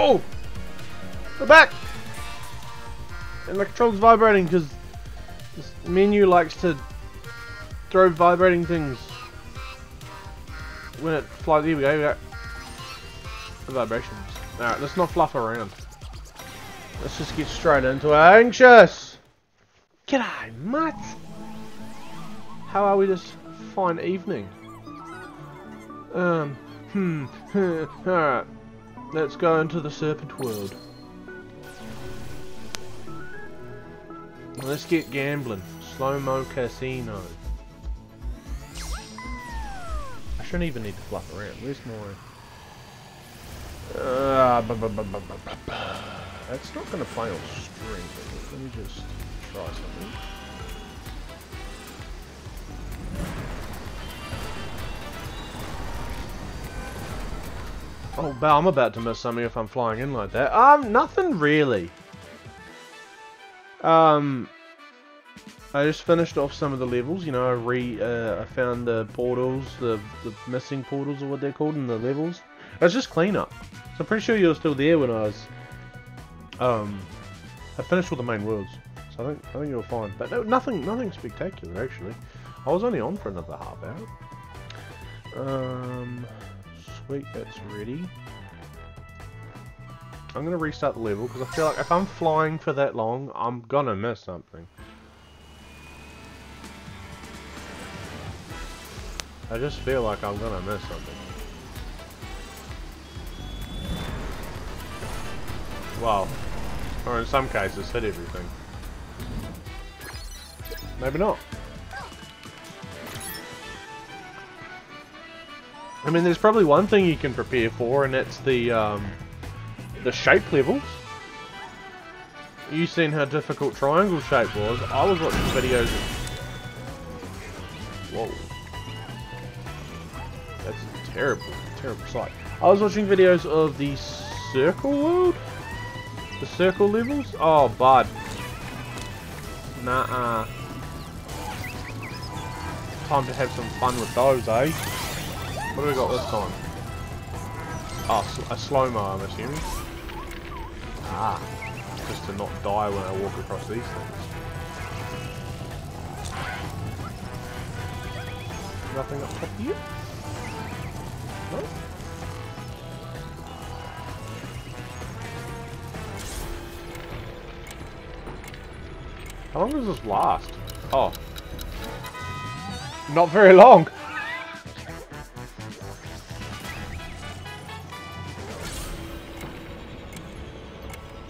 Oh! Go back! And the control's vibrating because this menu likes to throw vibrating things when it flies. Here we go. We got the vibrations. Alright, let's not fluff around. Let's just get straight into it. Anxious! G'day, mate! How are we this fine evening? Um, hmm, alright. Let's go into the serpent world. Let's get gambling. Slow-mo casino. I shouldn't even need to fluff around. Where's my... Uh, bu bu bu. That's not going to play on. Let me just try something. Oh, I'm about to miss something if I'm flying in like that. Um, nothing really. Um, I just finished off some of the levels. You know, I re, uh, I found the portals, the the missing portals, or what they're called in the levels. It was just cleanup. So I'm pretty sure you were still there when I was. Um, I finished all the main worlds, so I think I think you were fine. But no, nothing, nothing spectacular actually. I was only on for another half hour. Um. Sweet, that's ready. I'm gonna restart the level because I feel like if I'm flying for that long, I'm gonna miss something. I just feel like I'm gonna miss something. Well, or in some cases, hit everything. Maybe not. I mean, there's probably one thing you can prepare for, and it's the um, the shape levels. You seen how difficult triangle shape was? I was watching videos. Of... Whoa, that's a terrible, terrible sight. I was watching videos of the circle world, the circle levels. Oh, bud, nah. -uh. Time to have some fun with those, eh? What do we got this time? Oh, a slow-mo, I'm assuming. Ah, just to not die when I walk across these things. Nothing up top here? No? How long does this last? Oh. Not very long.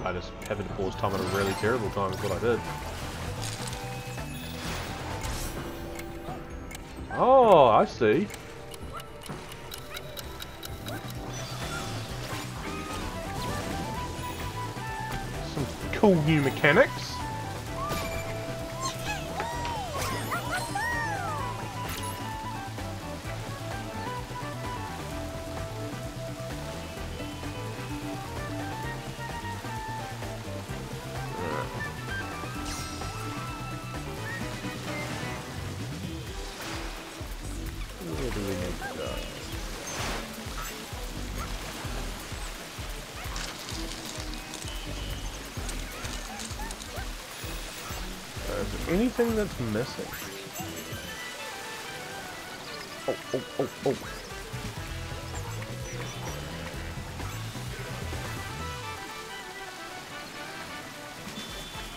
I just happened to pause time at a really terrible time is what I did. Oh, I see. Some cool new mechanics. Anything that's missing? Oh, oh, oh, oh.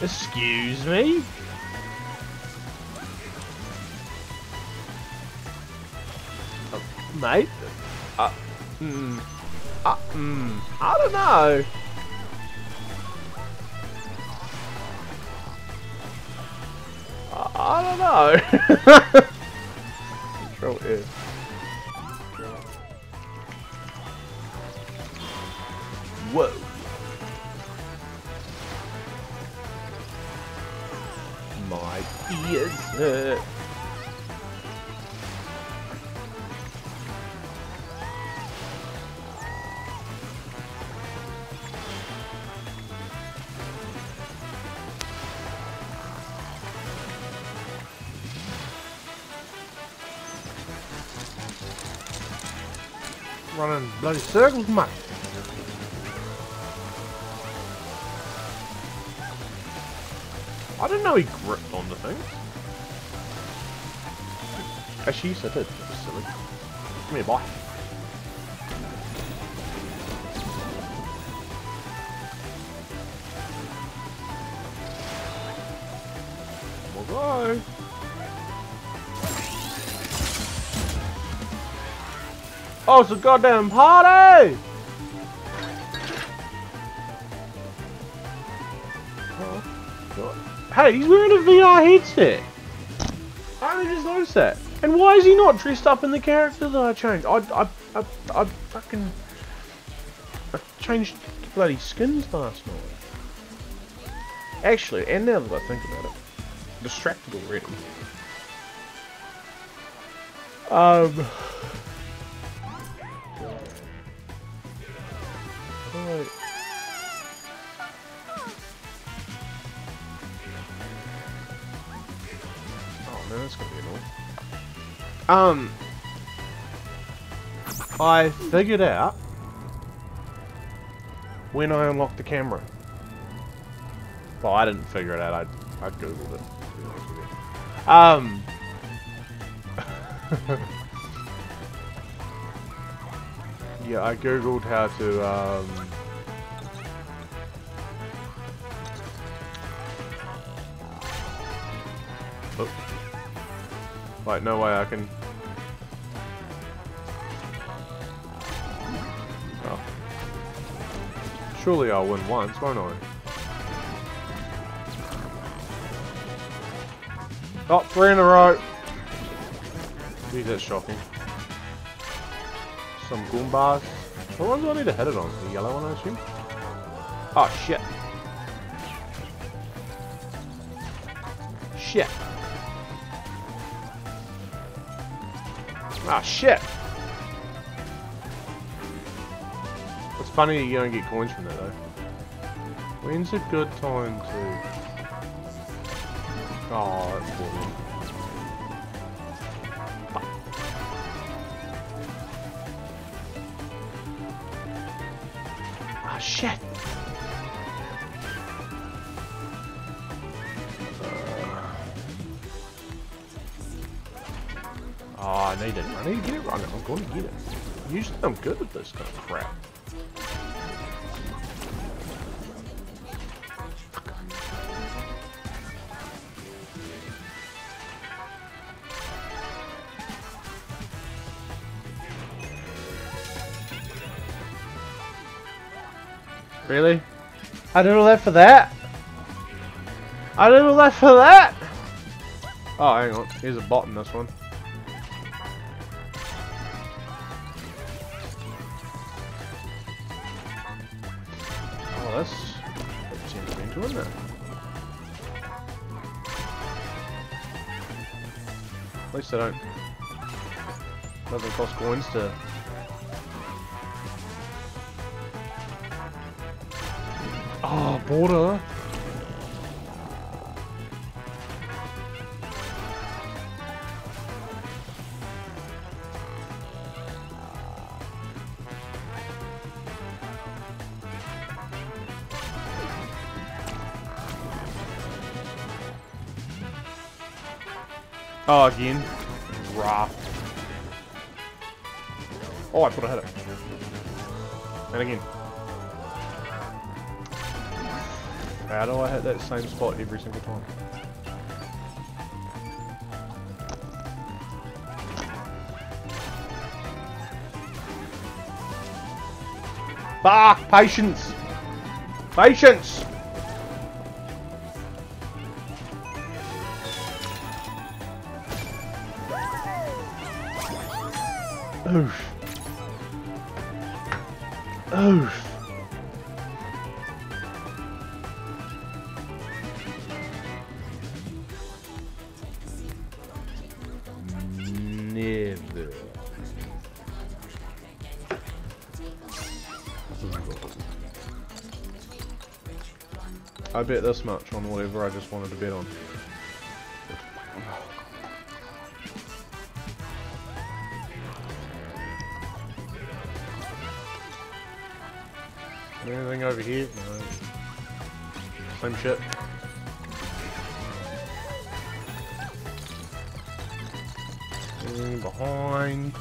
Excuse me? mate. Uh, mm, uh, mm, I don't know. I, don't know. Control is. Whoa. My ears hurt. running bloody circles, mate. I didn't know he gripped on the thing. Actually, yes, said it? That was silly. Come here, boy. We'll go. Oh, it's a goddamn party! Hey, he's wearing a VR headset. I only just noticed that. And why is he not dressed up in the character that I changed? I, I, I, I fucking... I changed bloody skins last night. Actually, and now that I think about it, distracted already. Um... Right. Oh man, that's gonna be annoying. Um, I figured out when I unlocked the camera. Well, I didn't figure it out. I I googled it. Um. yeah, I googled how to um. Oh. Like, no way I can... Oh. Surely I'll win once, won't I? Oh, three in a row! Geez, that's shocking. Some Goombas. What ones do I need to hit it on? The yellow one, I assume? Oh, shit. Shit. Ah, shit! It's funny you don't get coins from that, though. When's a good time to... Oh, that's boring. I'm get it. Usually I'm good at this kind of crap. Really? I did all that for that? I did all that for that? Oh, hang on. Here's a bot in this one. Doesn't cost coins to... Oh, border! Same spot every single time? Fuck! Patience! Patience! bet this much on whatever I just wanted to bet on. Anything over here? No. Same shit. Anything behind?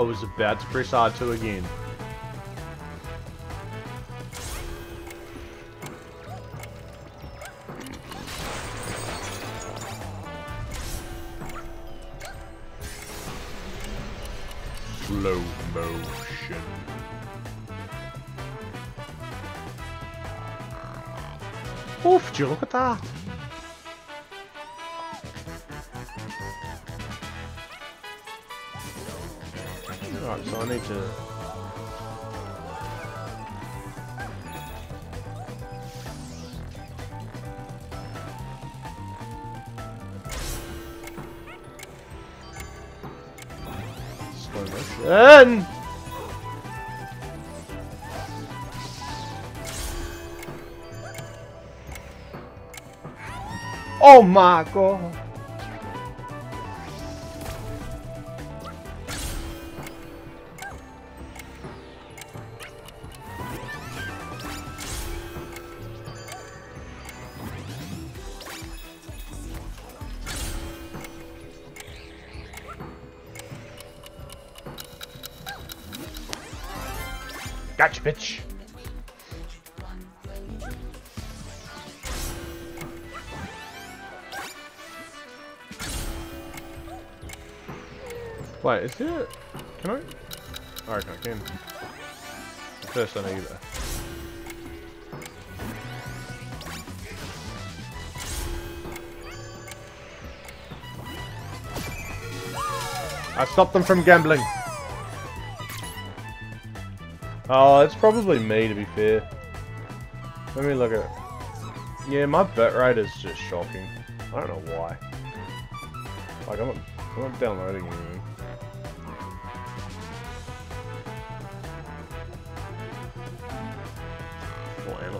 I was about to press R2 again. Slow motion. Oof, do you look at that? To... Motion! Oh my god! Gotcha, bitch. Wait, is it? Can I? Oh, Reckon I can. First I need that. I stopped them from gambling. Oh, it's probably me to be fair. Let me look at it. Yeah, my bitrate is just shocking. I don't know why. Like, I'm not, I'm not downloading anything. Or am I?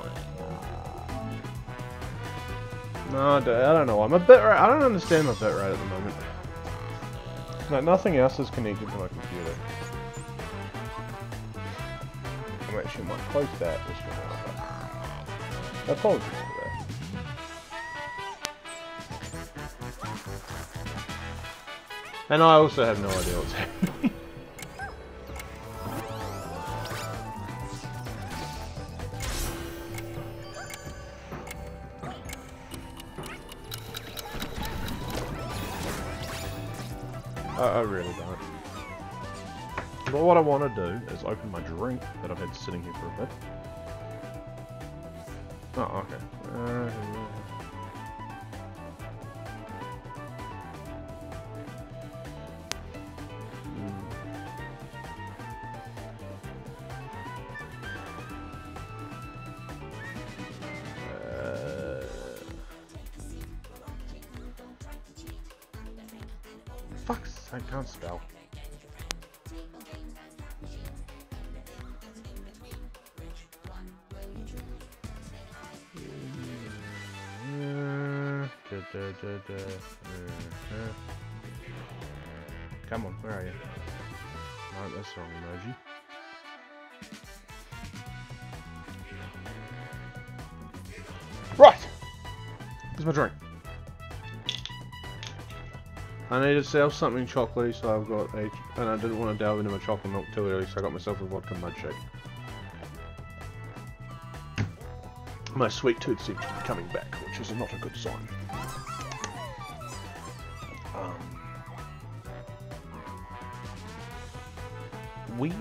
No, I don't, know. I'm a bitrate. I don't understand my bitrate at the moment. No, nothing else is connected to my computer. I actually might close that just for now. Apologies for that. And I also have no idea what's happening. Want to do is open my drink that I've had sitting here for a bit. Oh, okay. I need to sell something chocolatey, so I've got a... And I didn't want to delve into my chocolate milk too early, so I got myself a vodka mud shake. My sweet tooth seems to be coming back, which is not a good sign. Um, we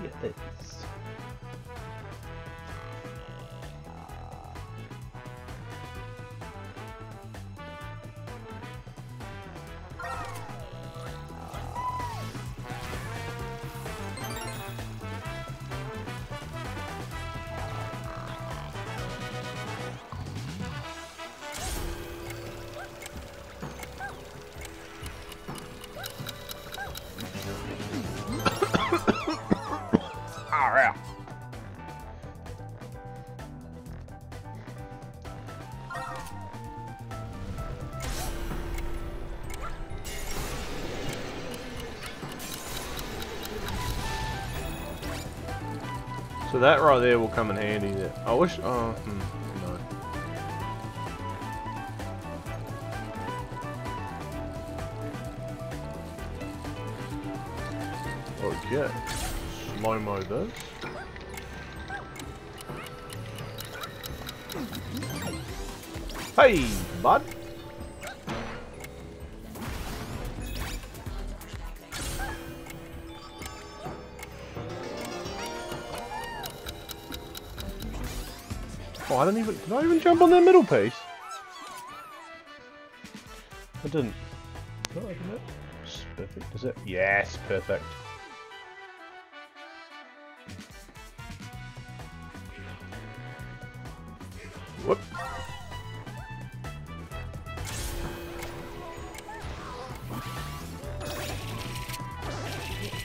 That right there will come in handy. I wish. Oh, hmm, no. Okay. Slow mo this. Hey, bud. Did I even jump on that middle piece? I didn't. Did I open it? It's perfect, is it? Yes, perfect. Whoop.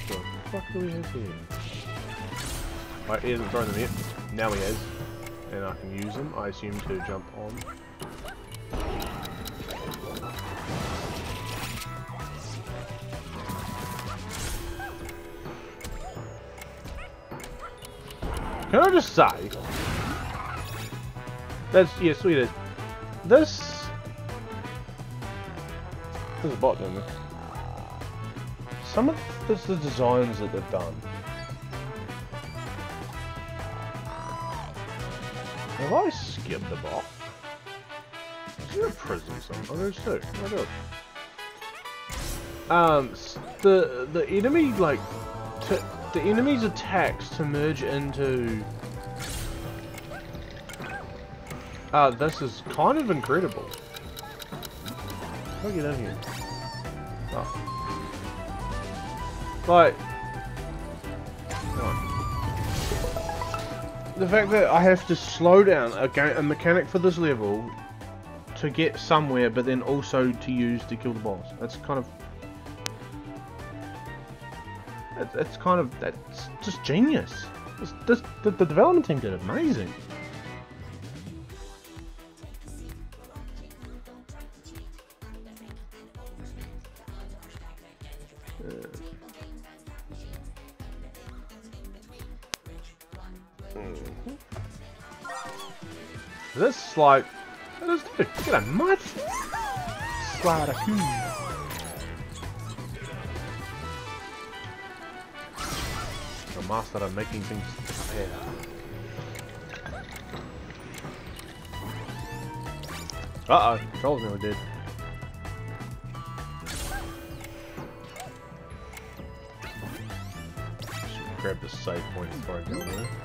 What the fuck do we have here? Right, he hasn't thrown them yet. Now he has. I can use them, I assume, to jump on. Can I just say? That's, yeah, sweet. This... There's a bot down there. Some of the, the designs that they've done Have I skipped a bot? Is there a prison somewhere? Oh, there's two. Oh. Um, the the enemy like, the enemy's attacks to merge into. Uh, this is kind of incredible. How do I get in here? Oh. Like, the fact that I have to slow down a, a mechanic for this level to get somewhere, but then also to use to kill the boss. That's kind of... It's kind of... That's just genius. This, this, the, the development team did amazing. Like what is this? Get a mud slide a The master of making things happen. Uh oh, Troll's nearly dead. grab the save point before I go there.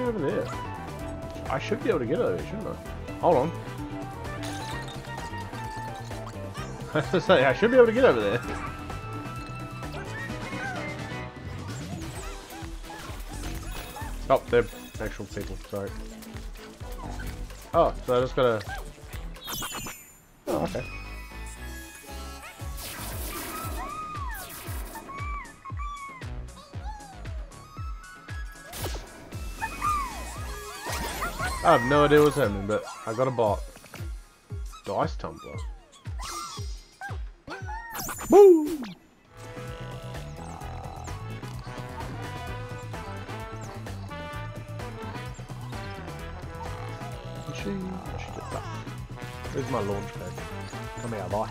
Over there? I should be able to get over there, shouldn't I? Hold on. I was to say, I should be able to get over there. Oh, they're actual people, sorry. Oh, so I just gotta... I have no idea what's happening, but I got a bot. Dice tumbler. Woo! Where's my launch pad? Come here, boy.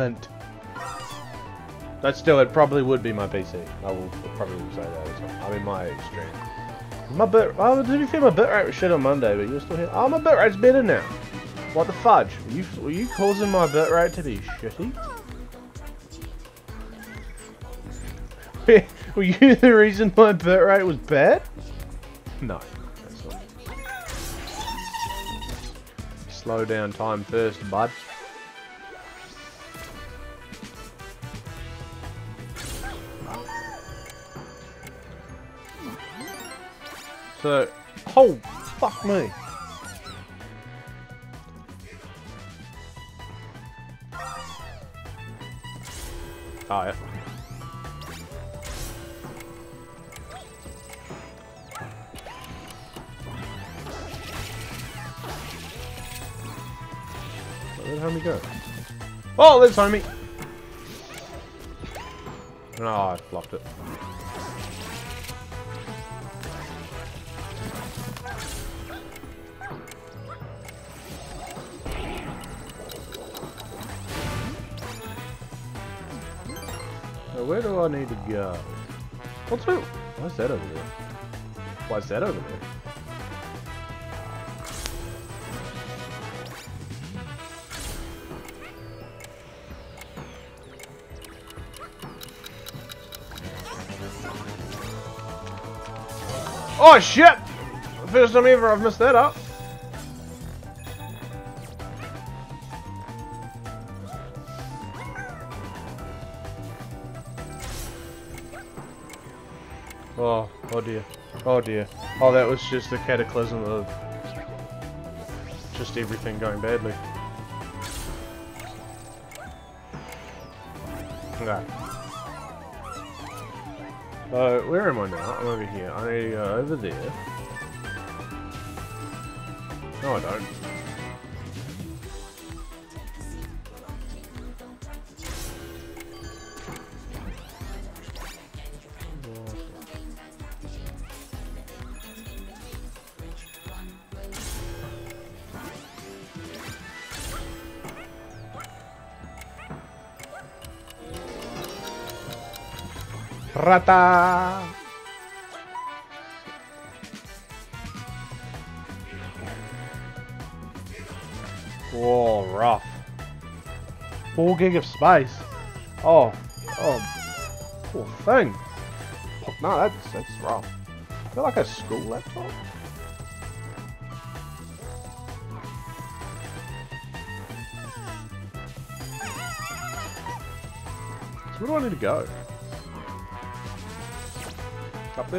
Mint. That still, it probably would be my PC. I will probably say that as well. I mean, my extreme. My bit, oh, did you feel my bitrate was shit on Monday, but you're still here? Oh, my bitrate's better now. What the fudge? Were you, you causing my bitrate to be shitty? were you the reason my bitrate was bad? No. Slow down time first, bud. So, oh, fuck me. Oh, yeah. Where did homie go? Oh, there's homie! Oh, I flopped it. Need to go? What's that? That over there? That over there? Oh shit! First time ever I've messed that up. Oh dear. Oh, that was just a cataclysm of just everything going badly. Okay. So, where am I now? I'm over here. I need to go over there. No, I don't. Rata! Whoa, rough. 4 gig of space. Oh, oh, poor thing. Oh, no, that's, that's rough. I feel like a school laptop. So where do I need to go? Up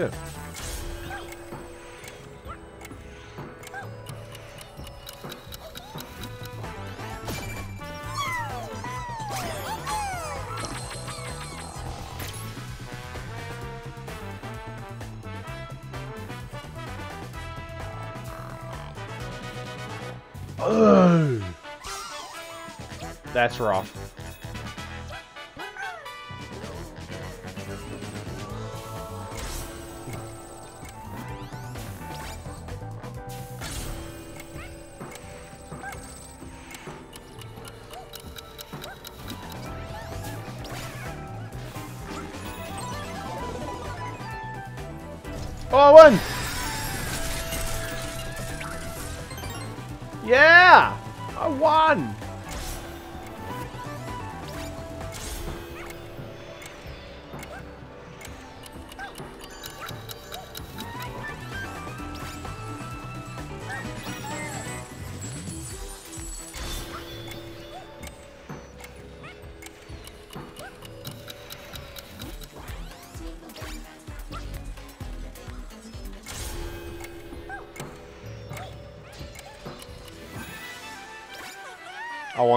that's rough.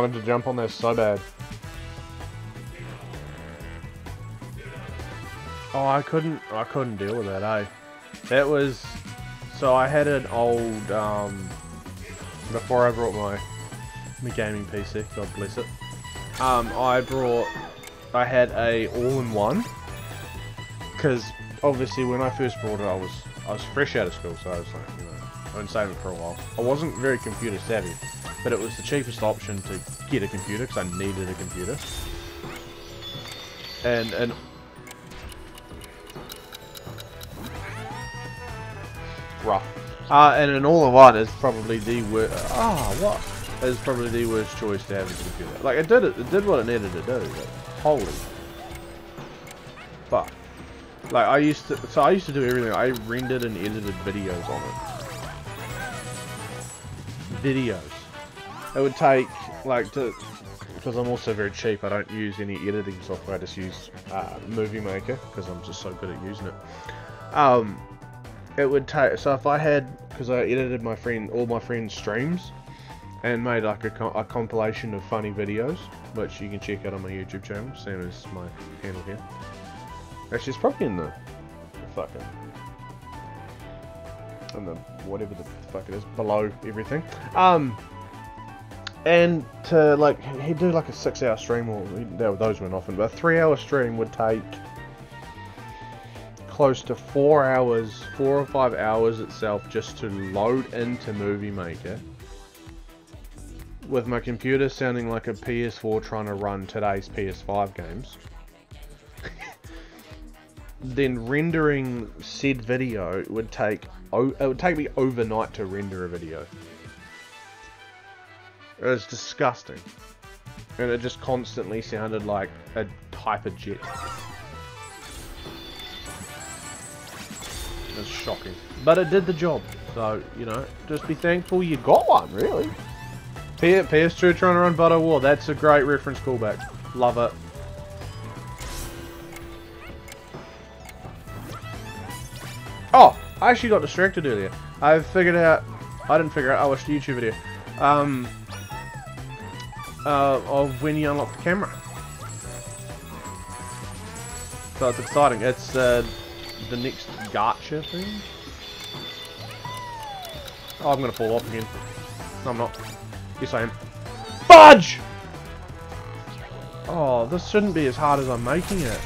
wanted to jump on this so bad. Oh, I couldn't, I couldn't deal with that, eh? That was, so I had an old, um, before I brought my, my gaming PC, God bless it, um, I brought, I had a all-in-one, because obviously when I first brought it, I was, I was fresh out of school, so I was like, you know, I've been saving for a while. I wasn't very computer savvy, but it was the cheapest option to get a computer because I needed a computer. And and rough. Uh, and an all-in-one is probably the worst. Ah, oh, what? Is probably the worst choice to have a computer. Like it did it, it did what it needed to do. But holy fuck. Like I used to, so I used to do everything. I rendered and edited videos on it. Videos. It would take like to, because I'm also very cheap. I don't use any editing software. I just use uh, Movie Maker because I'm just so good at using it. Um, it would take. So if I had, because I edited my friend, all my friends' streams, and made like a, a compilation of funny videos, which you can check out on my YouTube channel, same as my handle here. Actually, it's probably in the, the fucking, in the whatever the fuck it is below everything. Um, and to like he'd do like a six-hour stream, or those weren't often, but a three-hour stream would take close to four hours, four or five hours itself just to load into Movie Maker. With my computer sounding like a PS4 trying to run today's PS5 games. then rendering said video would take it would take me overnight to render a video. It was disgusting. And it just constantly sounded like a type of jet. It's shocking. But it did the job. So, you know, just be thankful you got one, really. PS2 trying to run Butter War. That's a great reference callback. Love it. Oh, I actually got distracted earlier. I figured out, I didn't figure out, I watched a YouTube video, um, uh, of when you unlock the camera. So it's exciting. It's, uh, the next gotcha thing. Oh, I'm gonna fall off again. No, I'm not. Yes, I am. Fudge! Oh, this shouldn't be as hard as I'm making it.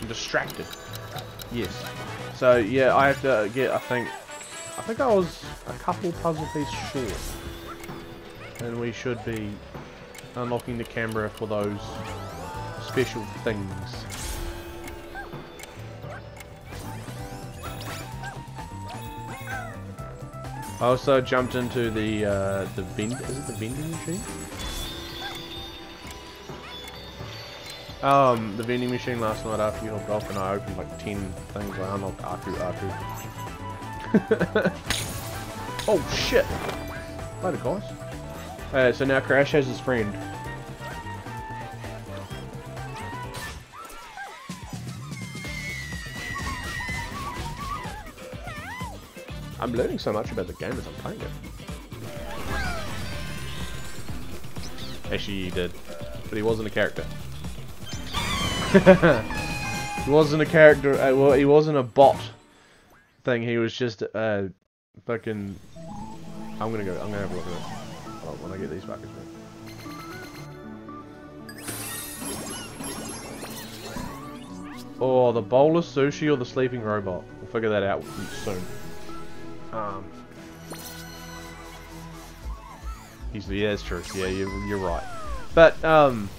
I'm distracted. Yes. So, yeah, I have to get, I think, I think I was a couple puzzle pieces short. And we should be unlocking the camera for those special things. I also jumped into the uh, the vend is it the vending machine? Um, the vending machine last night after you hopped off and I opened like 10 things. I unlocked Aku Aku. oh shit! Later guys. Uh, so now Crash has his friend. I'm learning so much about the game as I'm playing it. Actually, he did. But he wasn't a character. he wasn't a character. Uh, well, he wasn't a bot thing. He was just uh, fucking... I'm gonna go. I'm gonna have a look at it. Oh, when I get these man. Oh, the bowler sushi or the sleeping robot. We'll figure that out soon. Um, he's yeah, that's true. Yeah, you're, you're right. But um,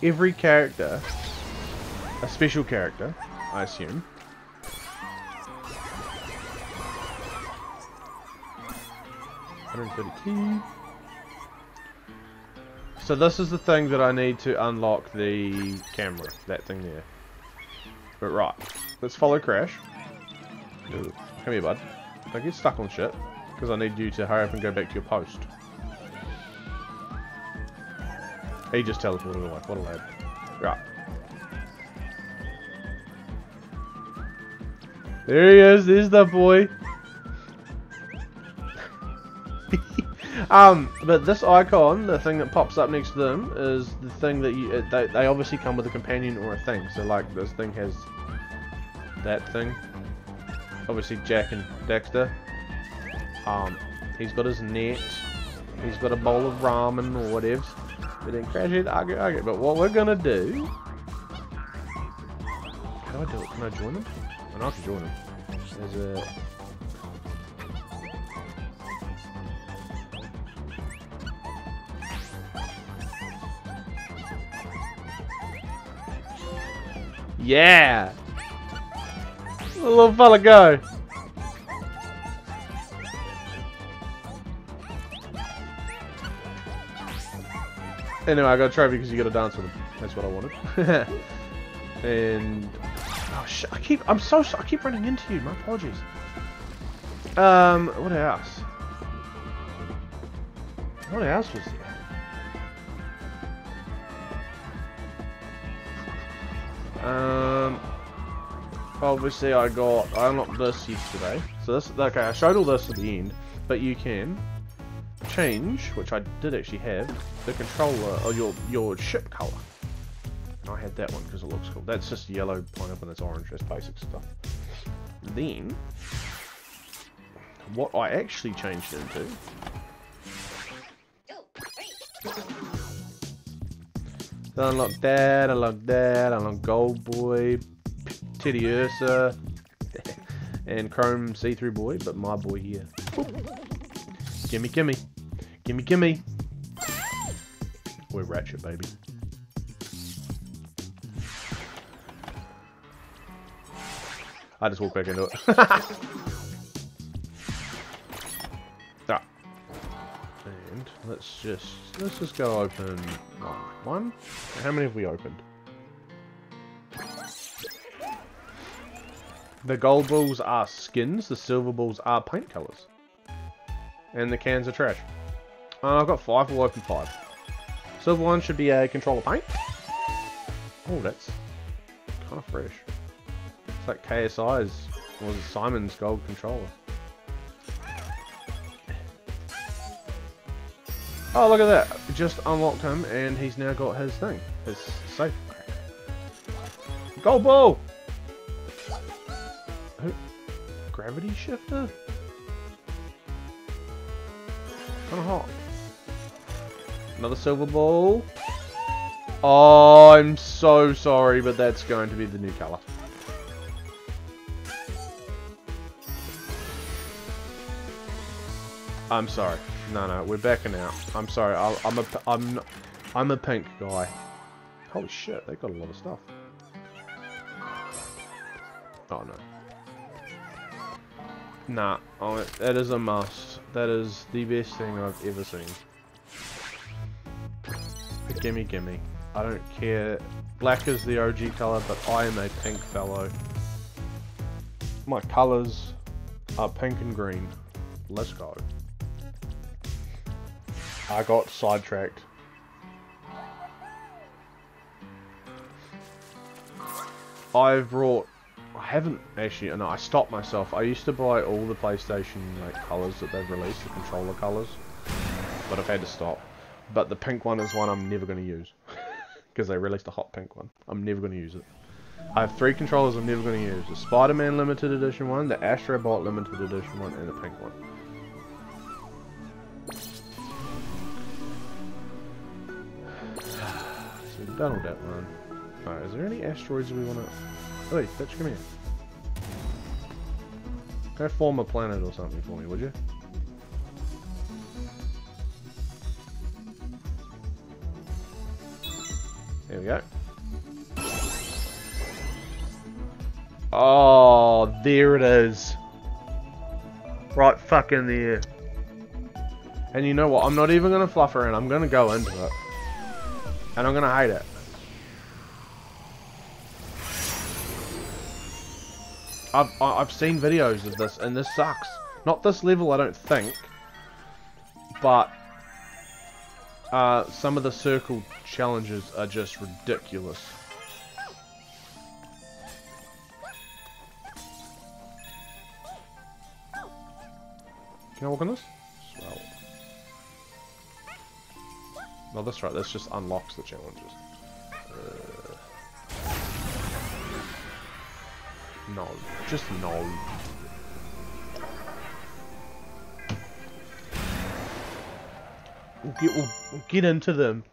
every character, a special character, I assume. Hundred thirty key. So this is the thing that I need to unlock the camera, that thing there. But right, let's follow Crash. Ooh. Come here, bud. Don't get stuck on shit. Because I need you to hurry up and go back to your post. He just teleported away. What a lad. Right. There he is. There's the boy. um, but this icon, the thing that pops up next to them, is the thing that you. They, they obviously come with a companion or a thing. So like this thing has that thing. Obviously Jak and Daxter. Um, he's got his net. He's got a bowl of ramen or whatever. didn't crash it, argue, argue. But what we're gonna do. How do I do it? Can I join them? Oh, no, I can join them. There's a. Yeah! Little fella go. Anyway, I got a trophy because you got to dance with him. That's what I wanted. and oh shit, I keep I'm so I keep running into you. My apologies. Um, what else? What else was there? Um, obviously I got I unlocked this yesterday. So this okay, I showed all this at the end, but you can change, which I did actually have, the controller or your your ship color. And I had that one because it looks cool. That's just yellow pineapple and it's orange. That's basic stuff. Then, what I actually changed into. Unlock that, unlock that, unlock Gold Boy, Teddy Ursa, and Chrome See-Through Boy, but my boy here. Gimme, gimme. Gimme, gimme. We're Ratchet, baby. I just walked back into it. let's just let's just go open one. How many have we opened? The gold balls are skins, the silver balls are paint colours. And the cans are trash. Uh, I've got five, we'll open five. Silver one should be a controller paint. Oh, that's kind of fresh. It's like KSI's, was it Simon's gold controller. Oh, look at that. Just unlocked him and he's now got his thing. His safe. Gold ball! Gravity shifter? Kinda hot. Another silver ball. Oh, I'm so sorry, but that's going to be the new color. I'm sorry. No, no, we're backing out. I'm sorry. i am a, I'm, I'm a pink guy. Holy shit, they got a lot of stuff. Oh no. Nah, oh, that is a must. That is the best thing I've ever seen. But Gimme, gimme. I don't care. Black is the OG colour, but I am a pink fellow. My colours are pink and green. Let's go. I got sidetracked. I've brought... I haven't actually... No, I stopped myself. I used to buy all the PlayStation like colours that they've released, the controller colours. But I've had to stop. But the pink one is one I'm never going to use. Because they released a hot pink one. I'm never going to use it. I have three controllers I'm never going to use. The Spider-Man Limited Edition one, the Astrobot Limited Edition one, and the pink one. We've done all that one. Alright, is there any asteroids we want oh, to... Hey, Fetch, come here. Go form a planet or something for me, would you? There we go. Oh, there it is. Right fucking there. And you know what? I'm not even going to fluff around. I'm going to go into it. And I'm to hate it. I've, I've seen videos of this, and this sucks. Not this level, I don't think. But uh, some of the circle challenges are just ridiculous. Can I walk on this? Swell. No, that's right. This just unlocks the challenges. Uh, no, just no. We'll get, we'll, we'll get into them.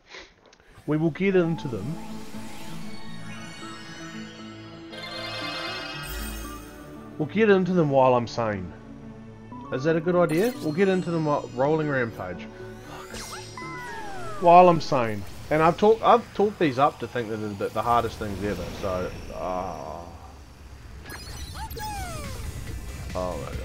We will get into them. We'll get into them while I'm sane. Is that a good idea? We'll get into them while rolling rampage. While I'm sane. And I've talked I've talked these up to think that they're the hardest things ever, so uh, Oh my god.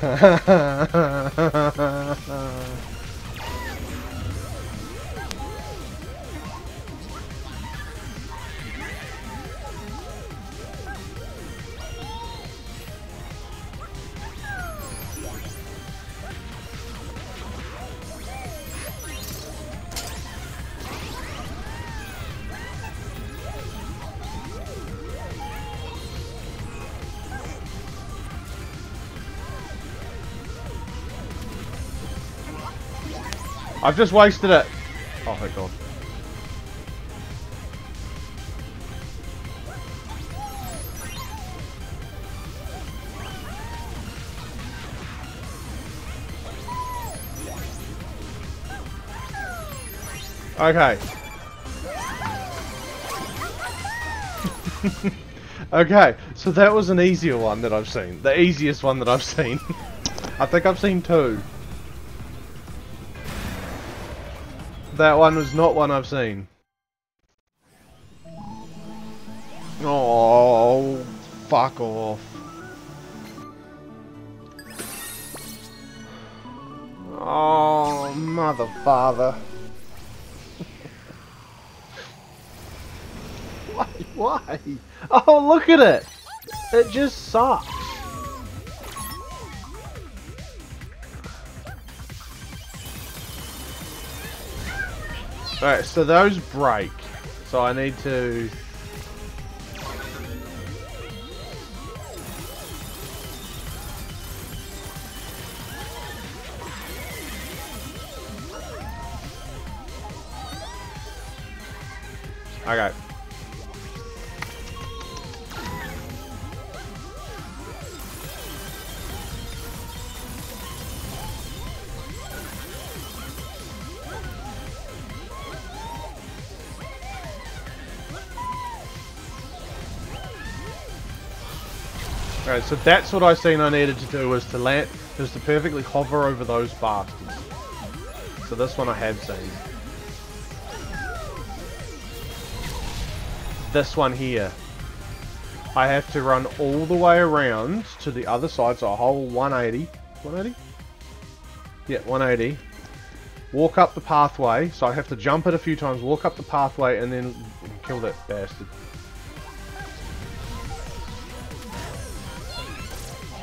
Ha ha ha ha ha ha! I've just wasted it. Oh, thank God. Okay. okay, so that was an easier one that I've seen. The easiest one that I've seen. I think I've seen two. That one was not one I've seen. Oh, fuck off. Oh, mother father. why? Why? Oh, look at it. It just sucks. Alright, so those break. So I need to... Okay. Alright, so that's what I seen I needed to do was to land, was to perfectly hover over those bastards. So this one I have seen. This one here. I have to run all the way around to the other side, so a whole 180. 180? Yeah, 180. Walk up the pathway, so I have to jump it a few times, walk up the pathway, and then kill that bastard.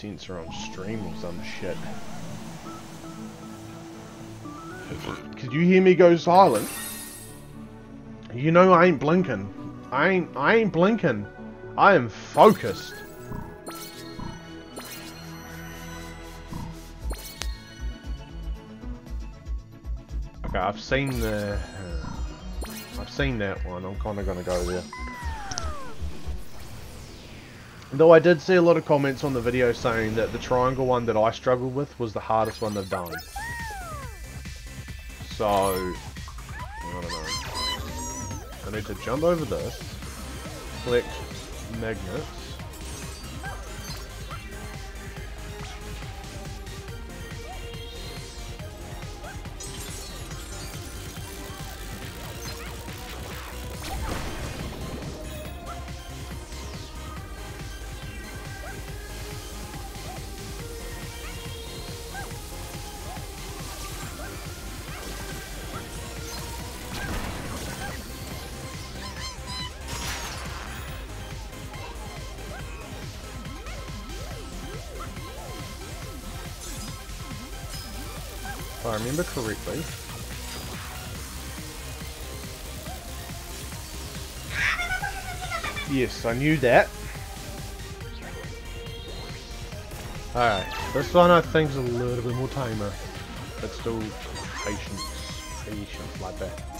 Heartbeat sensor on stream or some shit. Could you hear me go silent? You know I ain't blinking. I ain't I ain't blinking. I am focused. Okay, I've seen the I've seen that one. I'm kind of to go there. Though I did see a lot of comments on the video saying that the triangle one that I struggled with was the hardest one they've done. So, I don't know. I need to jump over this, collect magnets, remember correctly. Yes, I knew that. Alright, this one I think is a little bit more tamer. But still patience, patience like that.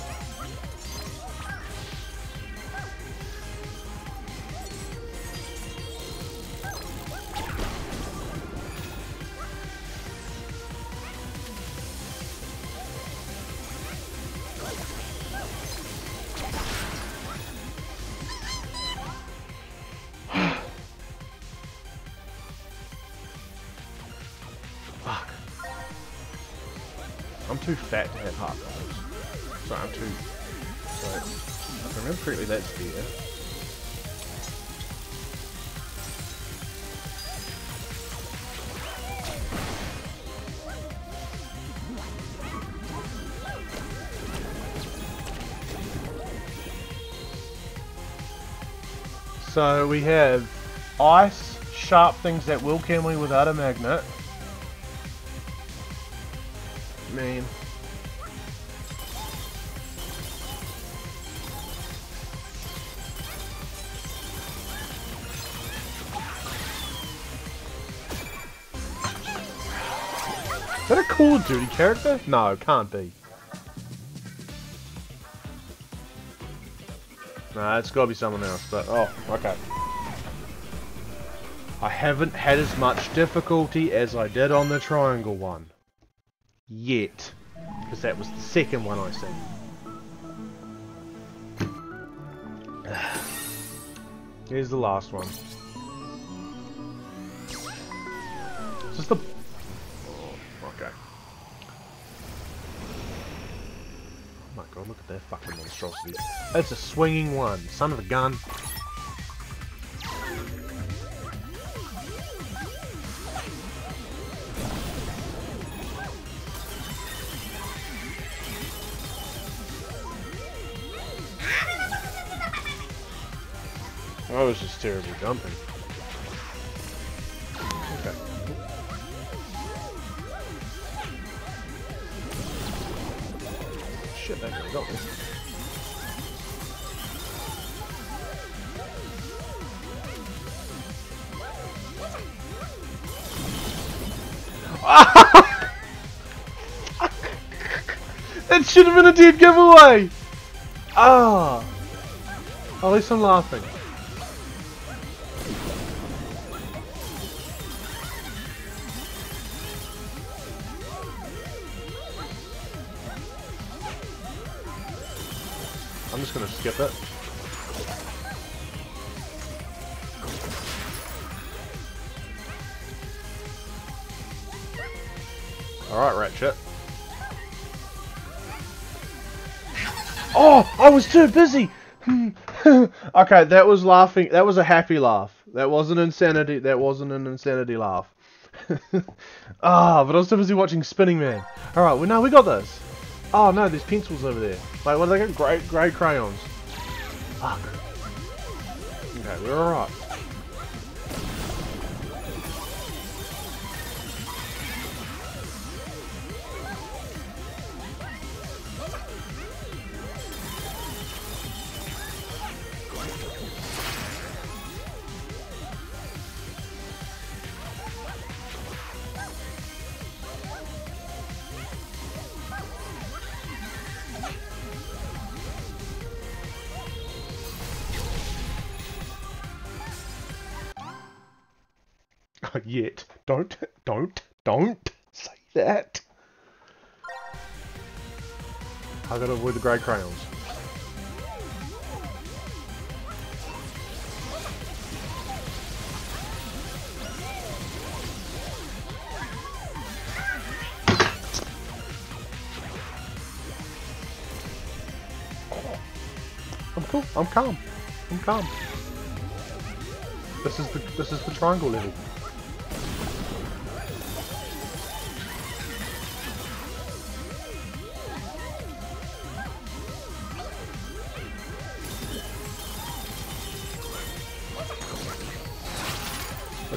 We have ice, sharp things that will kill me without a magnet. Man. Is that a Call of Duty character? No, can't be. Nah, it's gotta be someone else, but oh, okay. I haven't had as much difficulty as I did on the triangle one. Yet. Because that was the second one I seen. Here's the last one. Is this the... Oh, okay. Oh my god, look at that fucking monstrosity. That's a swinging one. Son of a gun. I was just terrible jumping. Okay. Shit, that guy got me. should have been a dead giveaway! Ah! At least I'm laughing. Skip it. Alright, Ratchet. Oh! I was too busy! okay, that was laughing. That was a happy laugh. That wasn't insanity. That wasn't an insanity laugh. Ah, but I was too busy watching Spinning Man. Alright, well, now we got this. Oh no, there's pencils over there. Wait, what are they got? Grey, grey crayons. Fuck. Okay, we're alright. Yet. Don't, don't, don't say that. I gotta avoid the grey crayons. I'm cool. I'm calm. I'm calm. This is the this is the triangle level.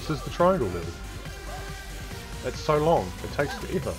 This is the triangle level. It's so long. It takes forever.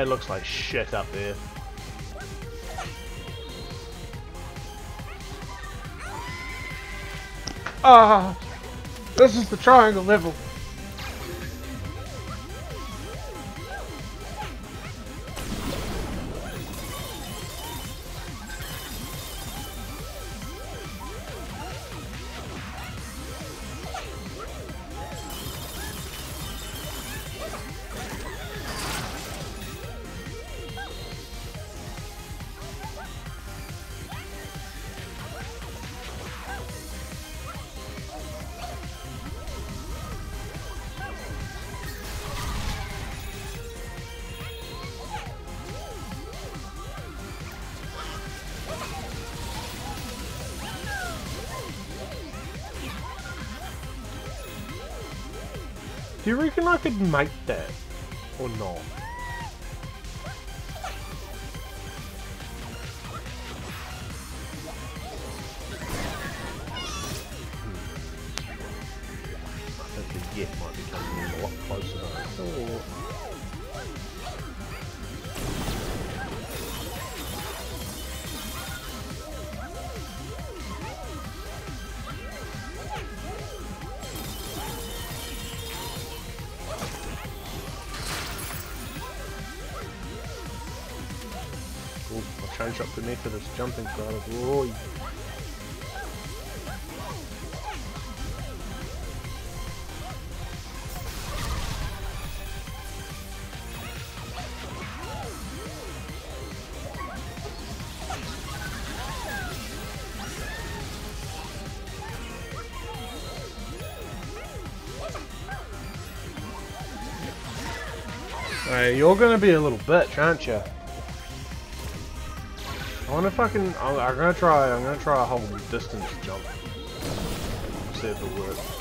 That looks like shit up there. Ah! This is the triangle level. You reckon I jumping. Hey, you're gonna be a little bitch, aren't you? I I can. I'm, I'm gonna try. I'm gonna try a whole distance jump. See if it works.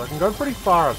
I can go pretty far, I've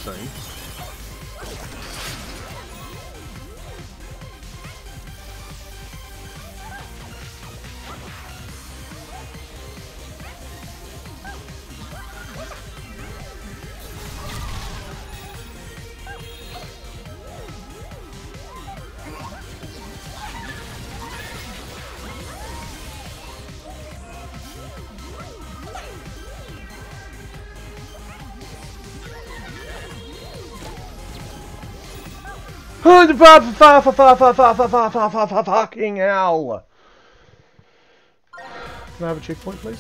Fucking hell! Can I have a checkpoint, please?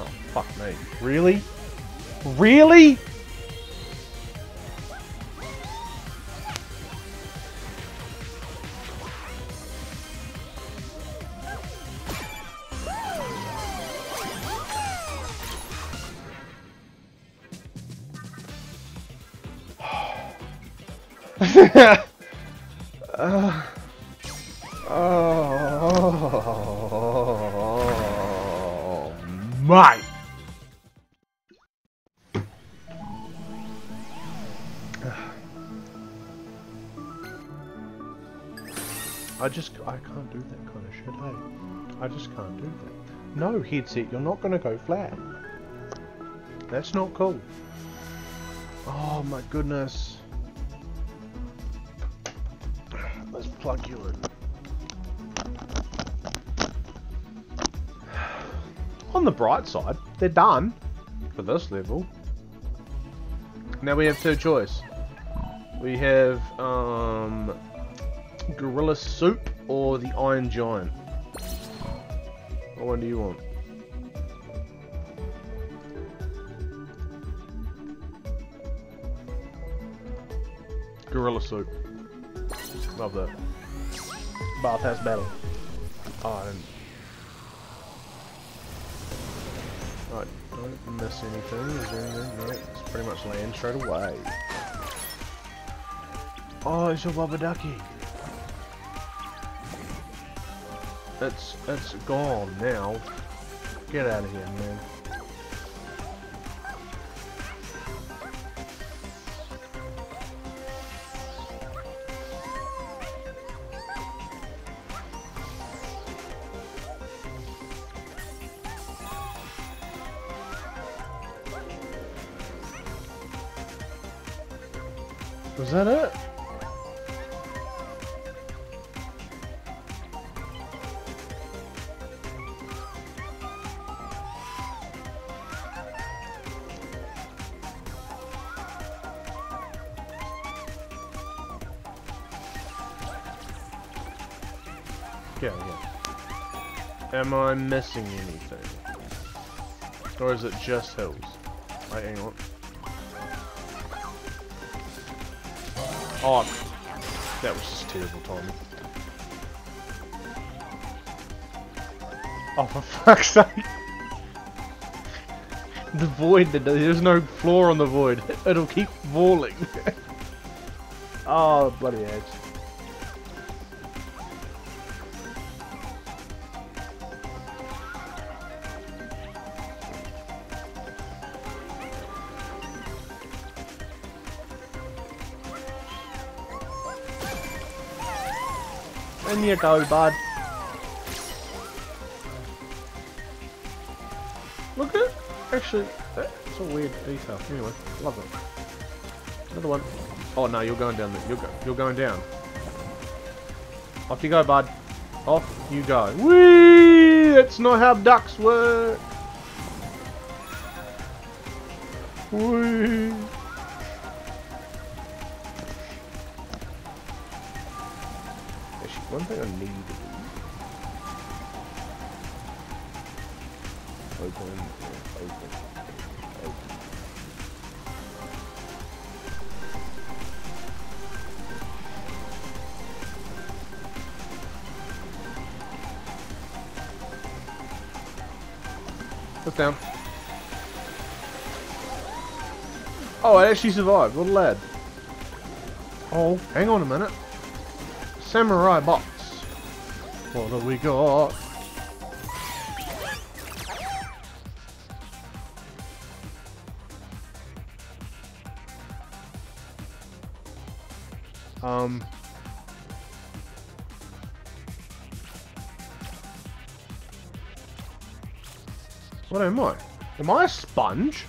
Oh, fuck me. Really? Uh, oh, my! I just, I can't do that kind of shit, hey? I just can't do that. No, headset, you're not gonna go flat. That's not cool. Oh my goodness. On the bright side, they're done for this level. Now we have two choice. We have um, Gorilla Soup or the Iron Giant. What one do you want? Gorilla Soup. Love the Bathhouse battle. Oh. Right, don't miss anything. Is there anything? No, it's pretty much land straight away. Oh, it's a Wubba Ducky. It's, it's gone now. Get out of here, man. Am missing anything? Or is it just hills? Wait, hang on. Oh, that was just terrible timing. Oh, for fuck's sake! The void, there's no floor on the void. It'll keep falling. oh, bloody edge. Go, bud. Look at. Actually, that's a weird detail. Anyway, love it. Another one. Oh no, you're going down there. You're, go you're going down. Off you go, bud. Off you go. Whee! That's not how ducks work. Actually survived. What a lad. Oh, hang on a minute. Samurai box. What have we got? Um. What am I? Am I a sponge?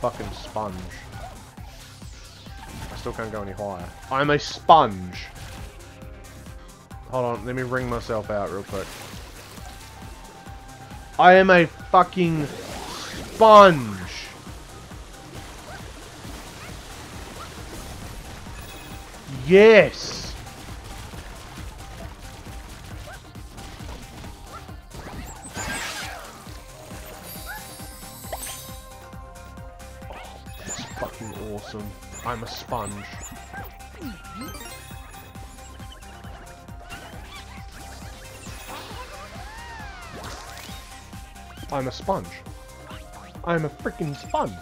Fucking sponge. I still can't go any higher. I'm a sponge. Hold on, let me ring myself out real quick. I am a fucking sponge. Yes! Sponge. I'm a sponge. I'm a freaking sponge.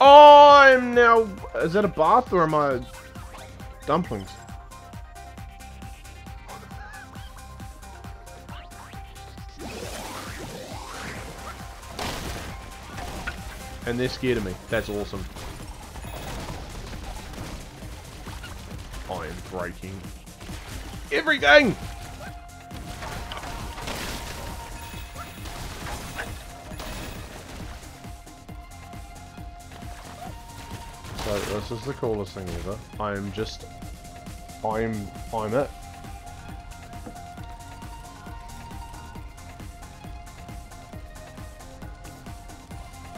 Oh, I'm now... Is that a bath or am I... Dumplings? And they're scared of me. That's awesome. I am breaking everything! So this is the coolest thing ever. I'm just I'm I'm it.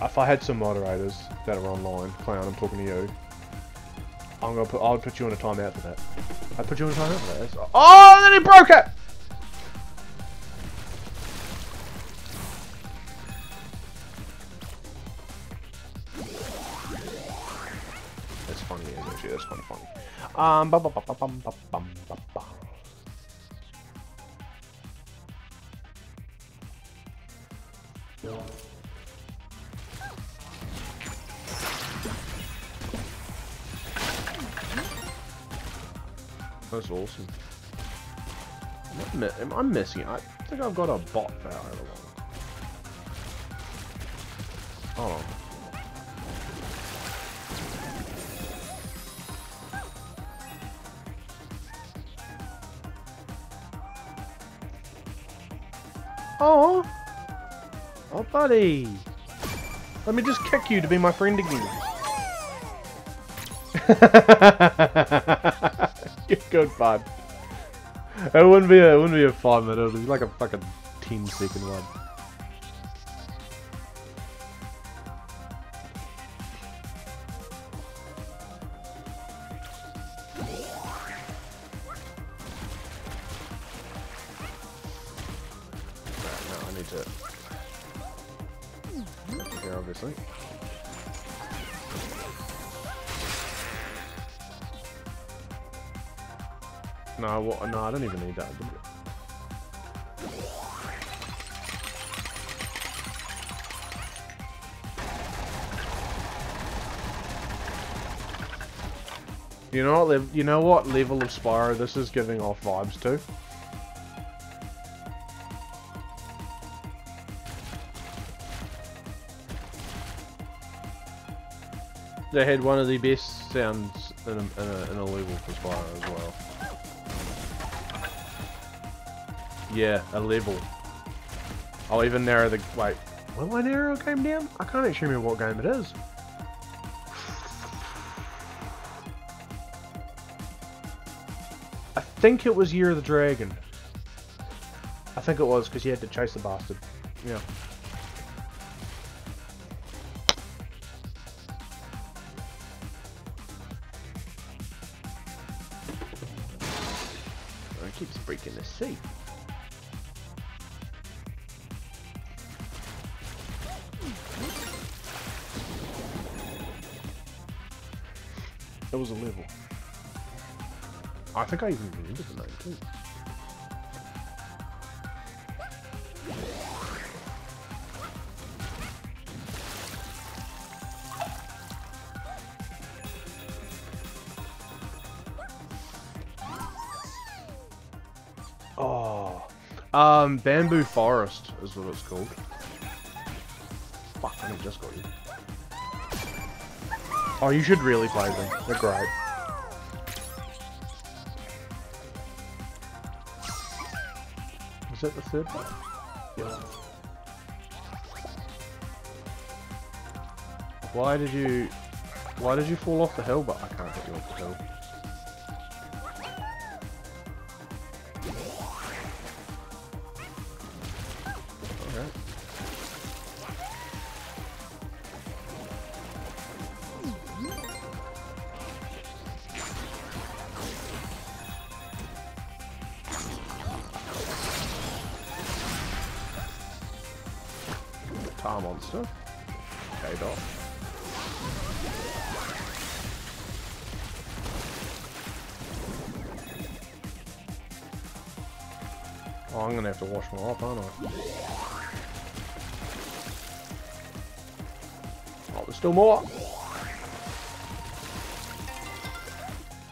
If I had some moderators that are online, Clown, I'm talking to you. I'm gonna put. I'll put you on a timeout for that. I put you on a timeout for that. Oh, then he broke it. That's funny, actually. That's kind of funny. Um, ba ba ba ba bum ba bum That's awesome. I'm missing it? I think I've got a bot for. Oh. Oh. Oh, buddy. Let me just kick you to be my friend again. Good, bud. It wouldn't be a, it wouldn't be a five minute. It'd be like a fucking 10 second one. You know what? Level of Spyro this is giving off vibes to? They had one of the best sounds in a, in a, in a level for Spyro as well. Yeah, a level. I'll even narrow the... Wait, will I narrow a game down? I can't actually remember what game it is. Think it was Year of the Dragon. I think it was, because you had to chase the bastard. Yeah. Think I even remember the name too. Oh, um, Bamboo Forest is what it's called. Fuck, I just got you. Oh, you should really play them. They're great. Was that the third one? Yeah. Why did you... Why did you fall off the hill? But I can't get you off the hill. To I? Oh, there's still more.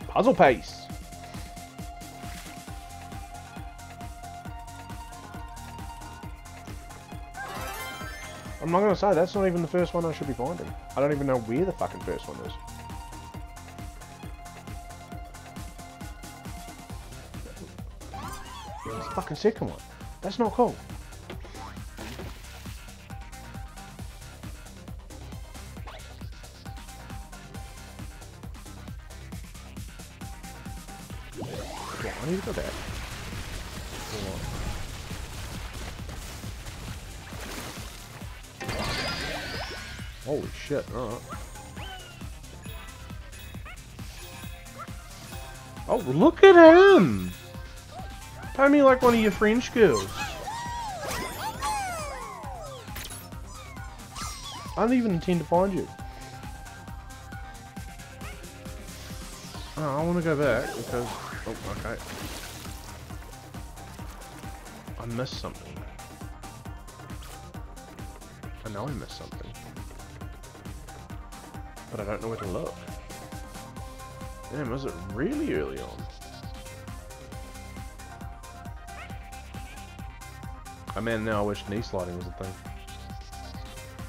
Puzzle pace. I'm not gonna say, that's not even the first one I should be finding. I don't even know where the fucking first one is. It's fucking second one. That's not cool. Yeah, I need to go back. Holy shit, alright. Oh, look at him! Pay me like one of your French girls. I don't even intend to find you. Oh, I want to go back because... Oh, okay. I missed something. I know I missed something. But I don't know where to look. Damn, was it really early on? I mean, now I wish knee sliding was a thing.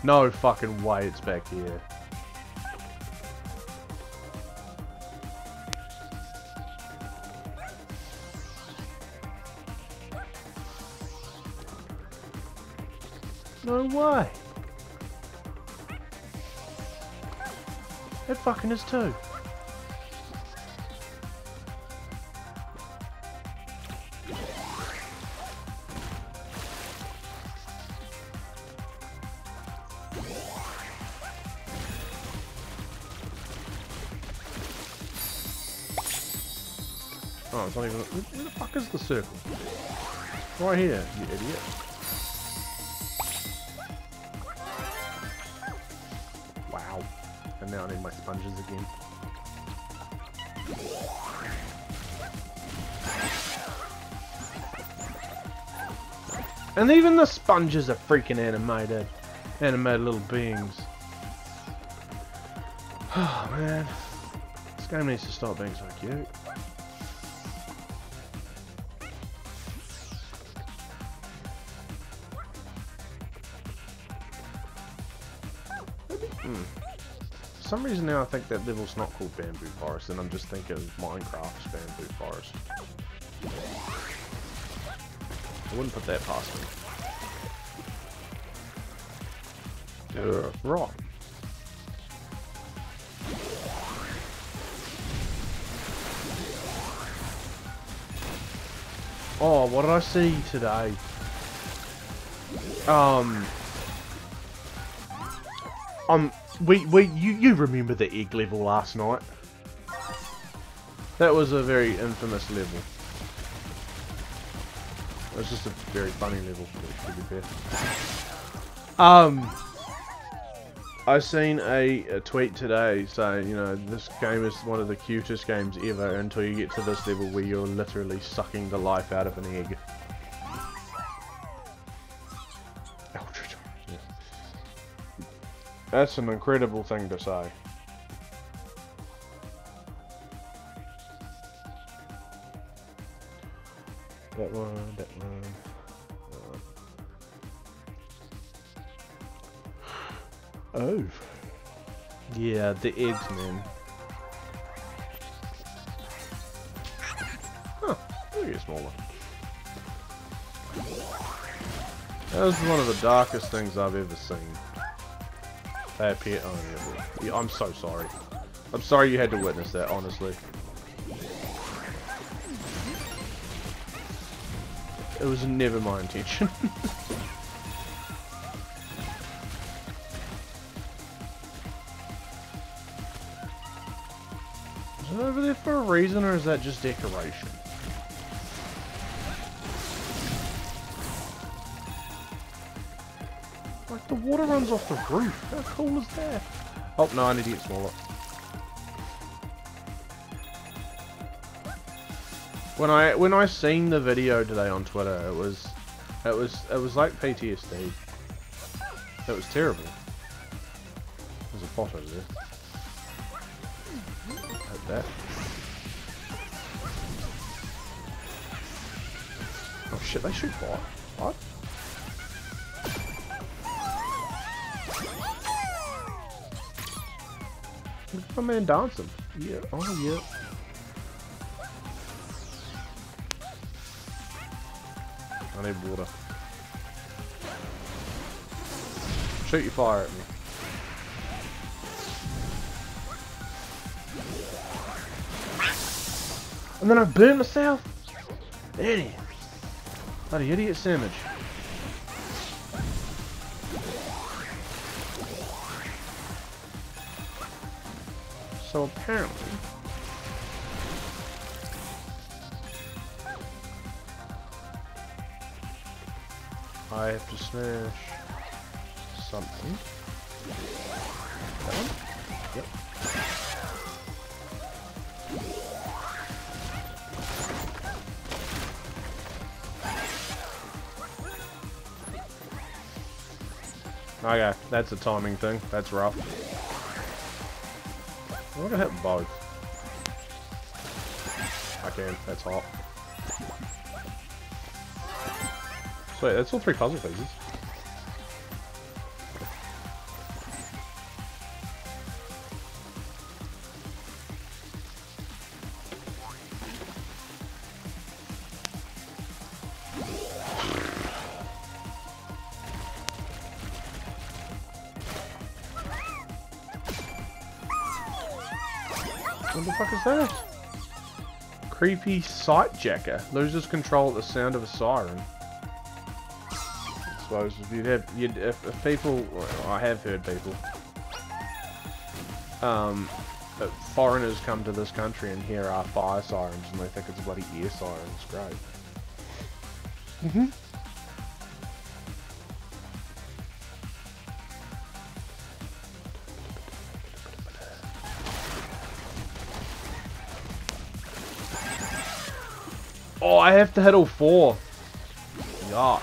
No fucking way it's back here. No way. It fucking is too. The circle? Right here, you idiot. Wow. And now I need my sponges again. And even the sponges are freaking animated. Animated little beings. Oh man. This game needs to stop being so cute. For some reason now I think that level's not called Bamboo Forest and I'm just thinking Minecraft's Bamboo Forest. I wouldn't put that past me. Ugh, right. Oh, what did I see today? Um, um, we we you you remember the egg level last night? That was a very infamous level. It was just a very funny level, to be fair. Um, I seen a, a tweet today saying, you know, this game is one of the cutest games ever until you get to this level where you're literally sucking the life out of an egg. That's an incredible thing to say. That one, that one. that one. Oh. Yeah, the eggs, man. Huh, maybe a smaller. That was one of the darkest things I've ever seen. Appear. Oh, yeah, I'm so sorry. I'm sorry you had to witness that, honestly. It was never my intention. is it over there for a reason, or is that just decoration? Water runs off the roof. How cool is that? Oh, no, I need to get smaller. When I when I seen the video today on Twitter, it was it was it was like PTSD. It was terrible. There's a pot over there. Like that. Oh shit, they shoot fire. What? At my man dancing. Yeah, oh yeah. I need water. Shoot your fire at me. And then I burn myself? Idiot. Bloody idiot sandwich. So apparently... I have to smash something. That one? Yep. Okay, that's a timing thing. That's rough. I'm gonna hit both. I can, that's hot. Sweet, that's all three puzzle pieces. Creepy sight jacker. Loses control at the sound of a siren. I suppose if you'd have, you'd, if, if people, well, I have heard people, um, foreigners come to this country and hear our fire sirens and they think it's bloody ear siren. It's great. Mm-hmm. I have to hit all four. Yuck.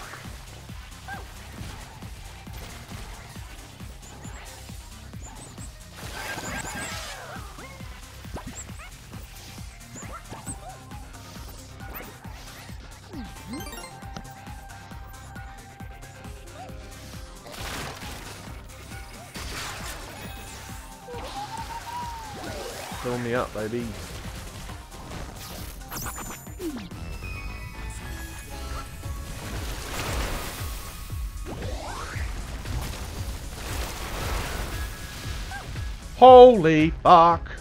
Fill me up, baby. Holy fuck.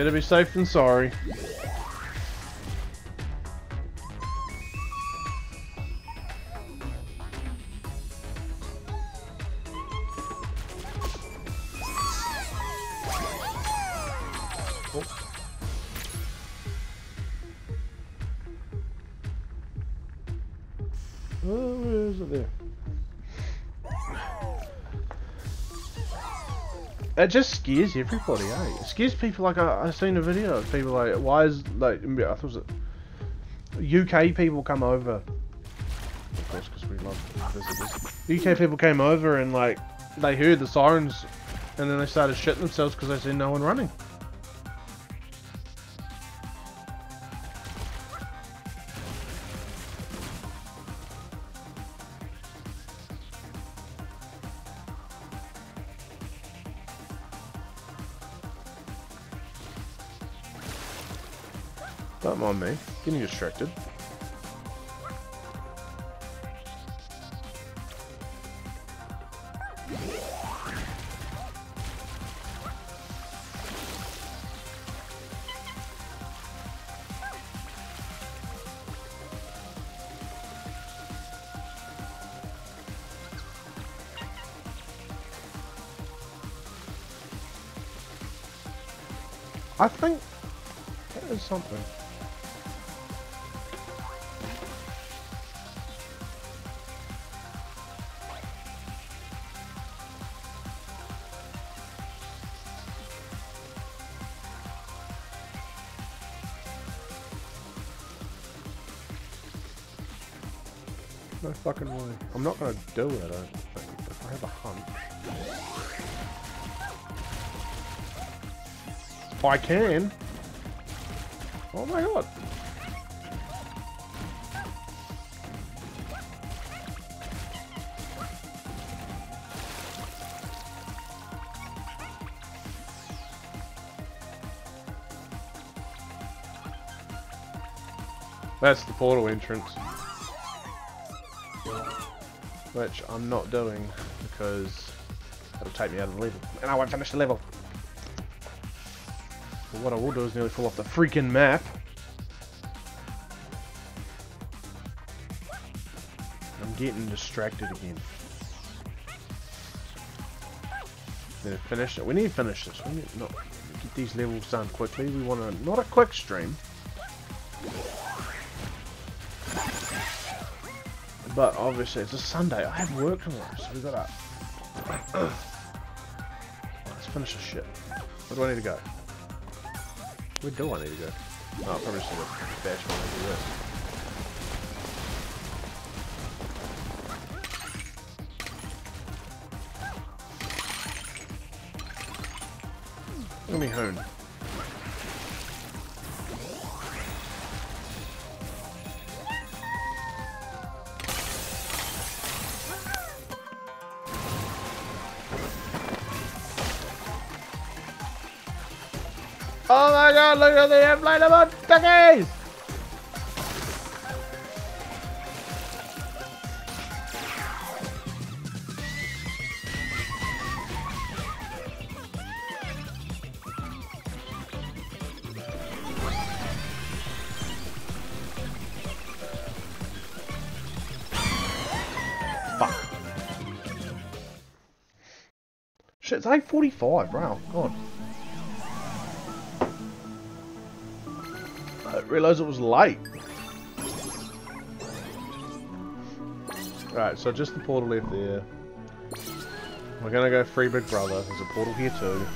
Better be safe than sorry. Oh. Where is it there? It just scares everybody, eh? It scares people like I, I seen a video of people like, why is, like, I thought it was UK people come over. Of course, because we love visitors. UK people came over and, like, they heard the sirens and then they started shitting themselves because they seen no one running. Fucking way. I'm not gonna do it, I think. I have a hunt. I can. Oh my god. That's the portal entrance. Which I'm not doing because it'll take me out of the level. And I won't finish the level. But what I will do is nearly fall off the freaking map. I'm getting distracted again. Then finish it. We need to finish this. We need not get these levels done quickly. We want to not a quick stream. But obviously it's a Sunday. I have work tomorrow, so we gotta. Let's finish this shit. Where do I need to go? Where do I need to go? Oh, I probably just need to bash when I do this. My god, look at the inflatable duckies! Fuck. Shit, it's 8.45, wow, god. Realise it was late. Right, so just the portal left there. We're gonna go free Big Brother. There's a portal here too.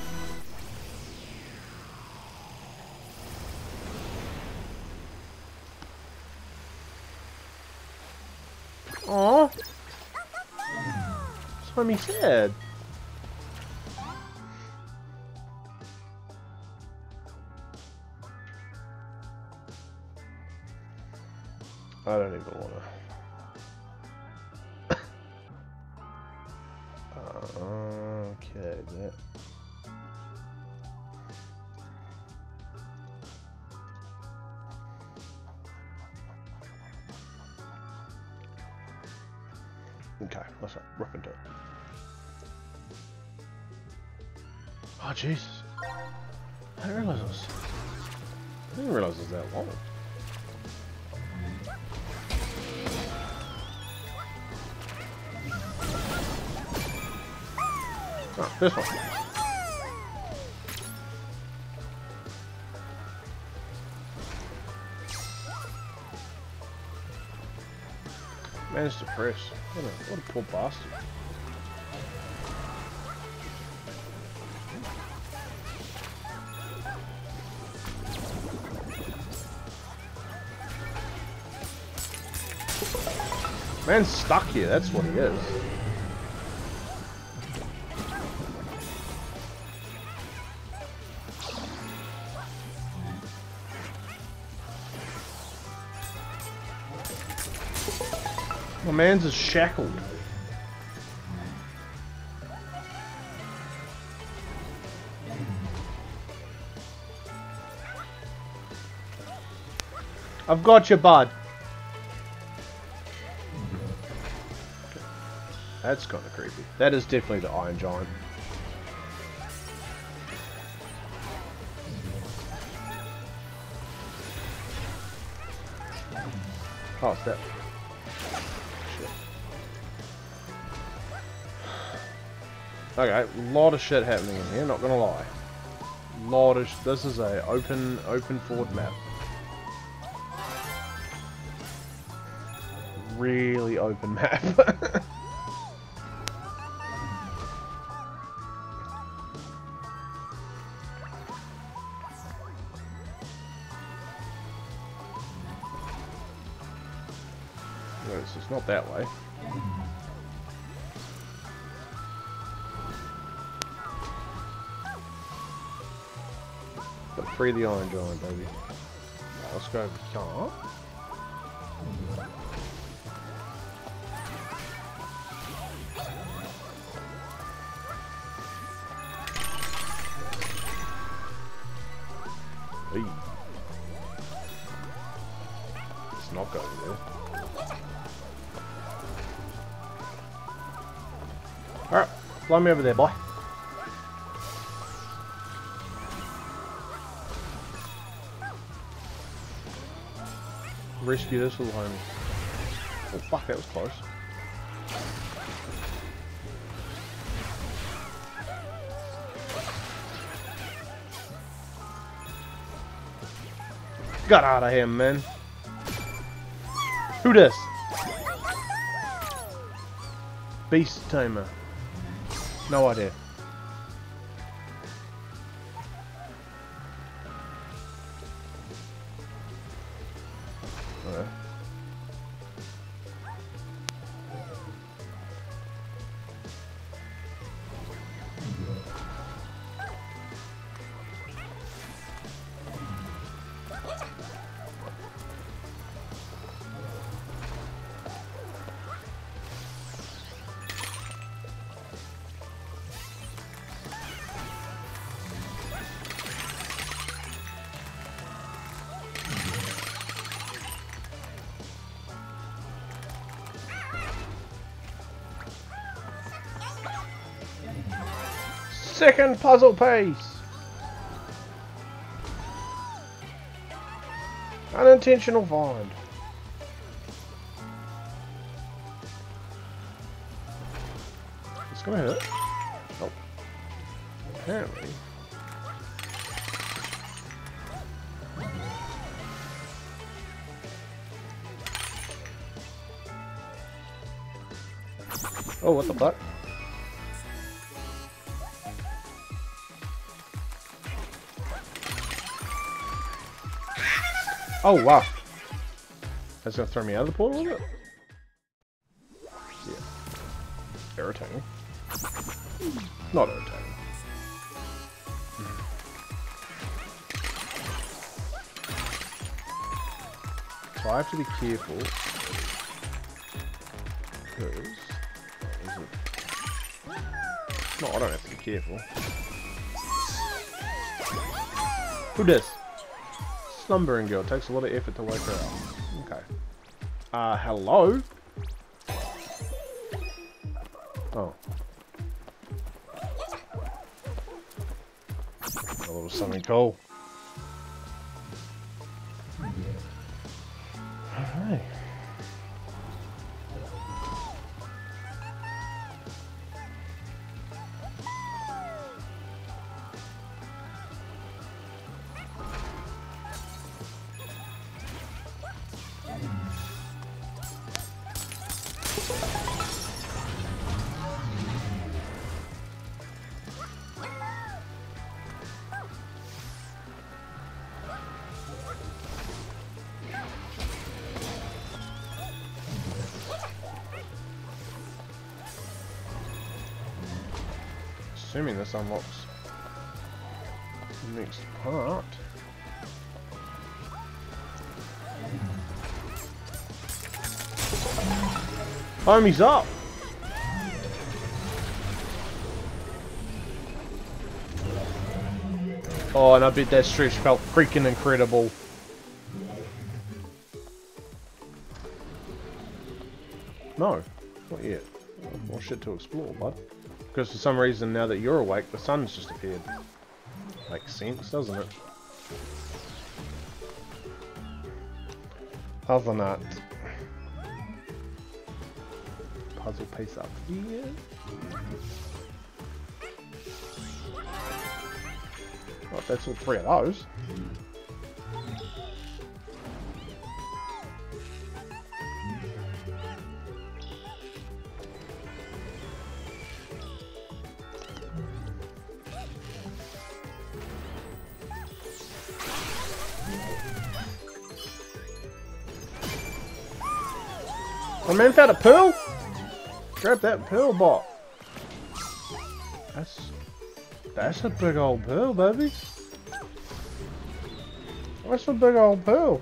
Aww. That's what me said. This one. Managed to press. What a, what a poor bastard. Man's stuck here, that's what he is. Man's is shackled. I've got you, bud. That's kind of creepy. That is definitely the Iron Giant. Oh, that. Okay, lot of shit happening in here, not gonna lie. lot of. This is a open open forward map. Really open map. it's not that way. Free the orange on, baby. let's go over. Hey. Not go over there. Alright, fly me over there, boy. Rescue this little homie. Oh fuck, that was close. Got out of here, man. Who this? Beast Tamer. No idea. Second puzzle piece. Unintentional find. Oh, wow. That's gonna throw me out of the pool a little bit? Yeah. Irritating. Not irritating. So I have to be careful. Because... No, I don't have to be careful. Who does? Slumbering girl. Takes a lot of effort to wake her up. Okay. Uh, hello? Oh. It was something cool. Unlocks next part. Homie's up! Oh, and I bet that stretch felt freaking incredible. No, not yet. More shit to explore, bud. Because for some reason, now that you're awake, the sun's just appeared. Makes sense, doesn't it? Than that, puzzle piece up here. Well, that's all three of those. Found a pearl? Grab that pearl bot. That's that's a big old pearl, baby. That's a big old pearl.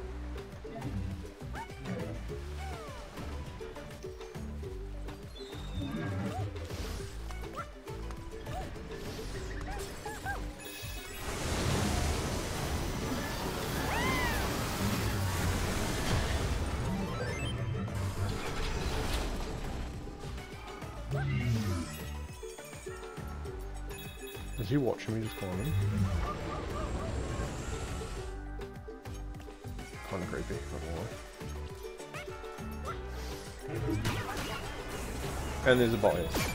And there's a bot here. Love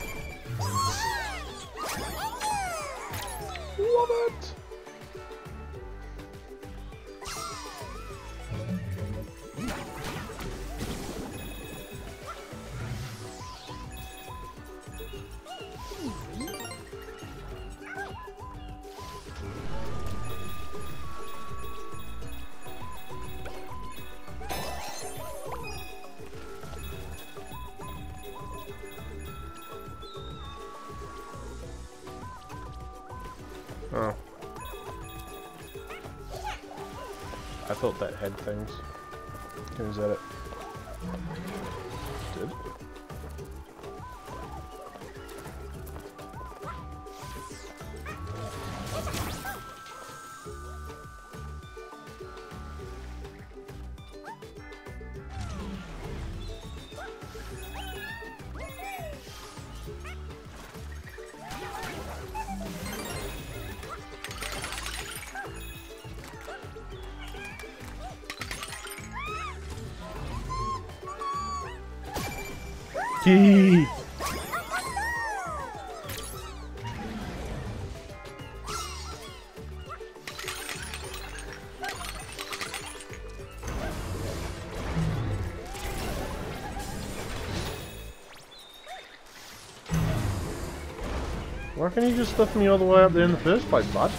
thought that had things. Is that it? Can't you just lift me all the way up there in the first place, bud?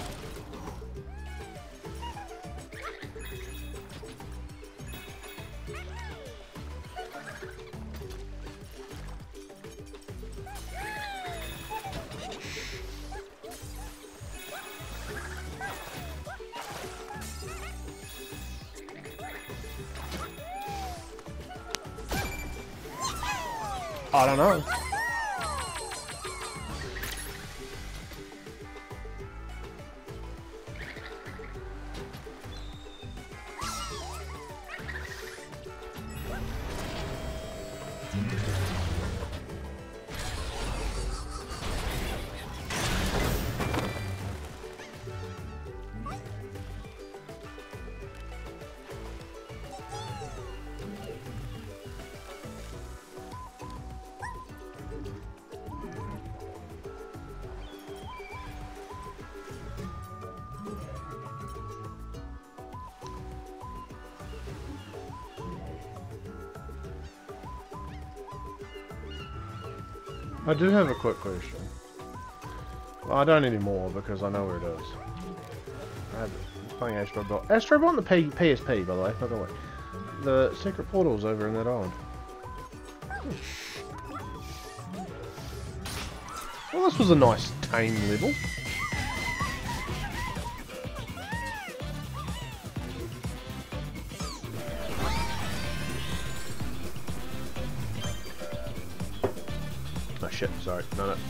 Do have a quick question. Well, I don't anymore because I know where it is. I have I'm playing Astro Bot. Astro Bot on the P PSP, by the way, by the way. The secret portal's over in that island. Well, this was a nice tame level.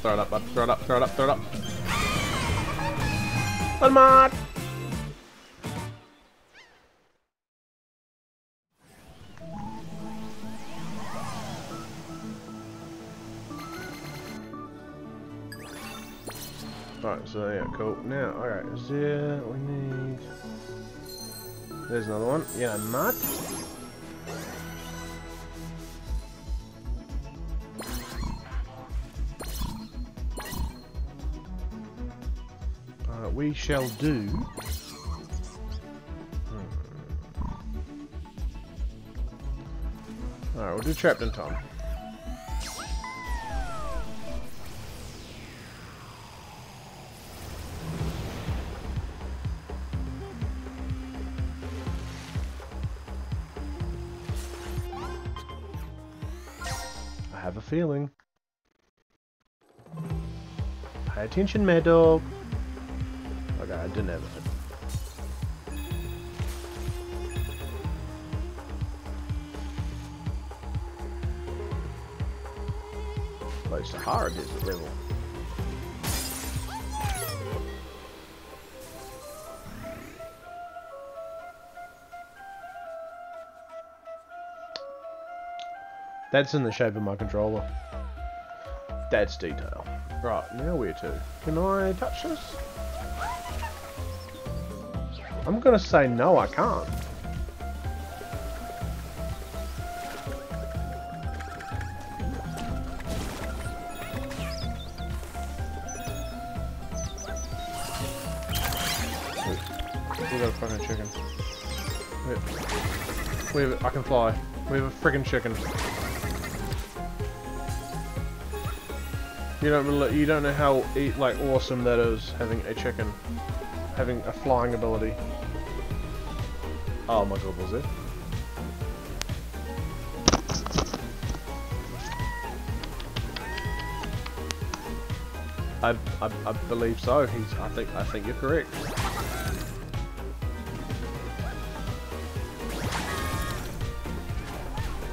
Throw it up, bud. Throw it up, throw it up, throw it up. Unmod! Alright, so yeah, cool. Now, alright, there, we need... There's another one. Yeah, mud. Shall do... Hmm. Alright, we'll do Trapped in Time. I have a feeling. Pay attention, Mad Dog. Okay, I didn't have it. Sahara Desert level. That's in the shape of my controller. That's detail. Right, now where to? Can I touch this? I'm gonna say no, I can't. We got a fucking chicken. We have, I can fly. We have a friggin' chicken. You don't you don't know how like awesome that is having a chicken, having a flying ability. Oh my god, was it? I, I, I believe so. He's. I think. I think you're correct.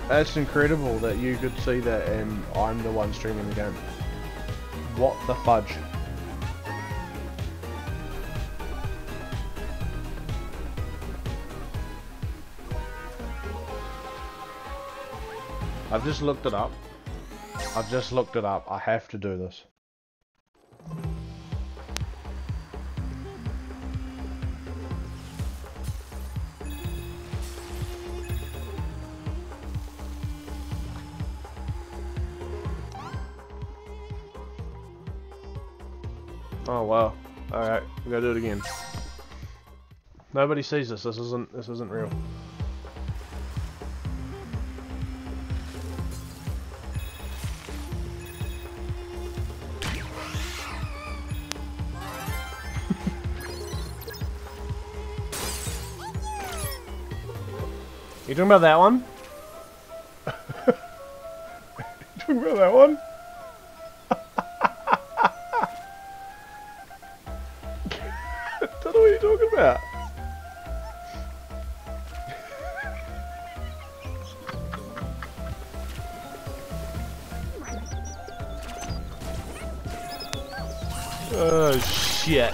That's incredible that you could see that and I'm the one streaming the game. What the fudge? Just looked it up. I've just looked it up. I have to do this. Oh wow. Alright, we gotta do it again. Nobody sees this, this isn't this isn't real. You talking about that one? you talking about that one? I don't know what you're talking about. oh shit.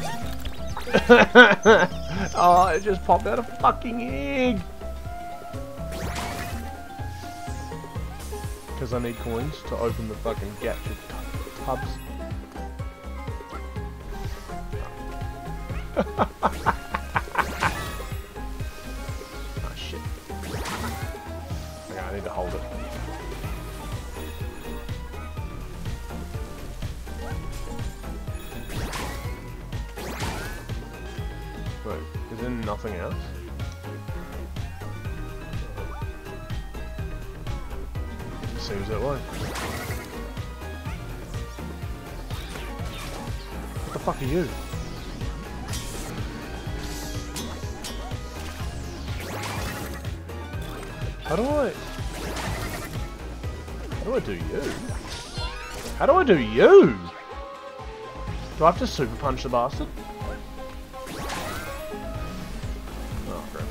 oh, it just popped out a fucking egg. Because I need coins to open the fucking gacha tubs. Do you? Do I have to super punch the bastard? Oh, crap.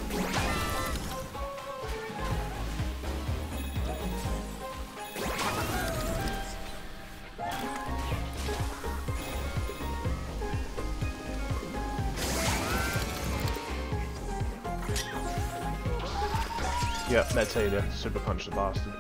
Yep, that's how you do. Super punch the bastard.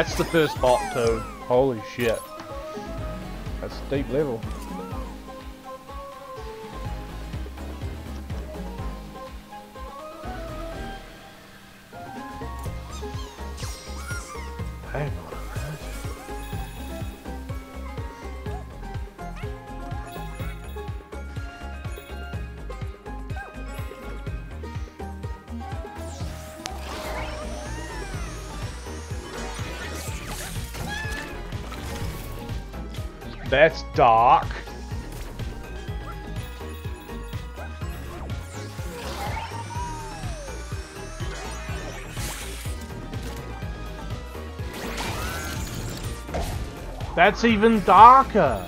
That's the first bot too. Holy shit. That's deep level. Dark. That's even darker.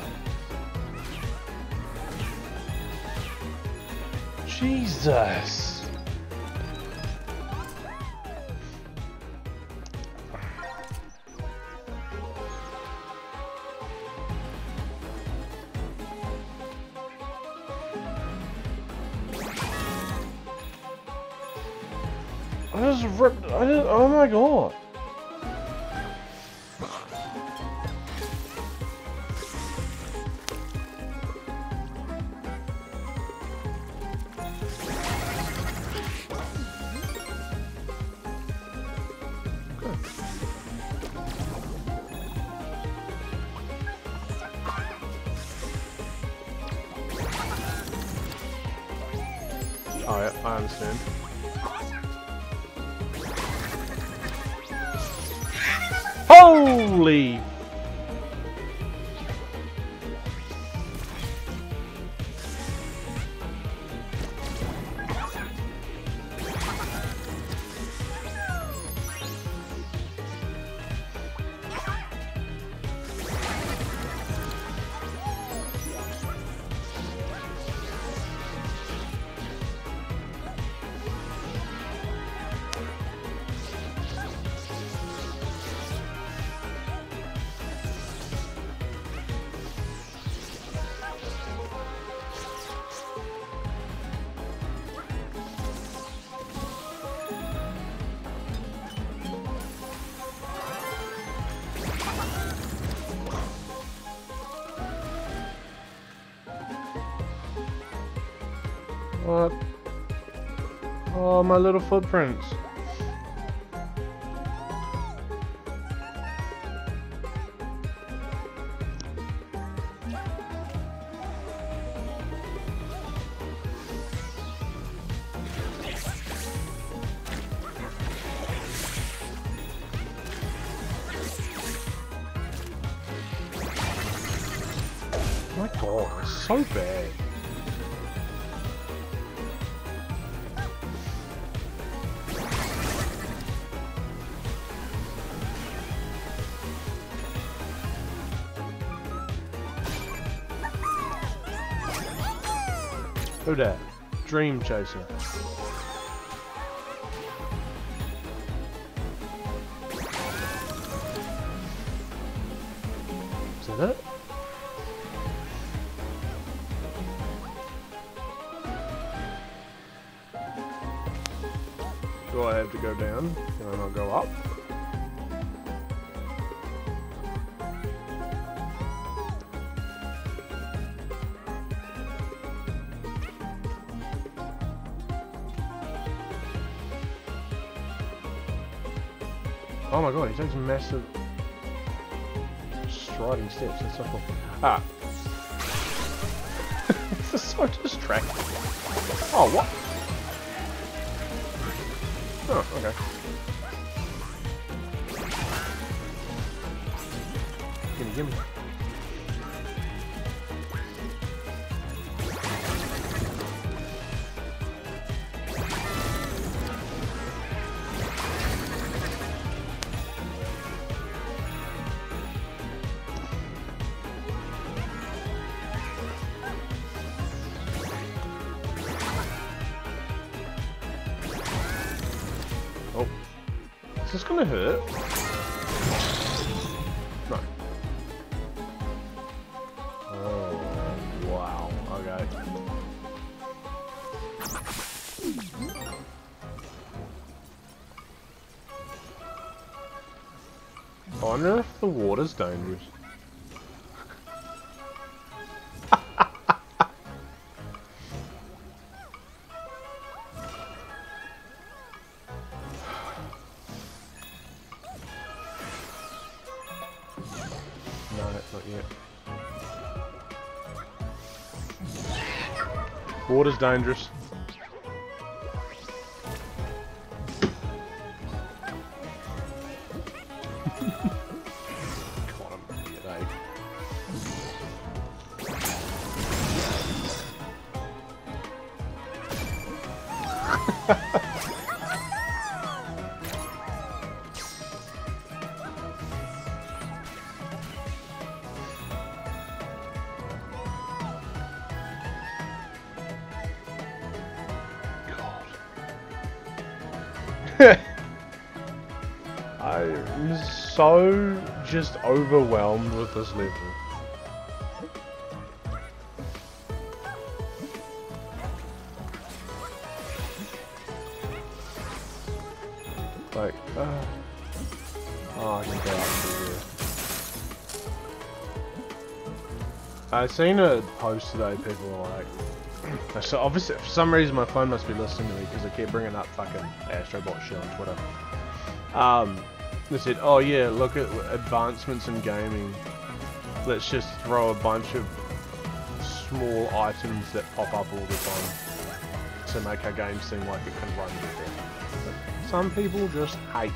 My little footprints. Dream Chaser. Is that it? Do I have to go down? Can I not go up? Oh my god, he takes massive striding steps. That's so cool. Ah. this is so distracting. Oh, what? Oh, okay. Gimme, gimme. Water's dangerous. So just overwhelmed with this level. Like, uh, oh, I can go up there. I seen a post today. People were like, so obviously for some reason my phone must be listening to me because I keep bringing up fucking Astro Bot shit on Twitter. Um, they said, oh yeah, look at advancements in gaming. Let's just throw a bunch of small items that pop up all the time to make our game seem like it can run better. But some people just hate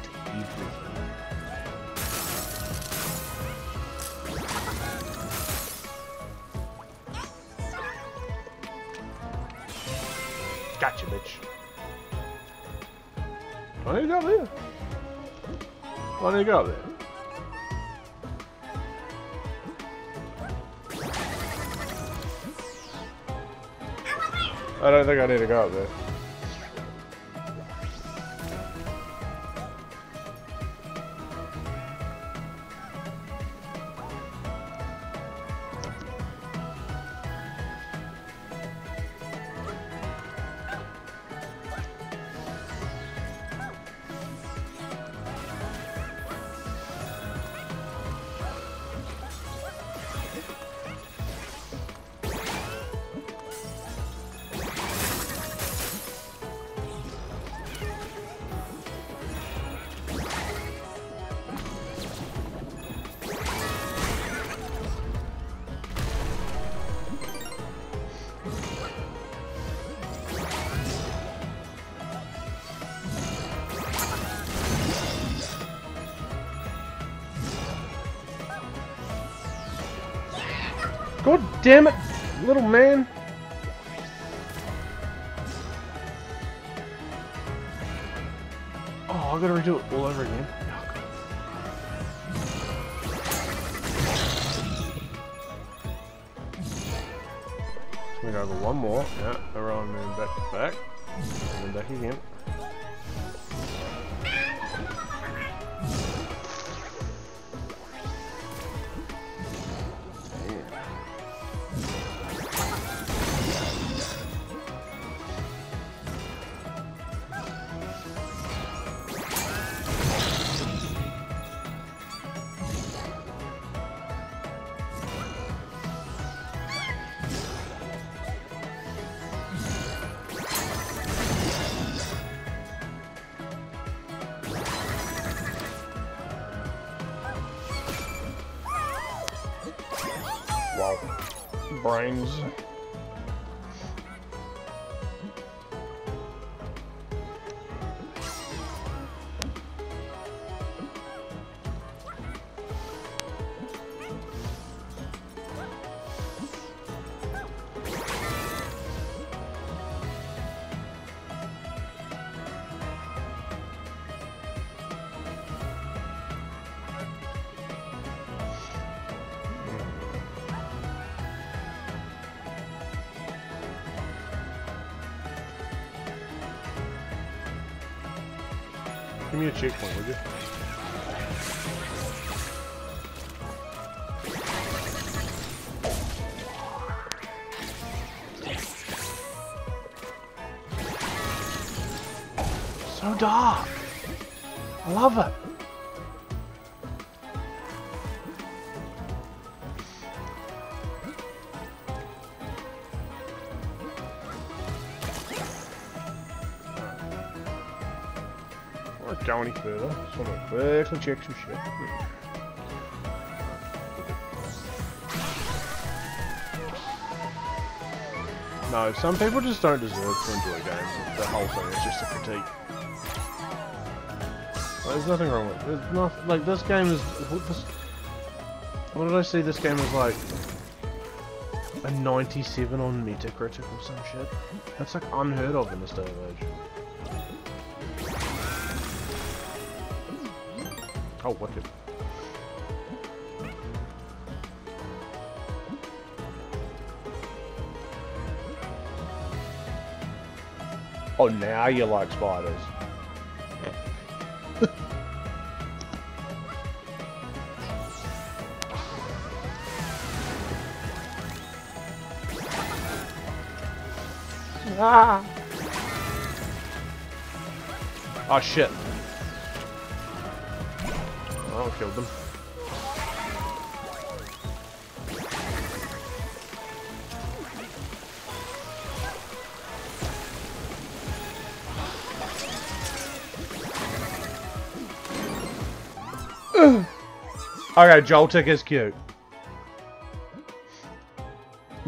I don't think I need to go up there. Damn it, little man. So dark. I love it. Won't go any further. Just want to quickly check some shit. Hmm. No, some people just don't deserve to enjoy games. The whole thing is just a critique. There's nothing wrong with it. There's not, like, this game is... What, this, what did I see? This game was like... A 97 on Metacritic or some shit. That's like unheard of in this day of age. Oh, what it? Oh, now you like spiders. Oh shit. Oh, killed them. okay, Joltik is cute.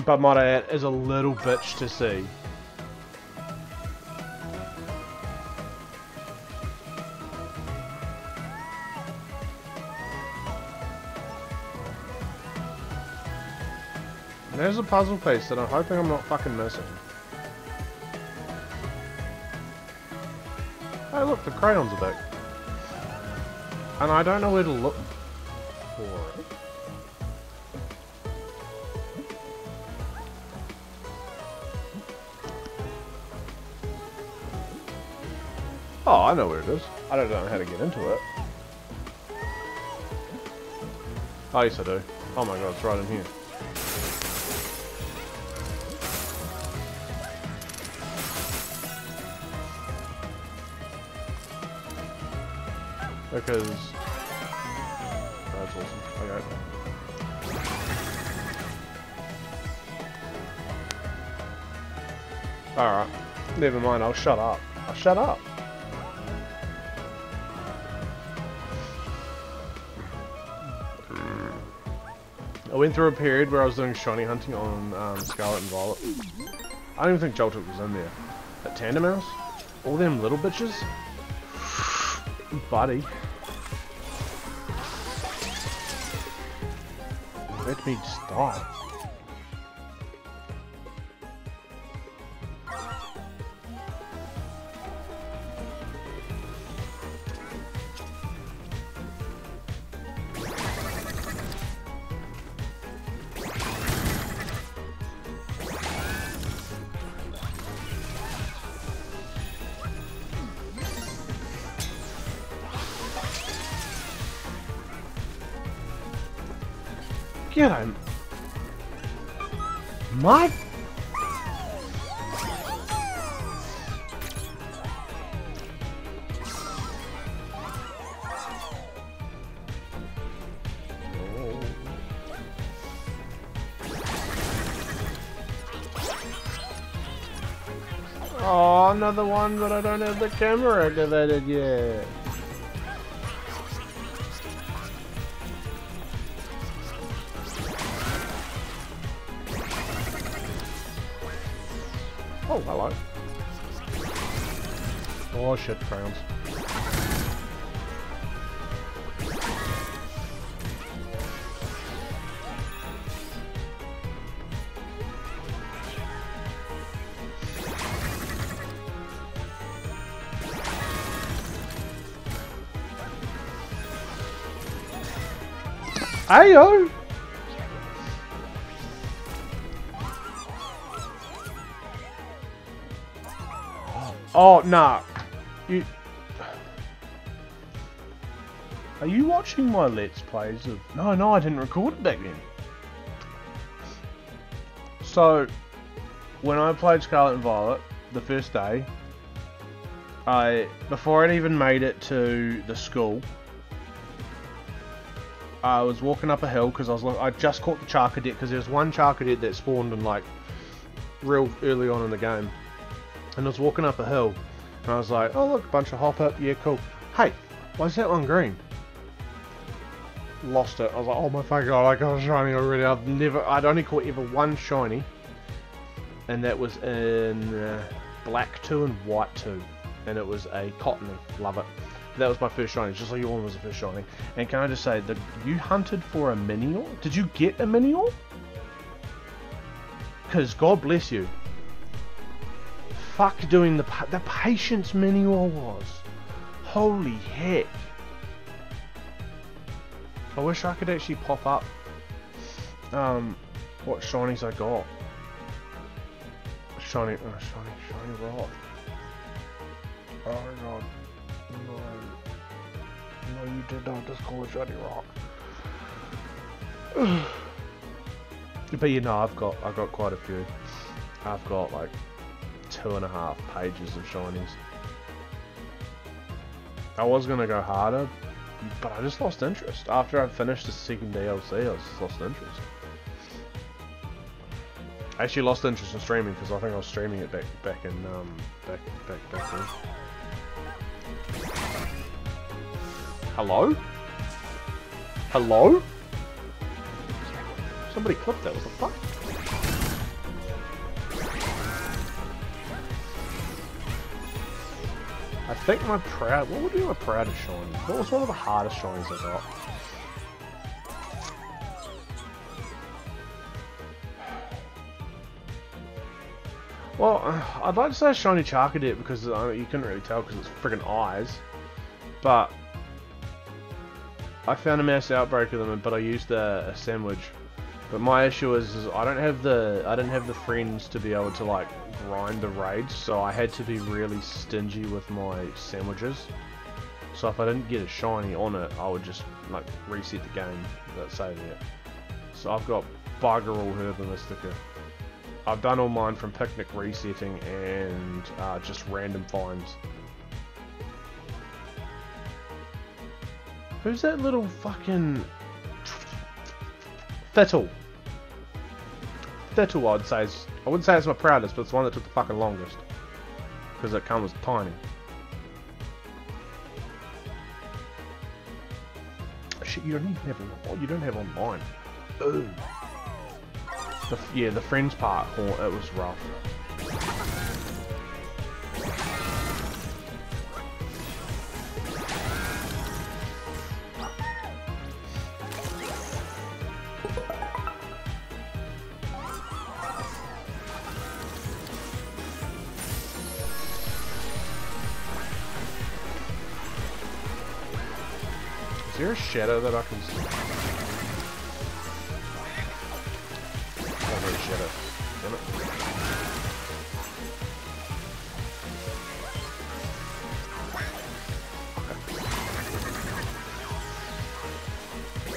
But Modaat is a little bitch to see. A puzzle piece that I'm hoping I'm not fucking missing. Oh look, the crayons are back. And I don't know where to look for it. Oh, I know where it is. I don't know how to get into it. Oh, yes I do. Oh my god, it's right in here. Because... That's awesome. Okay. Alright. Never mind, I'll shut up. I'll shut up. I went through a period where I was doing shiny hunting on um, Scarlet and Violet. I don't even think Joltik was in there. That Tandemaus? All them little bitches? Buddy. Let me stop. Another one, but I don't have the camera activated yet. Oh, hello. Oh shit, crowns. Ayo! Oh, nah. You... Are you watching my Let's Plays of... No, no, I didn't record it back then. So, when I played Scarlet and Violet, the first day, I... Before I'd even made it to the school, I was walking up a hill because I was I just caught the Charcadet because there's one Charcadet that spawned in like real early on in the game, and I was walking up a hill, and I was like, oh look, a bunch of Hoppip, yeah cool. Hey, why is that one green? Lost it. I was like, oh my fucking god, I got a shiny already. I've never, I'd only caught ever one shiny, and that was in uh, black two and white two, and it was a Cottonee. Love it. That was my first shiny, just like your one was the first shiny. And can I just say that you hunted for a Minior? Did you get a Minior? Because God bless you. Fuck doing the the patience Minior was. Holy heck. I wish I could actually pop up um, what shinies I got. Shiny, uh, shiny, shiny rock. Oh my god. You did not it shiny rock. but you know, I've got, I've got quite a few. I've got like two and a half pages of shinies. I was gonna go harder, but I just lost interest. After I finished the second DLC, I just lost interest. I actually lost interest in streaming because I think I was streaming it back back in um back back back then. Hello? Hello? Somebody clipped that, what the fuck? I think my proud. What would be my proudest shiny? What was one of the hardest shinies I got? Well, I'd like to say shiny Charcadet because uh, you couldn't really tell because it's friggin' eyes. But I found a mass outbreak of them, but I used a, a sandwich. But my issue is, is I don't have the I don't have the friends to be able to like grind the raids, so I had to be really stingy with my sandwiches. So if I didn't get a shiny on it, I would just like reset the game without saving it. So I've got bugger all Herba Mystica. I've done all mine from picnic resetting and uh, just random finds. Who's that little fucking Fettle. Fiddle, I'd say, is, I wouldn't say it's my proudest, but it's the one that took the fucking longest. Because it comes tiny. Shit, you don't even have oh, you don't have online. Ooh. The, yeah, the friends part, oh, it was rough. There a shadow that I can see? Oh, a shadow. Damn it.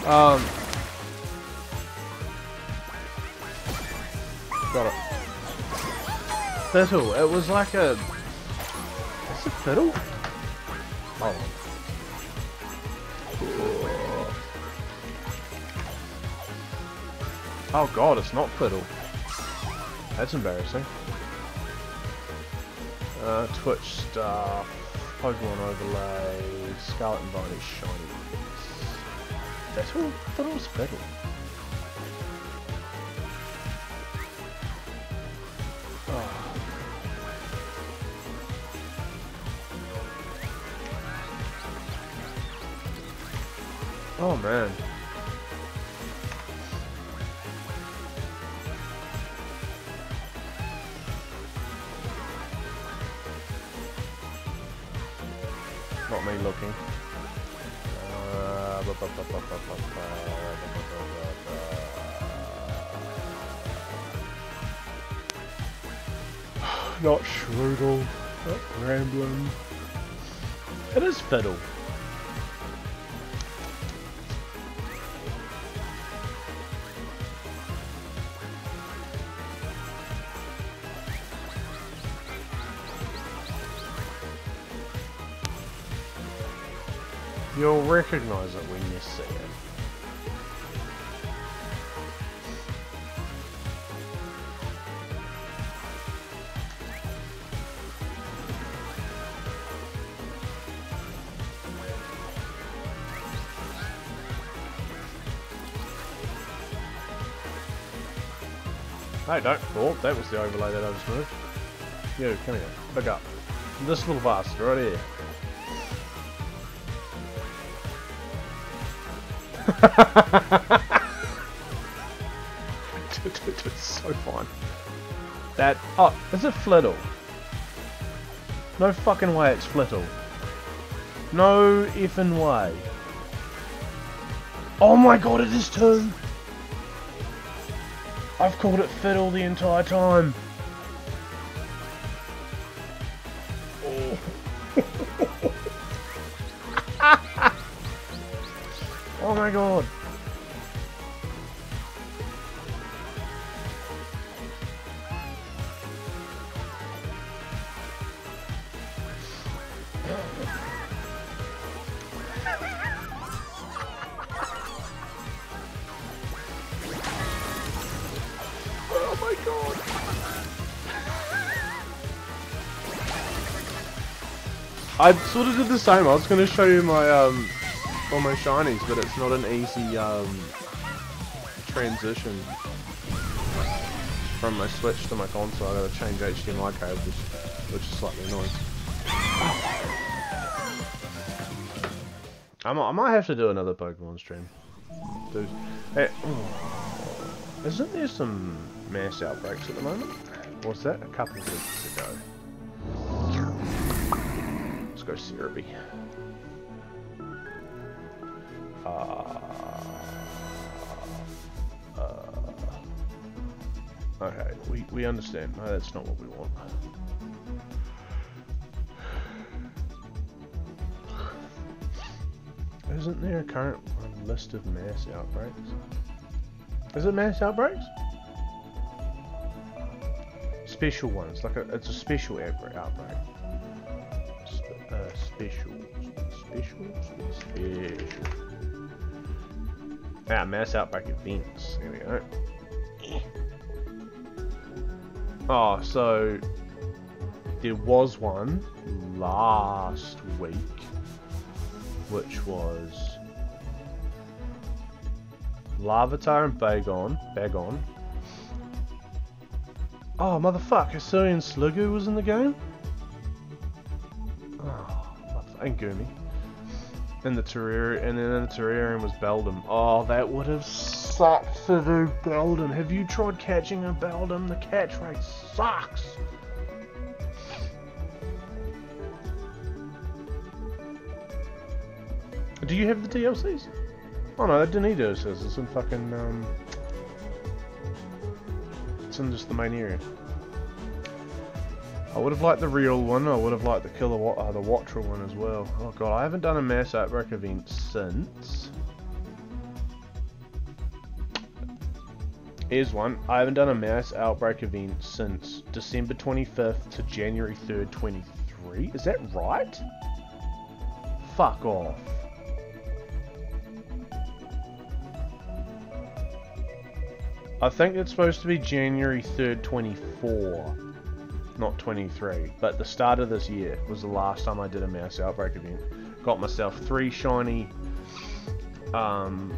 Um. Got it. Fiddle. It was like a. Is it fiddle? Oh. Oh god, it's not Fiddle. That's embarrassing. Uh, Twitch stuff, Pokemon overlay, Scarlet and Violet shiny. That's all? I thought it was Fiddle. Oh. oh man. Not me looking. Uh, not Shroodle, not Bramblin. It is Fiddle. You'll recognize it when you see it. Hey, don't. Oh, that was the overlay that I just moved. You, come here. Pick up. This little bastard right here. It's so fun. That. Oh, is it Flittle? No fucking way it's Flittle. No effing way. Oh my god, it is too! I've called it Fiddle the entire time. Oh my god. Oh my god. I sort of did the same. I was going to show you my um my shinies, but it's not an easy um transition from my Switch to my console. I got to change HDMI cables, which is slightly annoying. I might, I might have to do another Pokemon stream. Dude, hey, oh, isn't there some mass outbreaks at the moment? Was that a couple of weeks ago? Let's go Serebii. Uh, uh, okay, we, we understand. No, that's not what we want. Isn't there a current list of mass outbreaks? Is it mass outbreaks? Special ones, like a, it's a special outbreak. Sp uh, special, special, special. Ah, mass outbreak events. There we go. Oh, so there was one last week which was Larvitar and Bagon. Bagon. Oh, motherfucker, Hisuian Sliggoo was in the game? Oh, and Goomy. And the Terarium, and then in the Terarium was Beldum. Oh, that would have sucked to do Beldum. Have you tried catching a Beldum? The catch rate sucks. Do you have the DLCs? Oh no, that didn't DLCs. It's in fucking um. It's in just the main area. I would have liked the real one. I would have liked the killer, uh, the Watcher one as well. Oh god, I haven't done a mass outbreak event since. Here's one. I haven't done a mass outbreak event since December 25th to January 3rd, 23. Is that right? Fuck off. I think it's supposed to be January 3rd, 24, not 23. But the start of this year was the last time I did a Mouse Outbreak event. Got myself three shiny, um,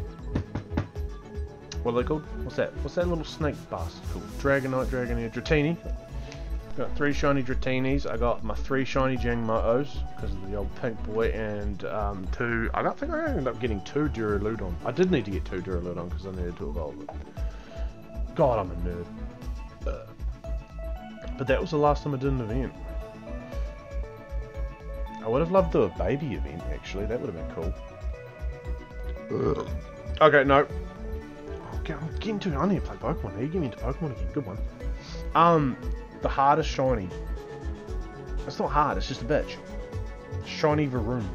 what are they called? What's that? What's that little snake bastard called? Dragonite, Dragonair, Dratini. Got three shiny Dratinis. I got my three shiny Jangmotos because of the old pink boy, and um, two. I don't think I ended up getting two Duraludon. I did need to get two Duraludon because I needed to evolve it. God, I'm a nerd. But that was the last time I did an event. I would have loved to do a baby event, actually. That would have been cool. Ugh. Okay, no. I'm getting too... I need to play Pokemon. You get me into Pokemon again. Good one. Um, the hardest shiny. It's not hard, it's just a bitch. Shiny Varoom.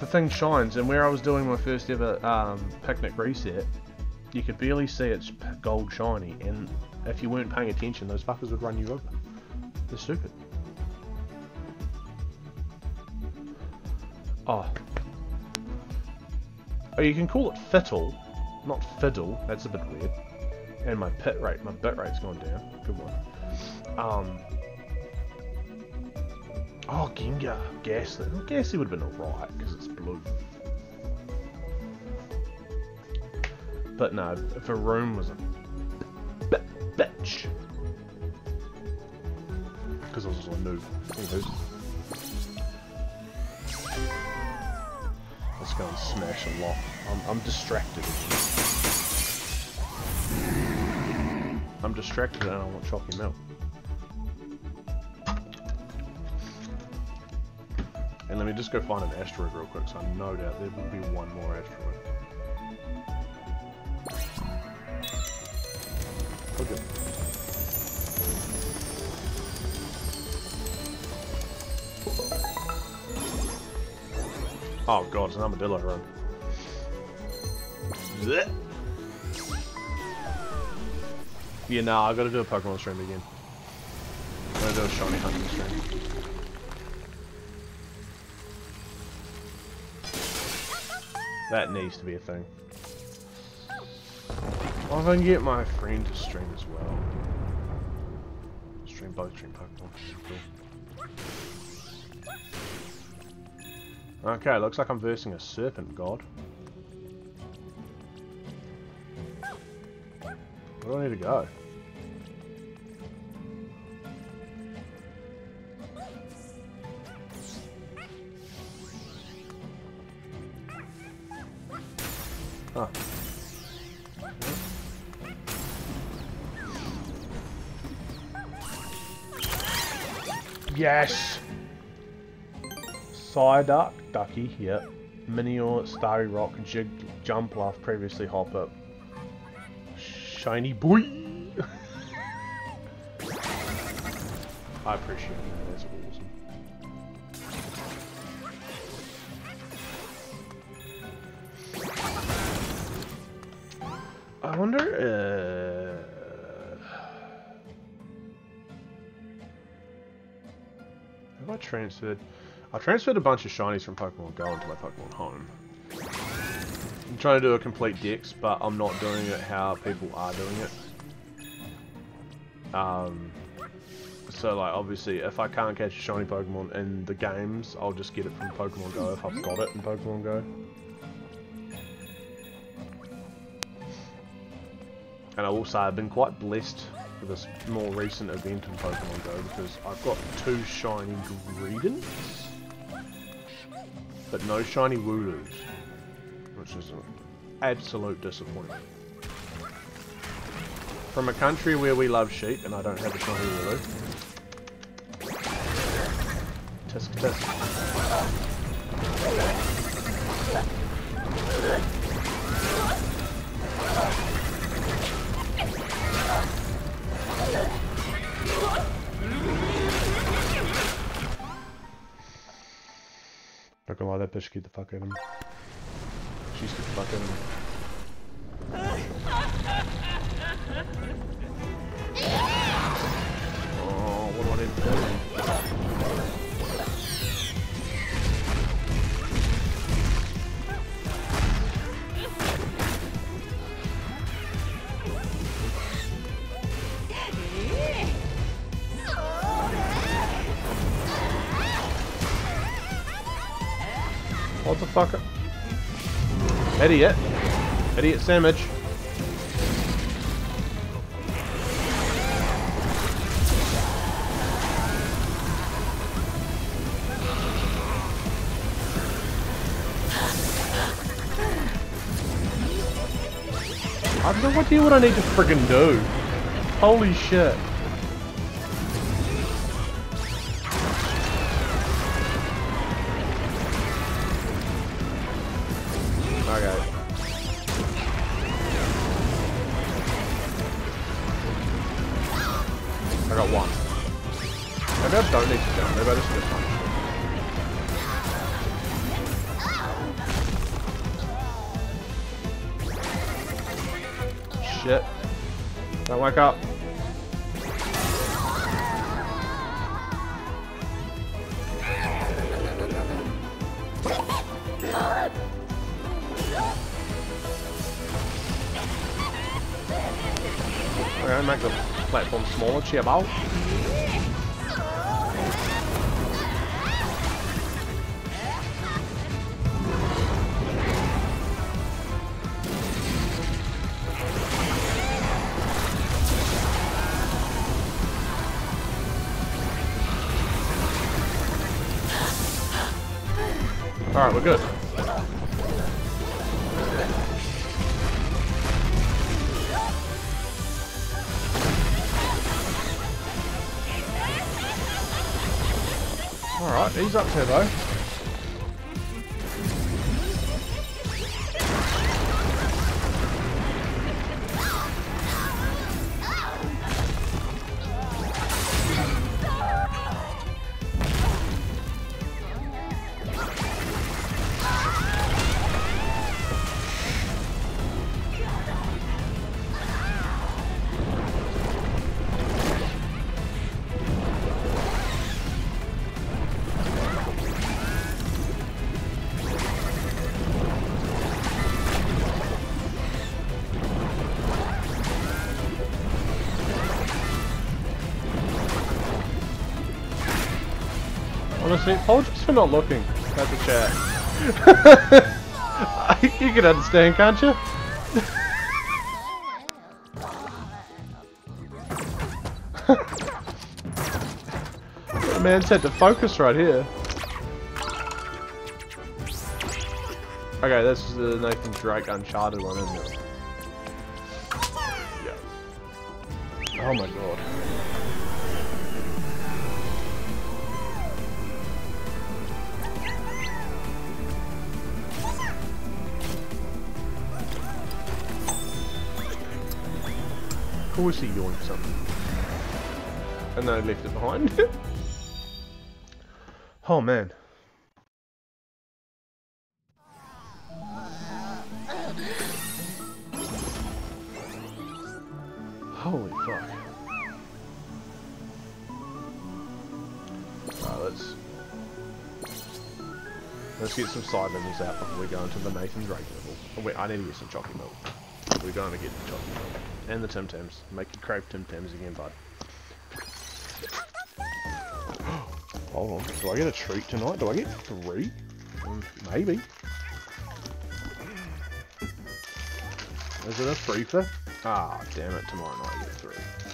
the thing shines, and where I was doing my first ever um, picnic reset, you could barely see its gold shiny, and if you weren't paying attention, those fuckers would run you over. They're stupid. Oh. Oh, you can call it fiddle, not fiddle. That's a bit weird. And my pit rate, my bit rate's gone down. Good one. Um. Oh, Gengar. Gastly. Well, Gastly would have been alright, because it's blue. But no, Varoom was a bitch. Because I was a noob. Anyways. Let's go and smash a lot. I'm, I'm distracted. I'm distracted and I want chalky milk. And let me just go find an asteroid real quick, so no doubt there will be one more asteroid. Oh god, it's an armadillo run. Blech. Yeah, nah, I gotta do a Pokemon stream again. I'm gonna do a shiny hunting stream. That needs to be a thing. Well, if I can get my friend to stream as well. Stream both stream Pokemon. Cool. Okay, looks like I'm versing a Serpent God. Where do I need to go? Huh. Yes! Psyduck, Ducky, yep. Minior, Starry Rock, Jig, Jumpluff, previously Hopper. Shiny boy! I appreciate that, that's awesome. I wonder, uh... Have I transferred? I transferred a bunch of shinies from Pokemon Go into my Pokemon Home. I'm trying to do a complete Dex, but I'm not doing it how people are doing it. Um, so like obviously if I can't catch a shiny Pokemon in the games, I'll just get it from Pokemon Go if I've got it in Pokemon Go. And I also I've been quite blessed with this more recent event in Pokemon Go because I've got two shiny Greedents, but no shiny Wooloos, which is an absolute disappointment. From a country where we love sheep and I don't have a shiny Wooloo. Tisk tisk. Not gonna lie, that bitch scared the fuck out of me. She scared the fuck out of me. Oh, what do I need to do? Fuck? Idiot. Idiot sandwich. I have no idea what I need to friggin' do. Holy shit. Chemal. Up to though. Honestly, apologies for not looking at the chat. you can understand, can't you? man said to focus right here. Okay, this is the Nathan Drake Uncharted one, isn't it? He yoinked something. And then I left it behind. oh man. Holy fuck. Alright, let's... Let's get some side menus out before we go into the Nathan Drake level. Oh wait, I need to get some chocolate milk. We're going to get the chocolate milk. And the Tim Tams. Make you crave Tim Tams again, bud. Hold on. Do I get a treat tonight? Do I get three? Maybe. Is it a free for? Ah, damn it. Tomorrow night I get three.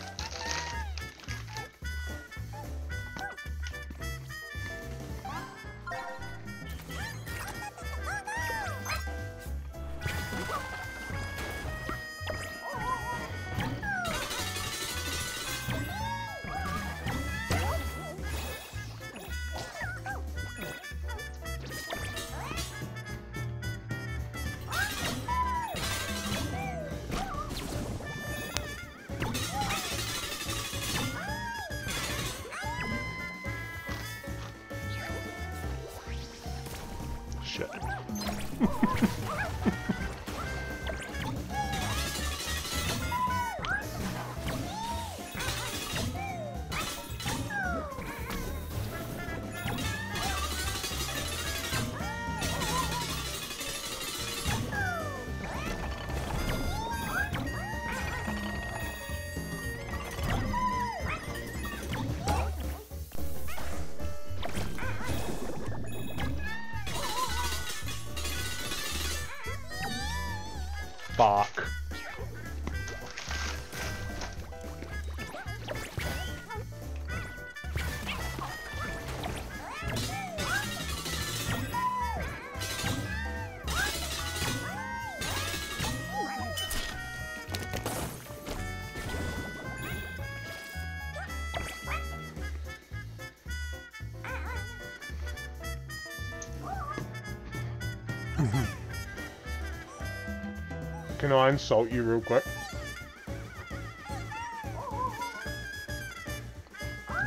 Can I insult you real quick?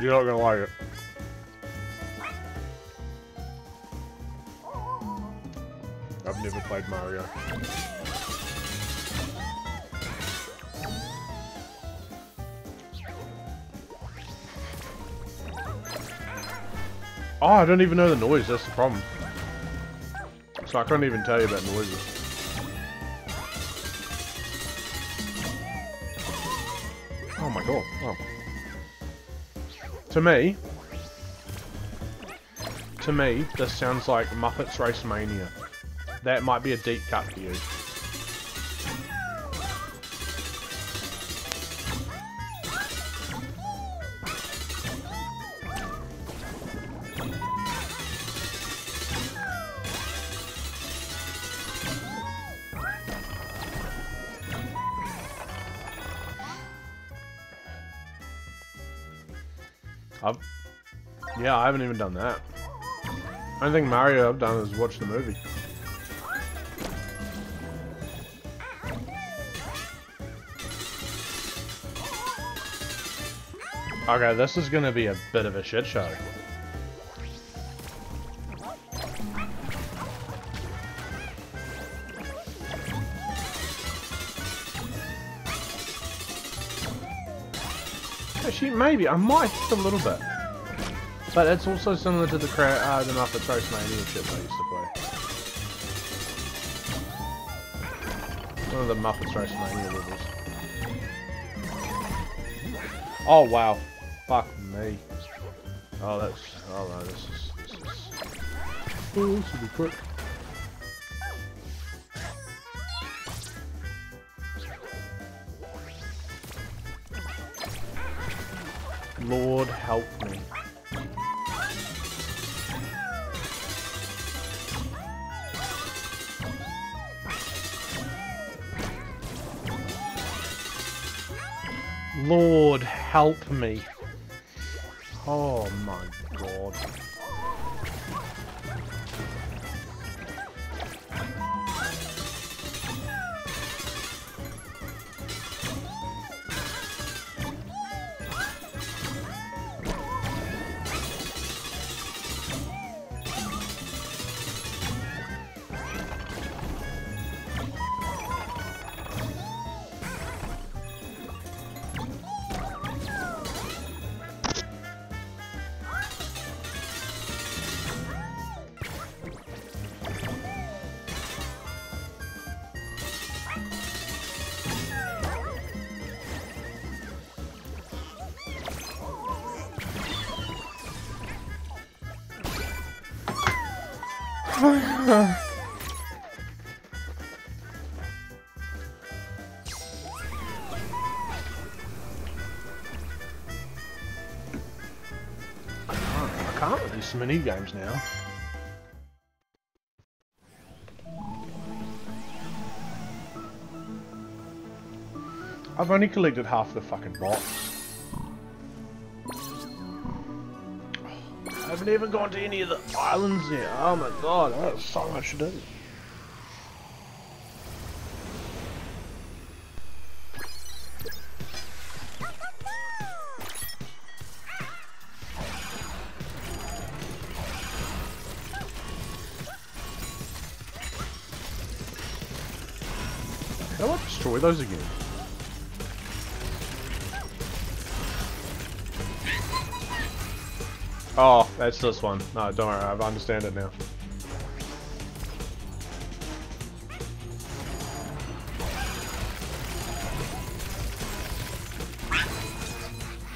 You're not gonna like it. I've never played Mario. Oh, I don't even know the noise, that's the problem. So I couldn't even tell you about noises. To me, to me, this sounds like Muppets Race Mania. That might be a deep cut for you. Yeah, I haven't even done that. Only thing Mario I've done is watch the movie. Okay, this is gonna be a bit of a shit show. Actually, maybe. I might a little bit. But it's also similar to the uh, the Muppets Race Mania shit I used to play. One of the Muppets Race Mania levels. Oh wow. Fuck me. Oh that's oh no, this is this is Oh this will be quick. Lord help me. Lord help me. Oh my mini games now. I've only collected half the fucking box. I haven't even gone to any of the islands yet. Oh my god, that's so much to do. Those again? Oh, that's this one. No, don't worry, I understand it now.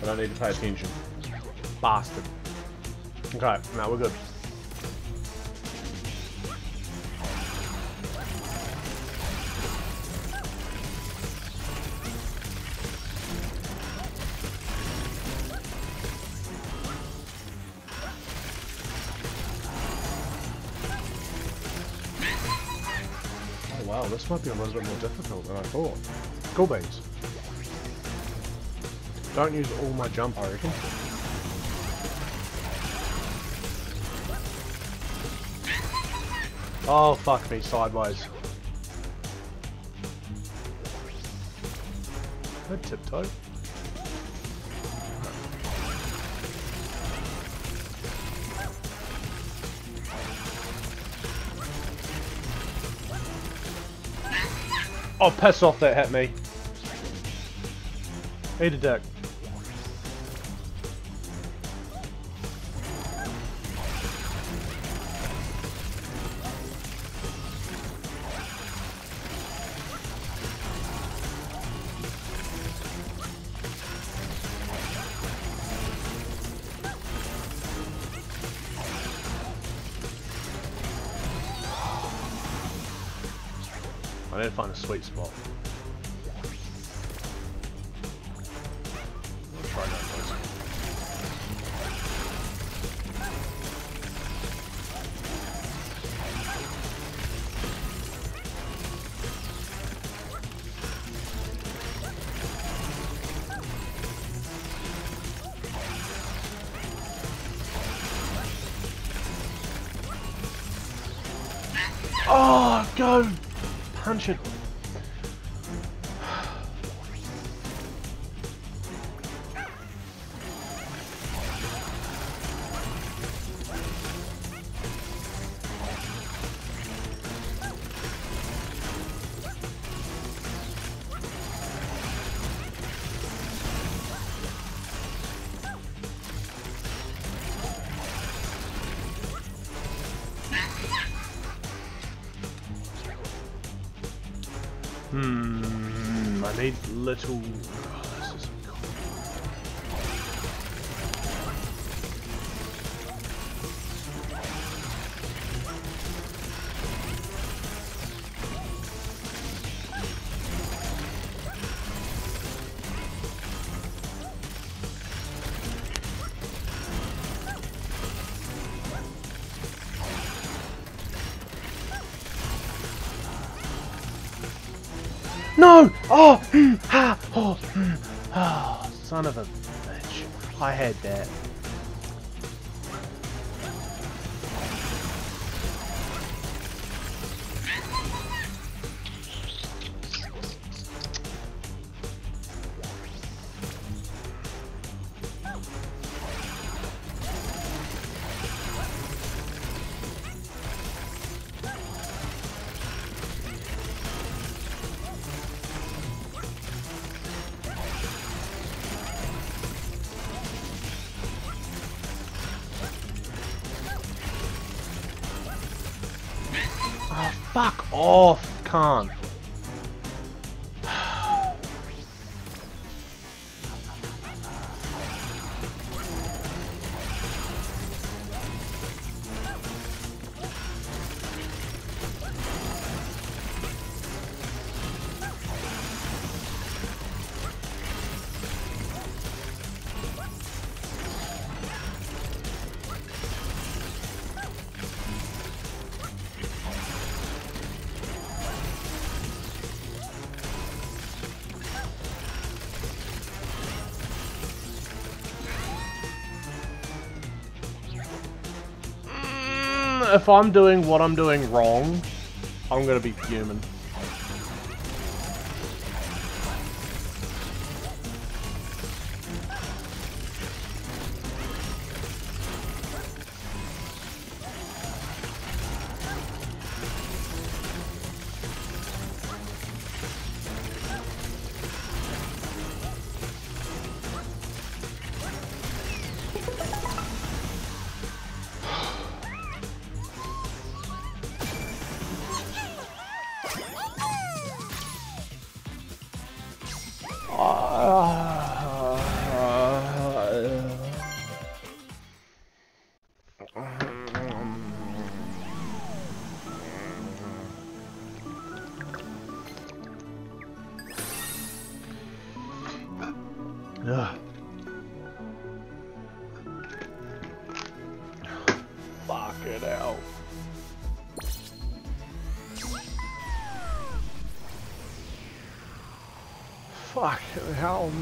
I don't need to pay attention. Bastard. Okay, now we're good. Might be a little bit more difficult than I thought. Cool beans. Don't use all my jump, I reckon. Oh, fuck me, sideways. I tiptoe. Oh, piss off, that hit me. Eat a dick. baseball. little Oh! Ah, oh! Oh! Son of a bitch. I had that. if I'm doing what I'm doing wrong, I'm gonna be fuming.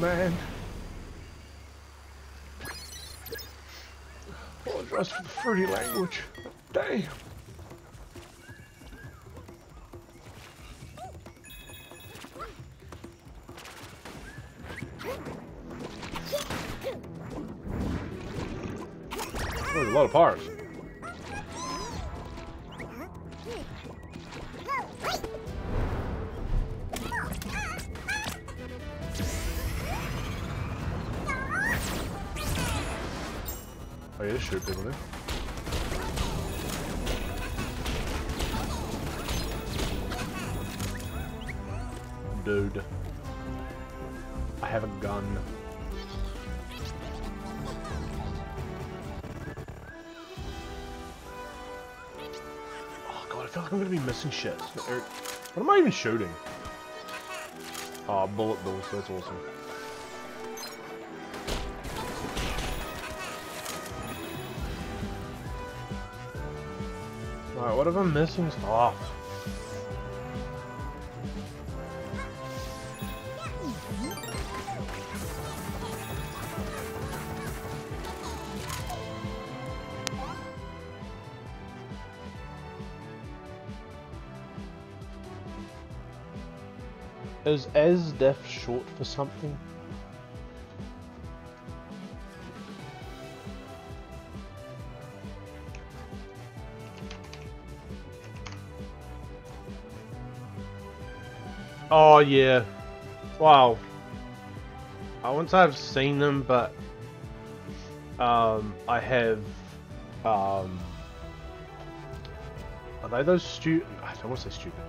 man. Missing shit. What am I even shooting? Ah, oh, bullet bills. That's awesome. Alright, what if I'm missing stuff? Is ASDF short for something? Oh yeah. Wow. I wouldn't say I've seen them, but um, I have. Um, are they those stupid? I don't want to say stupid.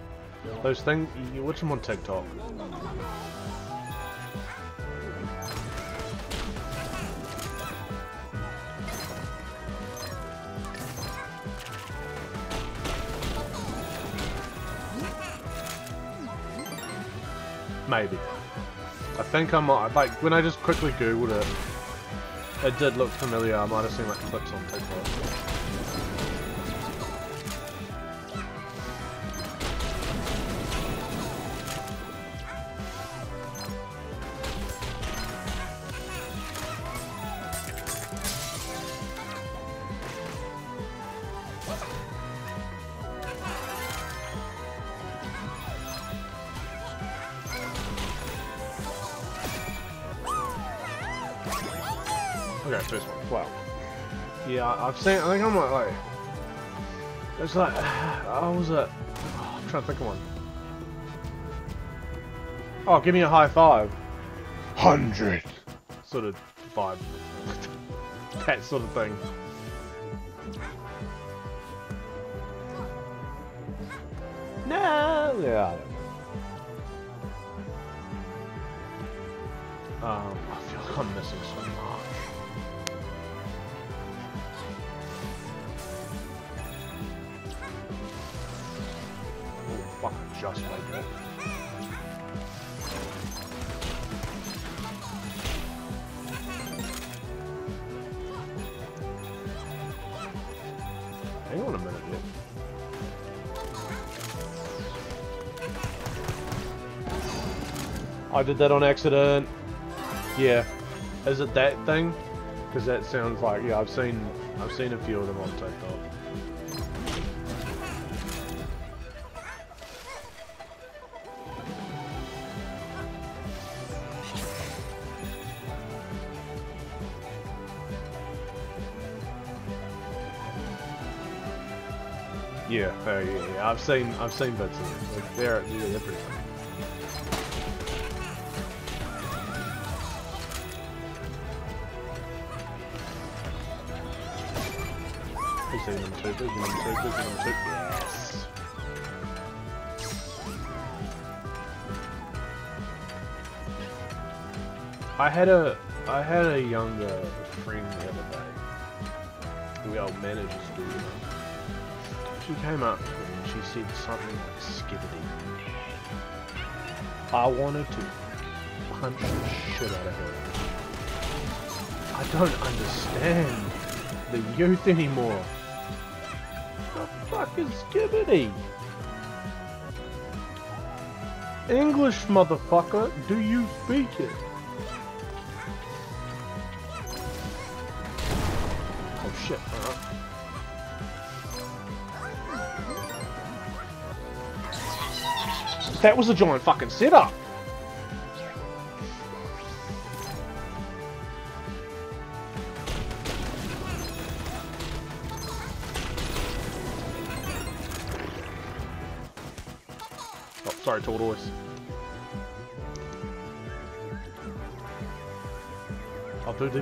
Those things. You watch them on TikTok. Maybe. I think I might, like, when I just quickly googled it, it did look familiar, I might have seen like clips on TikTok. It's like I was at. Oh, I'm trying to think of one. Oh, give me a high five. Hundred. Sort of vibe. that sort of thing. I did that on accident. Yeah. Is it that thing? Because that sounds like yeah. I've seen I've seen a few of them on TikTok. Yeah, uh, yeah, yeah, I've seen I've seen bits of it. Like, they're yeah, they're pretty funny. Yes. I had a I had a younger uh, friend the other day. We all managed to do know. She came up to me and she said something like skibbity. I wanted to punch the shit out of her. I don't understand the youth anymore. English, motherfucker, do you speak it? Oh shit, alright. That was a giant fucking setup!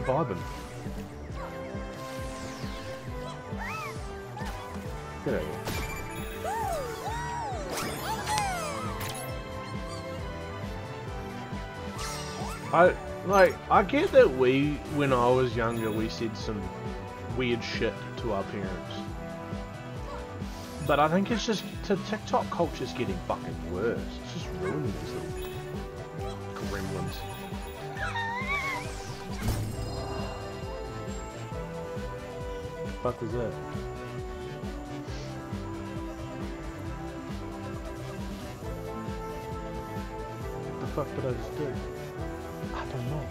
Vibing. Get out. I like I get that we when I was younger we said some weird shit to our parents. But I think it's just the TikTok culture's getting fucking worse. It's just ruining fuck was that? What the fuck did I just do? I don't know.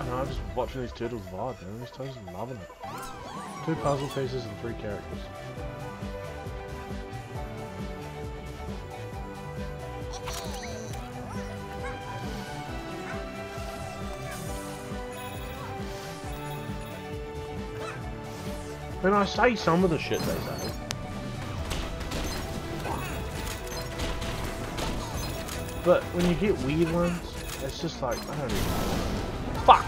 I know, I'm just watching these turtles vibe, man. These turtles are loving it. Two puzzle pieces and three characters. When I say some of the shit they say. But when you get weird ones, it's just like, I don't even know. Fuck!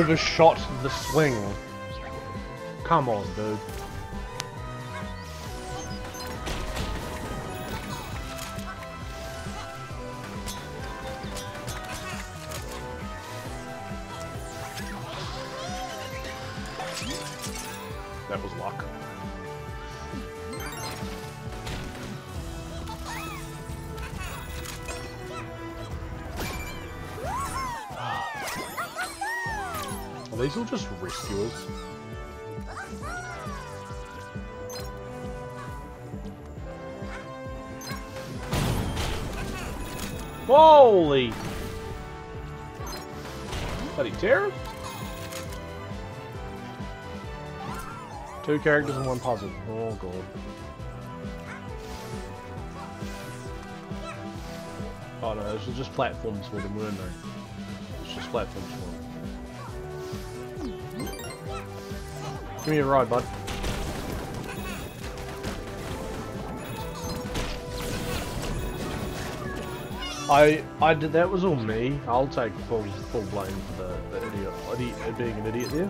Overshot the swing. Come on, dude. Two characters and one puzzle. Oh god. Oh no, those were just platforms for them, weren't they? It's just platforms for them. Give me a ride, bud. I I did that was all me. I'll take full full blame for the, the idiot, idiot being an idiot there.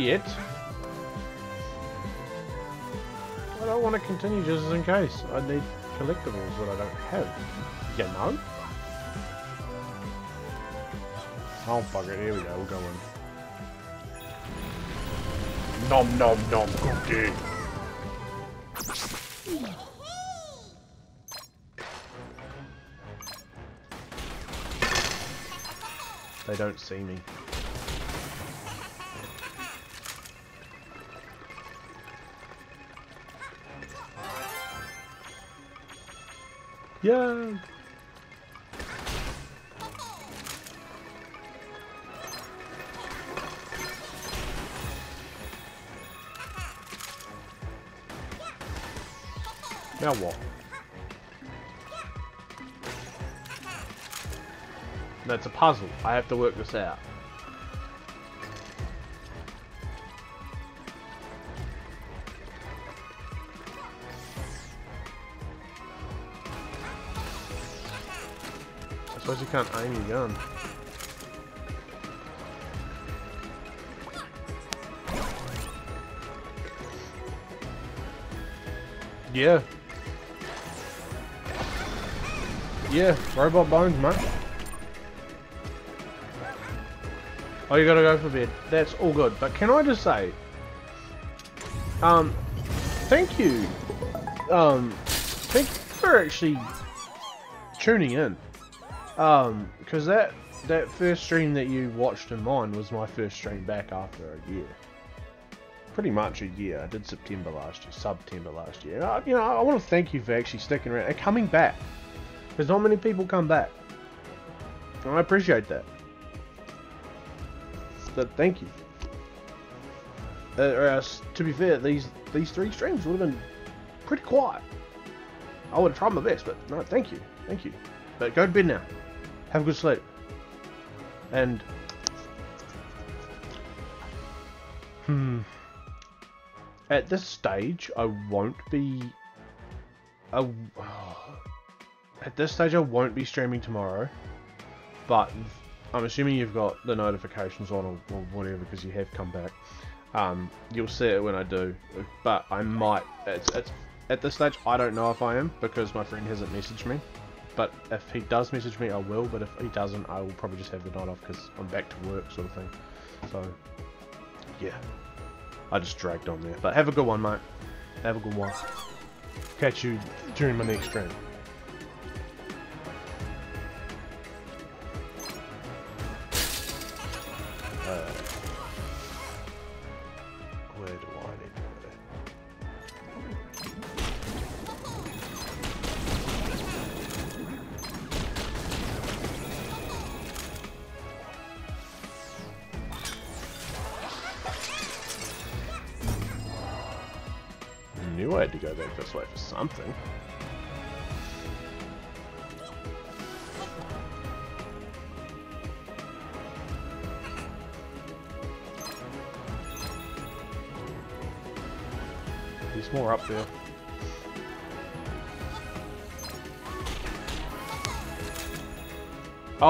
I don't want to continue just in case. I need collectibles that I don't have. You know? Oh, fuck it. Here we go. We'll go in. Nom nom nom cookie. They don't see me. Yeah. Now what? That's a puzzle. I have to work this out. Suppose you can't aim your gun. Yeah. Yeah, robot bones, mate. Oh, you gotta go for bed. That's all good. But can I just say, um, thank you, um, thank you for actually tuning in. Um, because that that first stream that you watched in mine was my first stream back after a year. Pretty much a year. I did September last year, September last year. I, you know, I want to thank you for actually sticking around and coming back. There's not many people come back. And I appreciate that. But thank you. Uh, else, to be fair, these these three streams would have been pretty quiet. I would have tried my best, but no, thank you, thank you. But go to bed now. Have a good sleep. And hmm, at this stage, I won't be. I, at this stage, I won't be streaming tomorrow. But I'm assuming you've got the notifications on or, or whatever because you have come back. Um, you'll see it when I do, but I might. It's, it's at this stage I don't know if I am because my friend hasn't messaged me. But if he does message me, I will. But if he doesn't, I will probably just have the night off because I'm back to work, sort of thing. So, yeah, I just dragged on there. But have a good one, mate. Have a good one. Catch you during my next stream.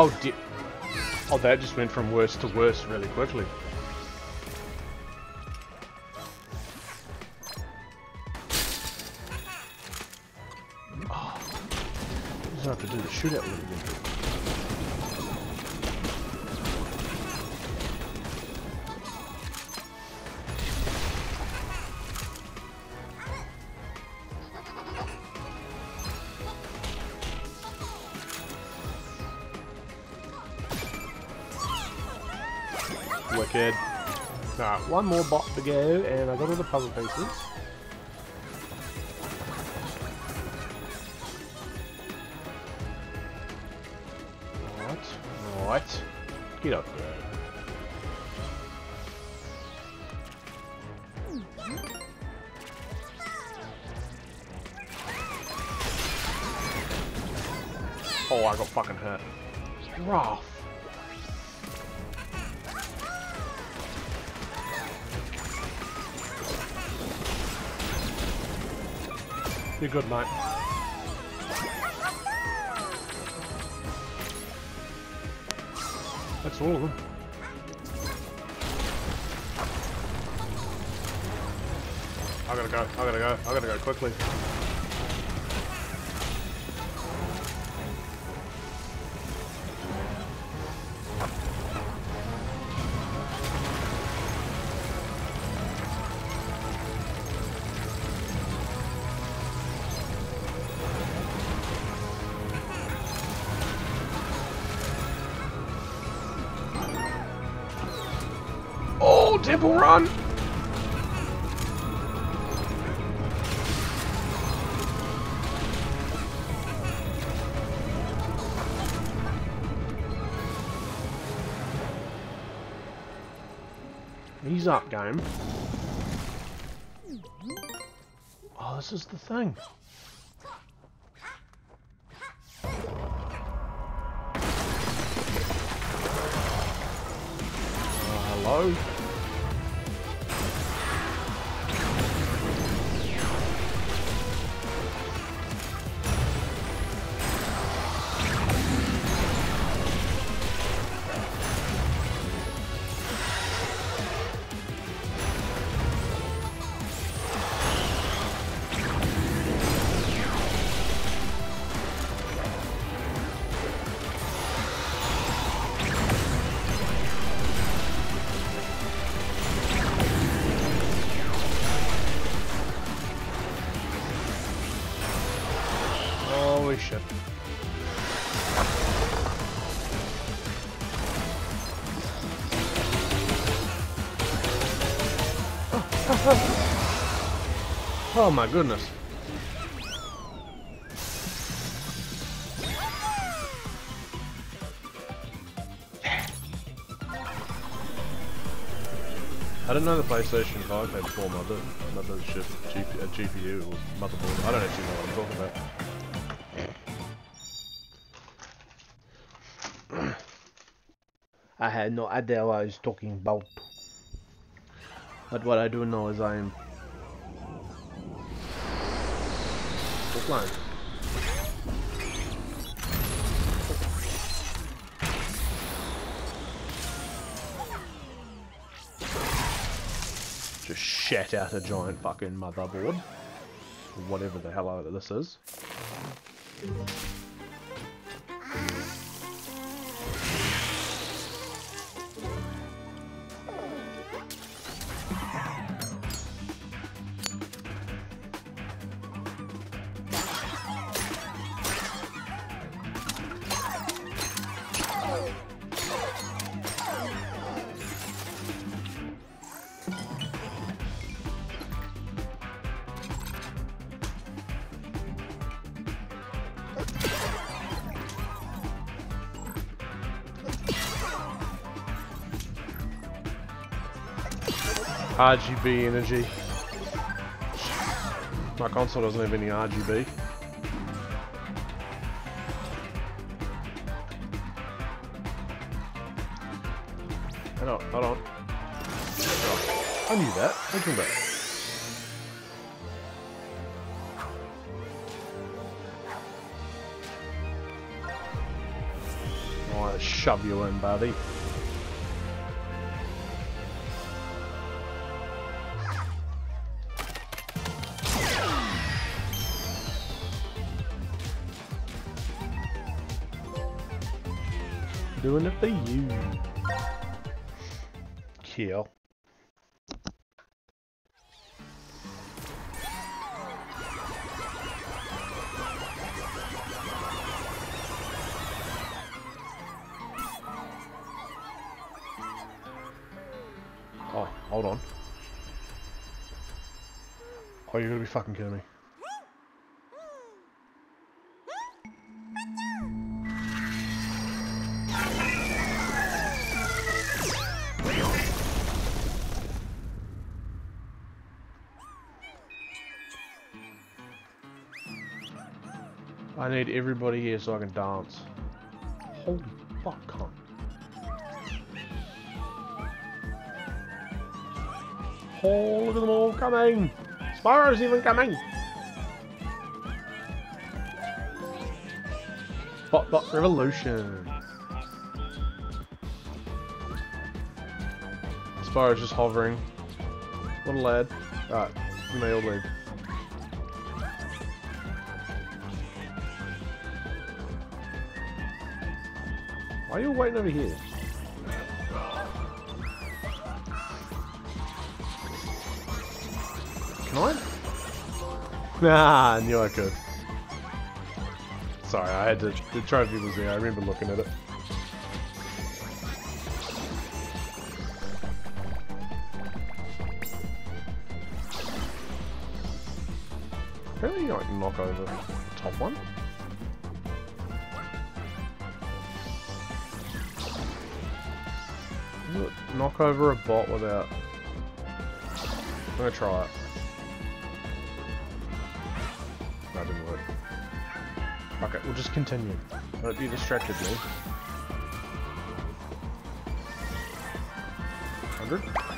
Oh, oh, that just went from worse to worse really quickly. shoot at one Wicked. One more bot to go, and I got all the puzzle pieces. Up, game. Oh, this is the thing. Holy shit. oh my goodness. I didn't know the PlayStation 5 had four mother, mothership, uh, GP, a GPU, or motherboard. I don't actually know what I'm talking about. I had no idea what I was talking about. But what I do know is I am offline. Just shat out a giant fucking motherboard. Whatever the hell this is. RGB energy. My console doesn't have any RGB. Hold on, hold on. Oh, I knew that. At that. Oh, shove you in, buddy. Doing it for you. Kill. Oh, hold on. Oh, you're gonna be fucking kidding me. Everybody here so I can dance. Holy fuck, cunt. Oh, look at them all coming! Spyro's even coming! Bot Bot Revolution! Spyro's just hovering. What a lad. Alright, you may all leave. Waiting over here? Can I? Nah, I knew I could. Sorry, I had to. The trophy was there. I remember looking at it. Apparently, you like knock over the top one. Over a bot without... I'm gonna try it. That didn't work. Okay, we'll just continue. Don't be distracted me. 100?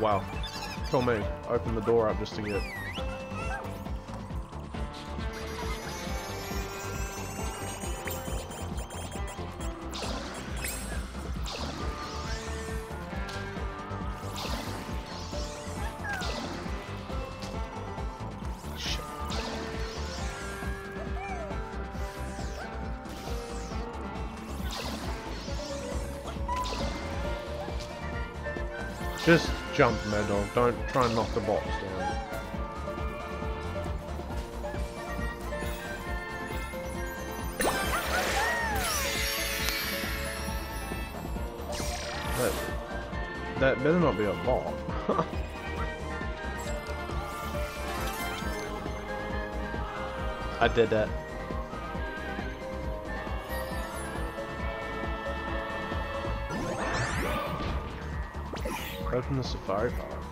Wow. Kill me. Open the door up just to get... jump, Mad Dog. Don't try and knock the box down. That, that better not be a bot. I did that. Open the safari park.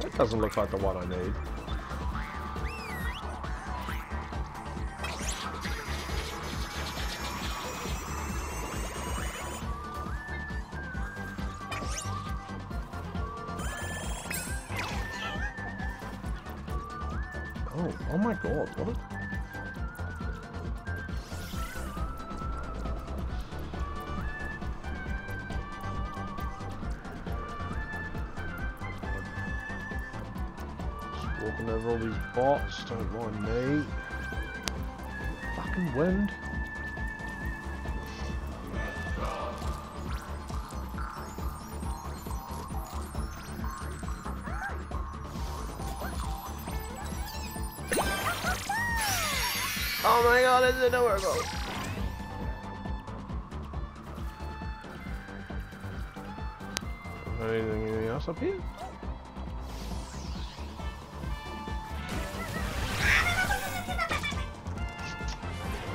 That doesn't look like the one I need. Oh my god, is it nowhere go? Anything, anything else up here?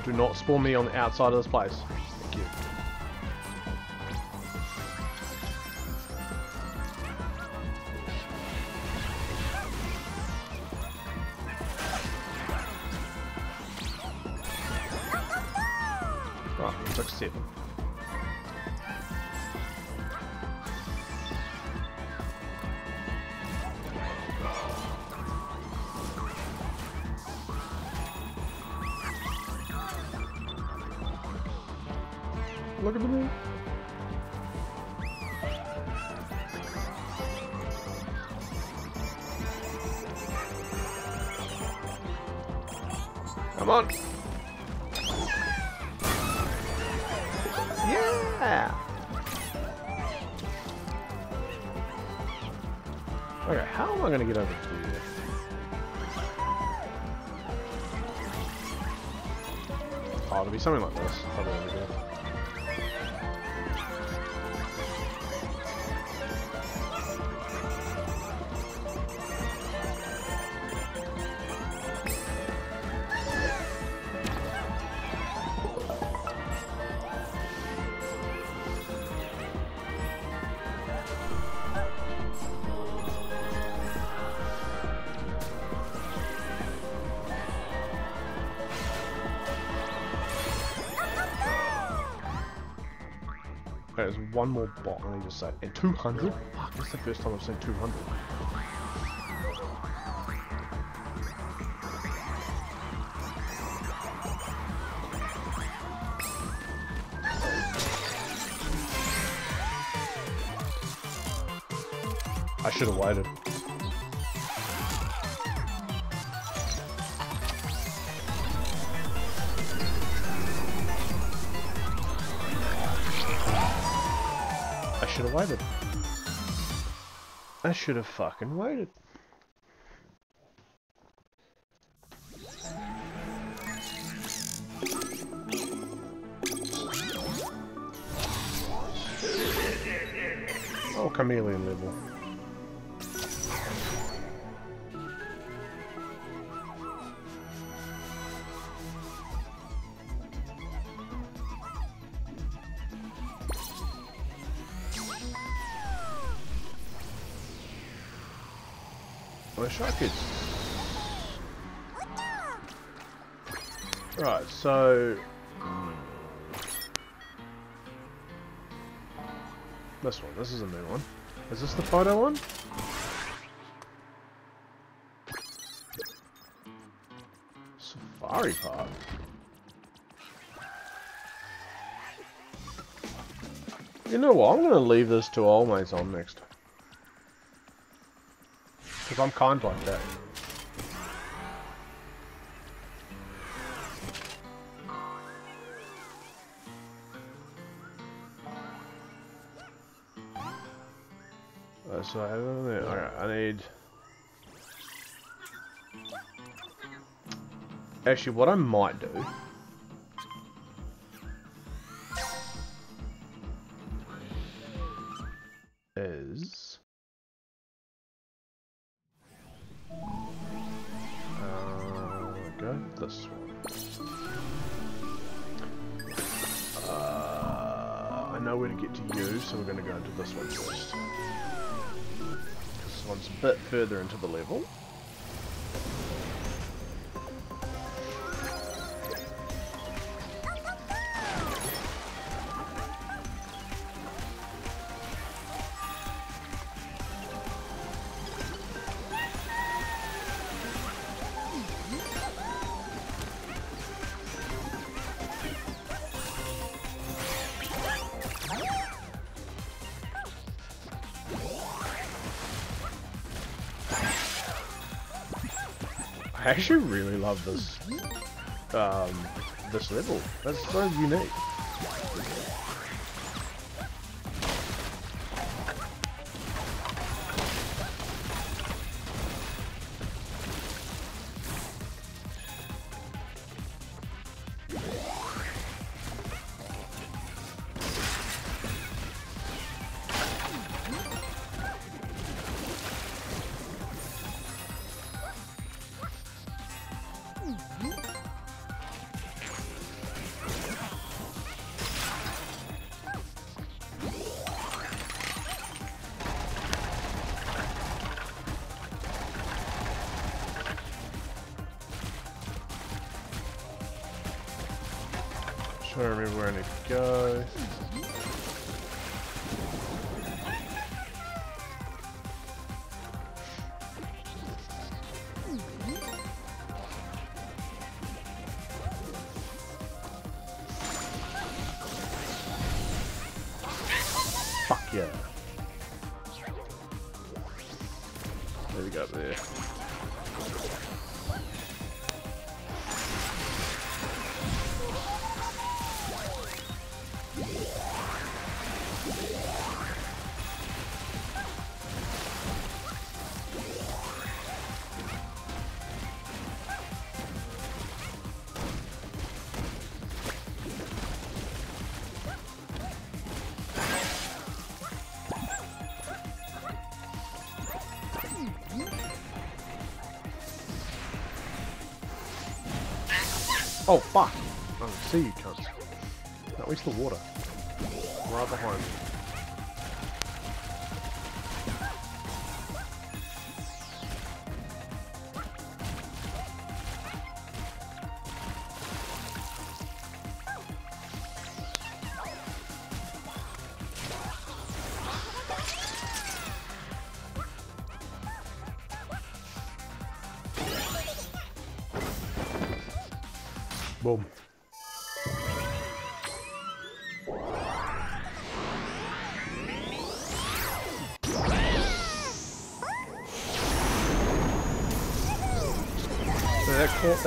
Do not spawn me on the outside of this place. One more bot I need to say. And 200? Fuck, that's the first time I've seen 200. I should have waited. I should have fucking waited. I. Right, so. Hmm. This one, this is a new one. Is this the photo one? Safari Park. You know what? I'm gonna leave this to all mates on next. Because I'm kind like that. So I don't know. Alright, I need. Actually, what I might do. is... This one. Uh, I know where to get to you, so we're going to go into this one first. This one's a bit further into the level. Actually really love this um, this level. That's so unique. Oh, fuck! Oh, I don't see you, cunt. No, where's the water? Right behind me.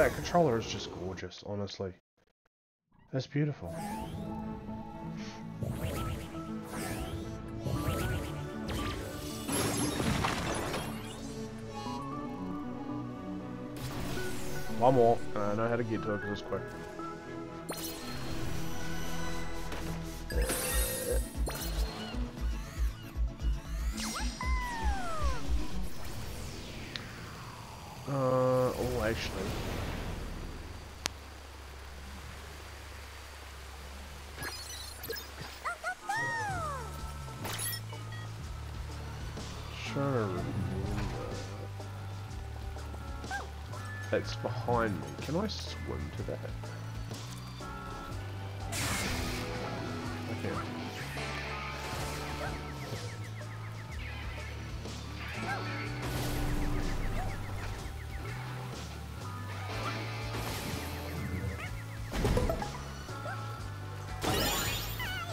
That controller is just gorgeous, honestly. That's beautiful. One more, and I know how to get to it because it's quick. That's behind me. Can I swim to that? Okay.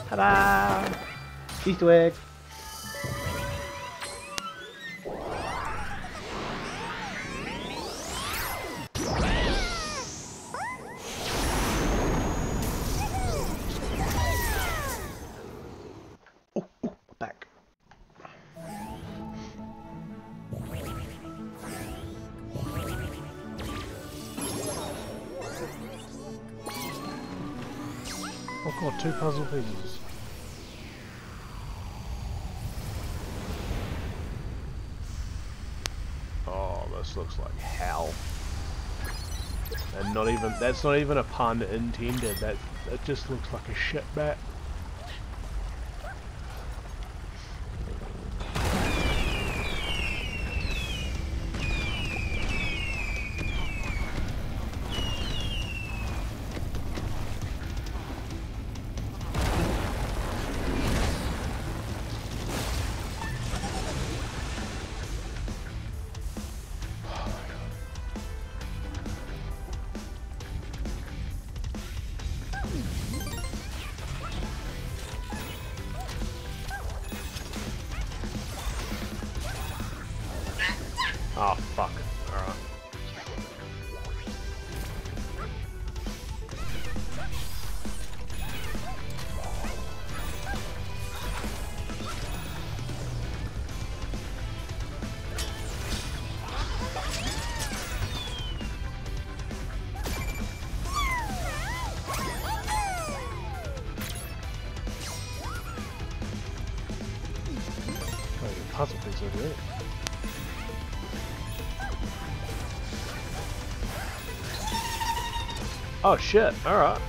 Ta-da! Easter egg! That's not even a pun intended, that, it just looks like a shit bat. Oh shit, alright.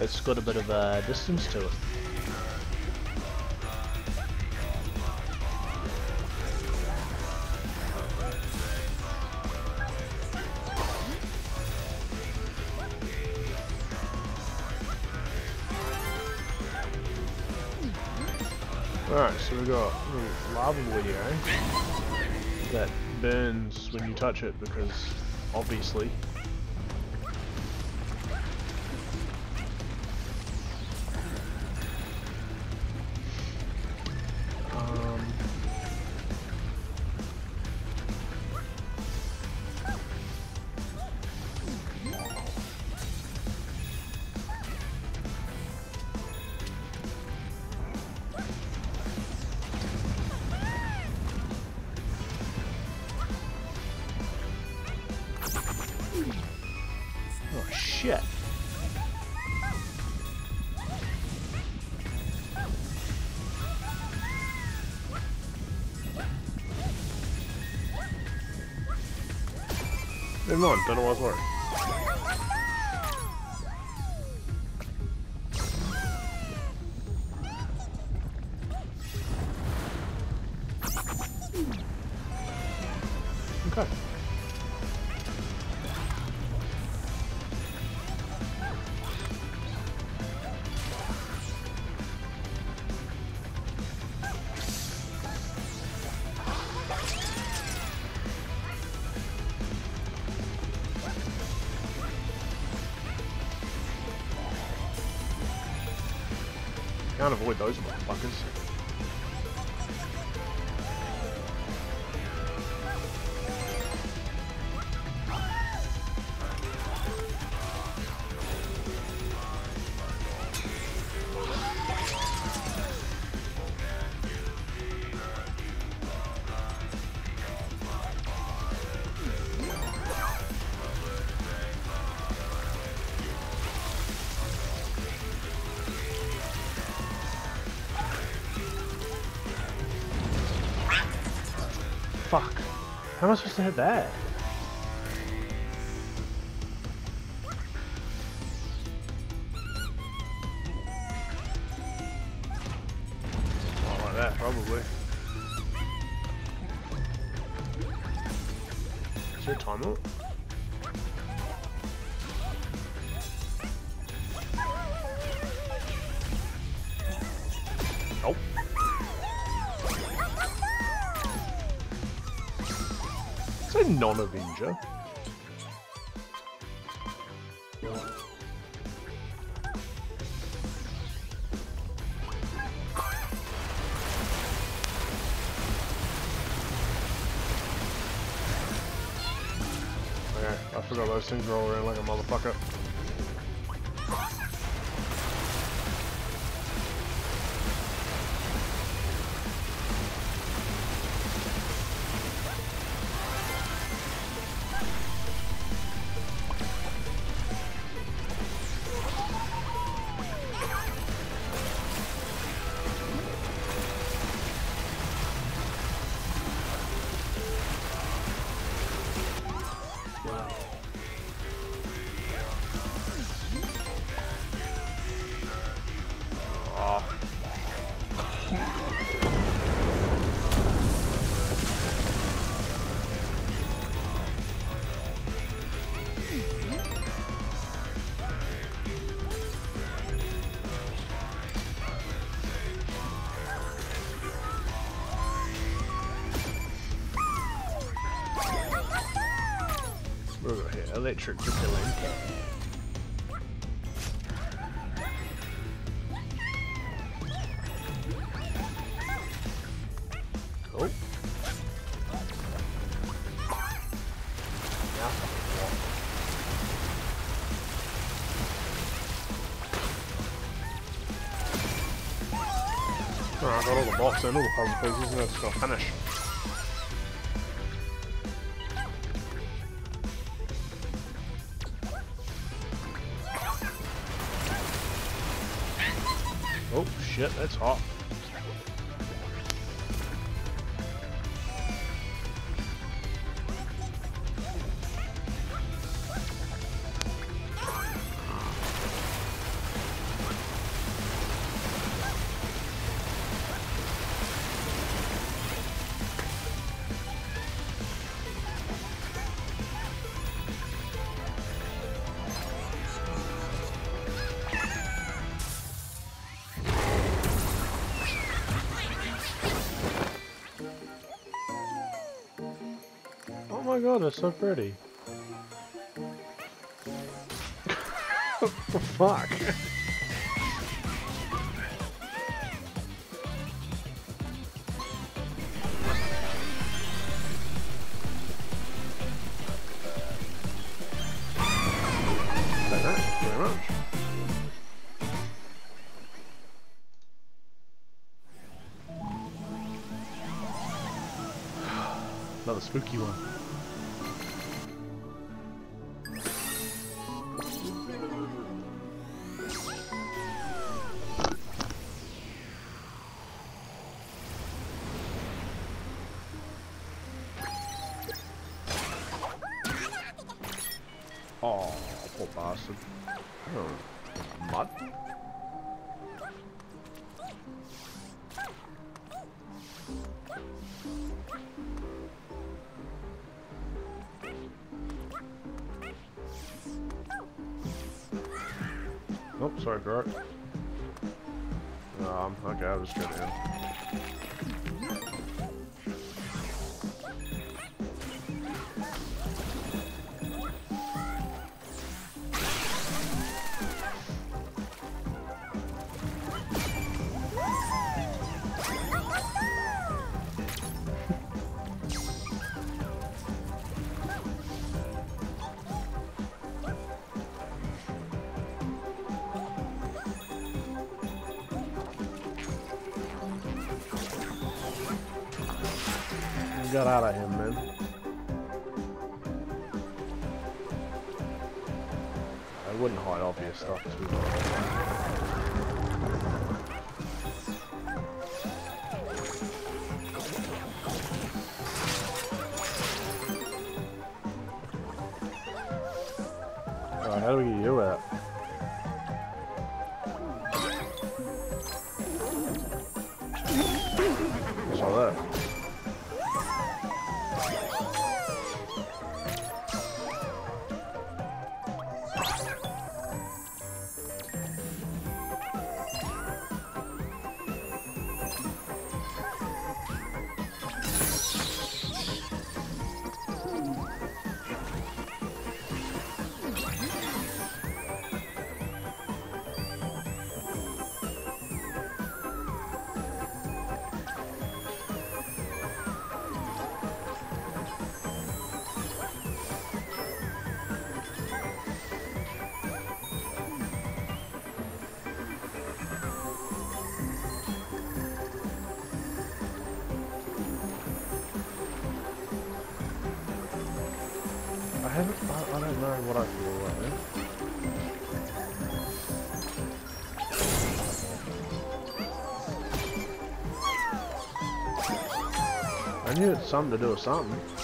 It's got a bit of a distance to it. Video that burns when you touch it because obviously. Don't know what I Can't those How am I supposed to hit that? Okay, I forgot those things roll around like a motherfucker. Electric vigilante. Oh. Oh, I got all the box and all the puzzle pieces, and I just gotta that's hot. Oh, god, it's so pretty. fuck? Another spooky one. Of him, I knew it's something to do with something.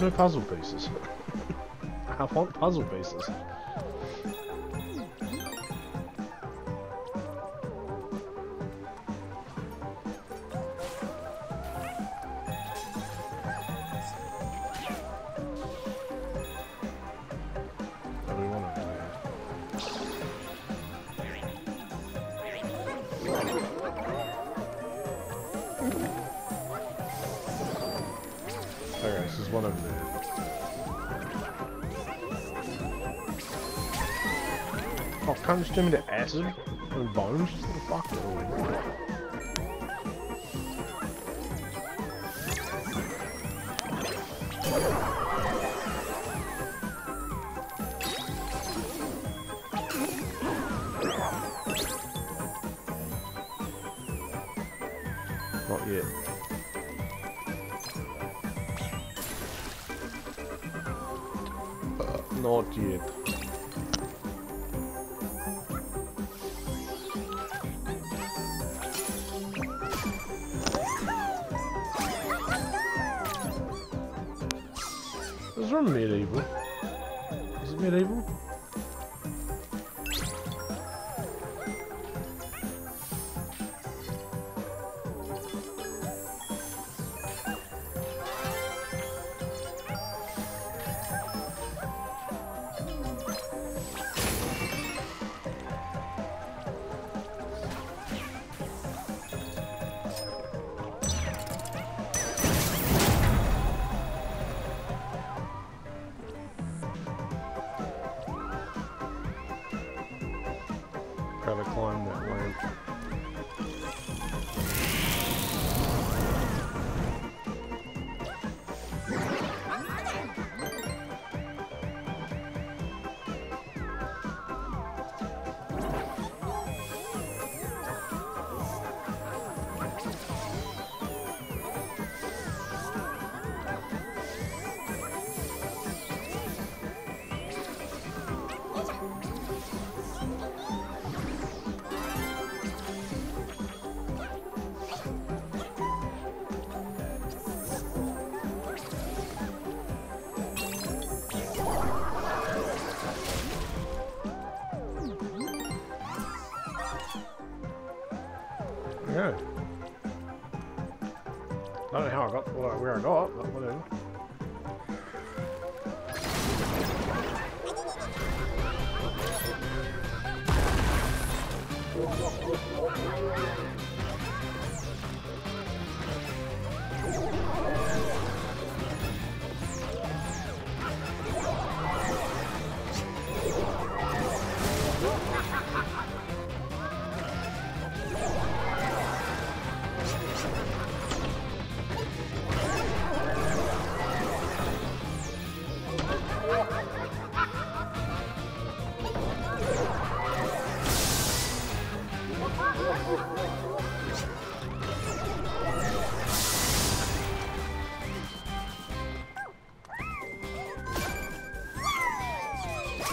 no puzzle pieces. I want puzzle pieces. them into acid and bones?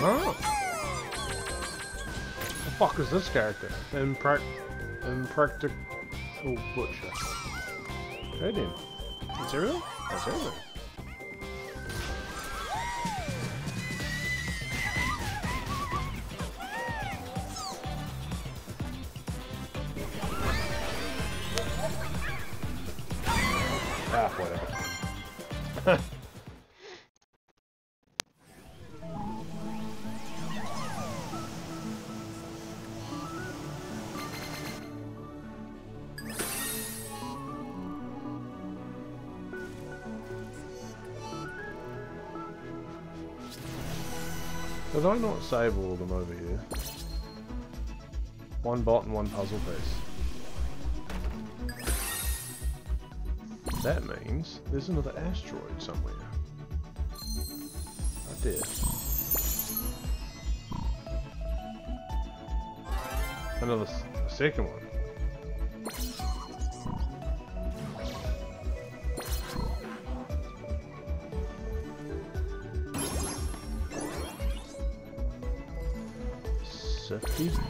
Oh. The fuck is this character? Impract... Impractic... Oh, butcher. Hey, dude. Material? That's everything. I not save all of them over here? One bot and one puzzle piece. That means there's another asteroid somewhere. I did Another second one.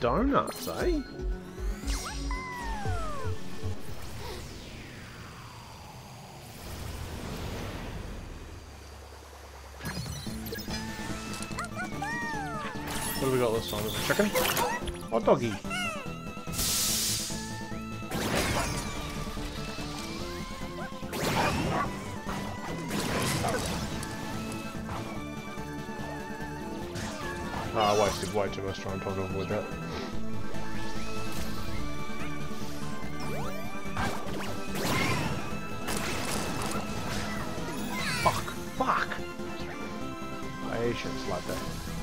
Donuts, eh? What have we got this time? Is it chicken? Hot doggy. Ah, I wasted way too much time trying to avoid that.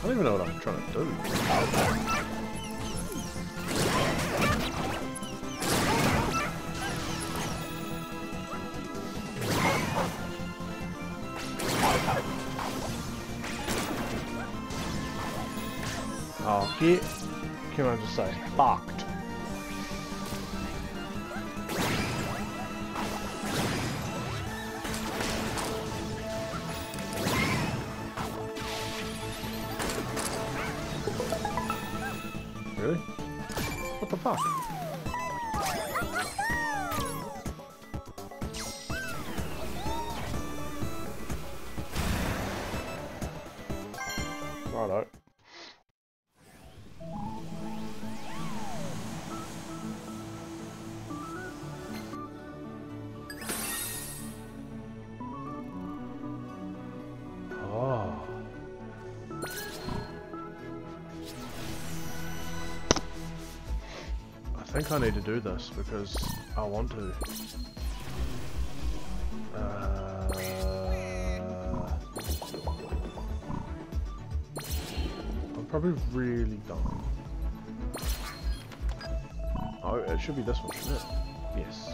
I don't even know what I'm trying to do. Think I need to do this because I want to. Uh, I'm probably really dumb. Oh, it should be this one, shouldn't it? Yes.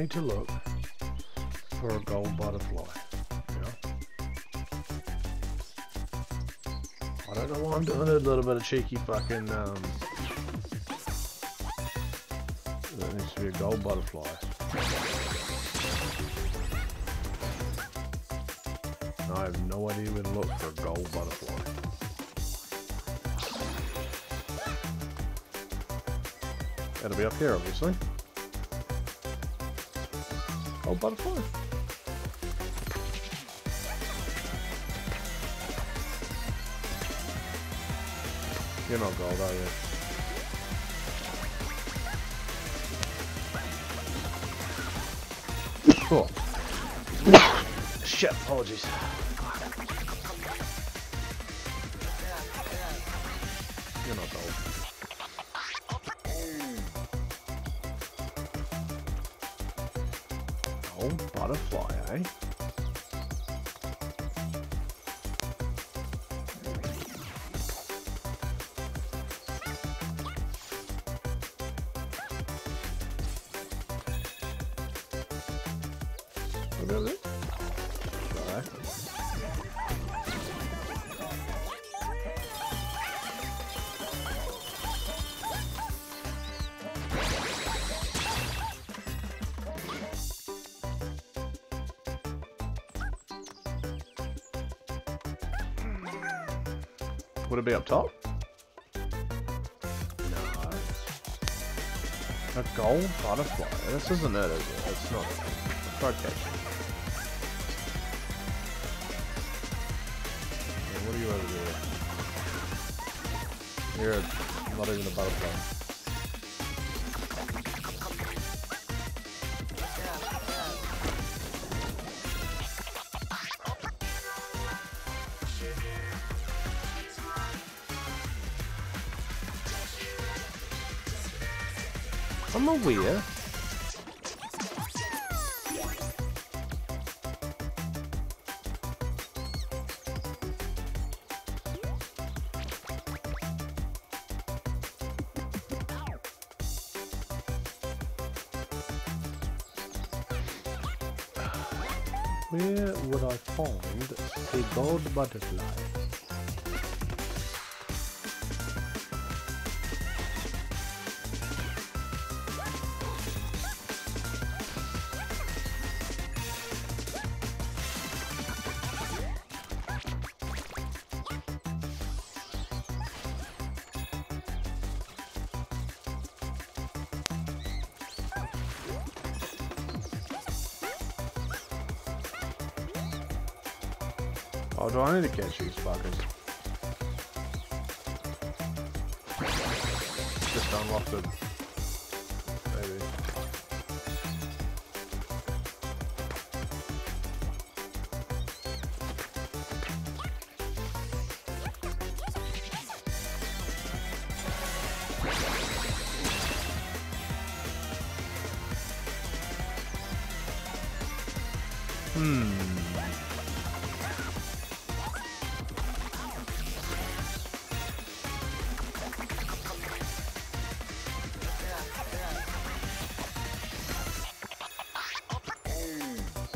Need to look for a gold butterfly. I don't know why I'm doing a little bit of cheeky fucking um there needs to be a gold butterfly. I have no idea where to look for a gold butterfly. It'll be up here, obviously. Gold butterfly. You're not gold, are you? Cool. Shit, apologies. Be up top? No. A gold butterfly. This isn't it, is it? It's not. catching. Yeah, what are you over there? You're not even a butterfly. I'm. Where would I find a gold butterfly?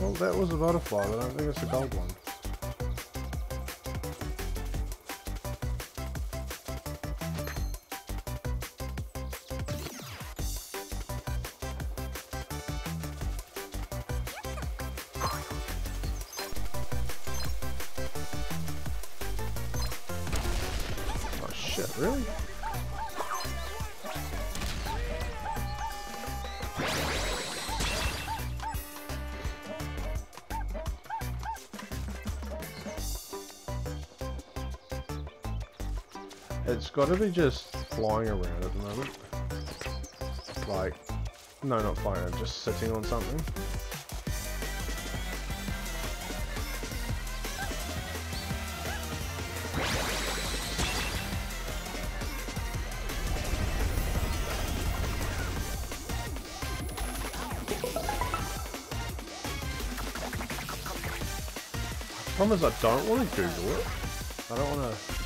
Well, that was a butterfly, but I don't think it's a gold one. It's got to be just flying around at the moment. Like, no, not flying just sitting on something. Is, I don't want to Google it. I don't want to.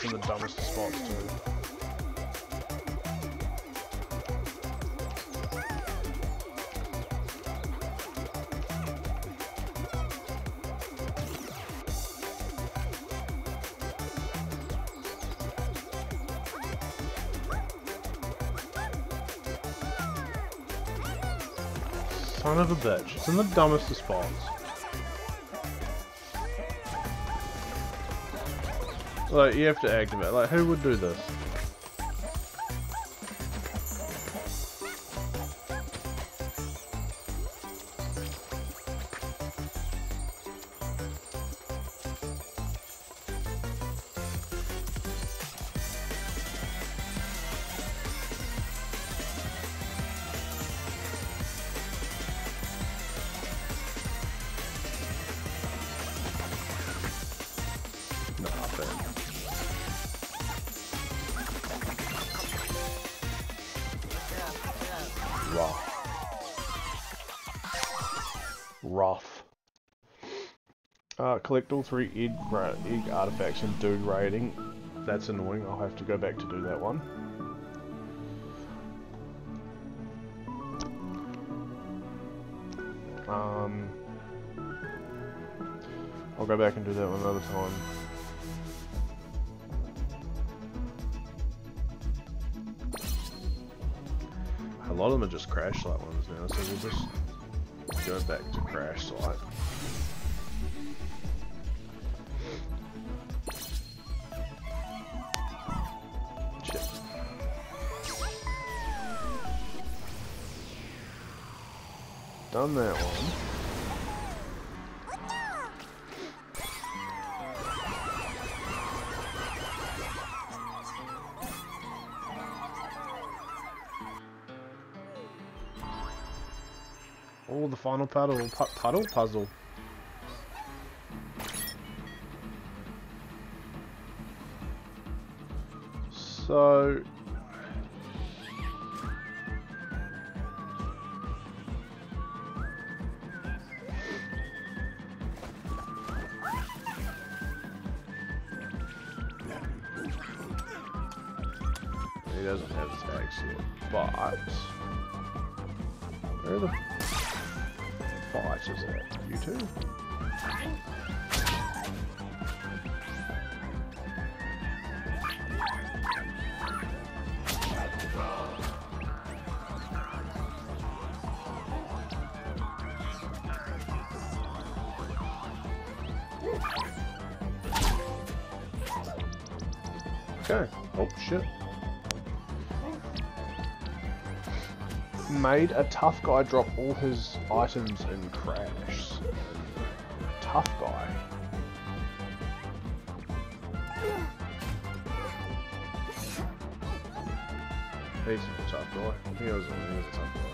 the dumbest to move. Son of a bitch. It's in the dumbest of spots. Like, you have to activate. Like, who would do this? Collect all three egg, egg artifacts and do raiding. That's annoying, I'll have to go back to do that one. Um, I'll go back and do that one another time. A lot of them are just crash site ones now, so we'll just go back to crash site. Done that one. Oh, the final puddle, puddle puzzle. Made a tough guy drop all his items and Crash. Tough guy. He's a tough guy. He was, he was a tough guy.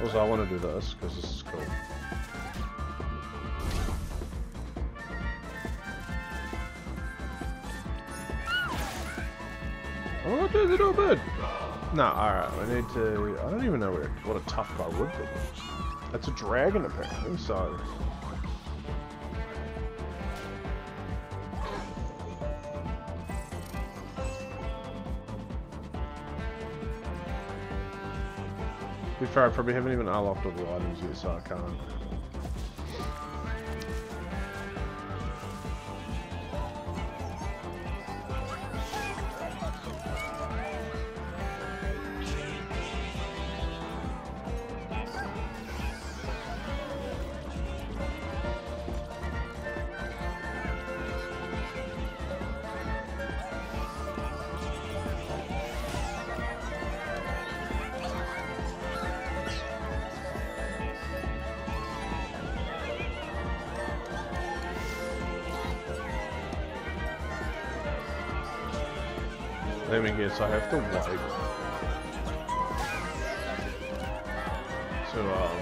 Also, I want to do this because this is cool. Oh, a little bit. No, alright, we need to... I don't even know where, what a tough guy would be. That's a dragon, apparently, so... To be fair, I probably haven't even unlocked all the items yet, so I can't. Guess I have to wait. So, um...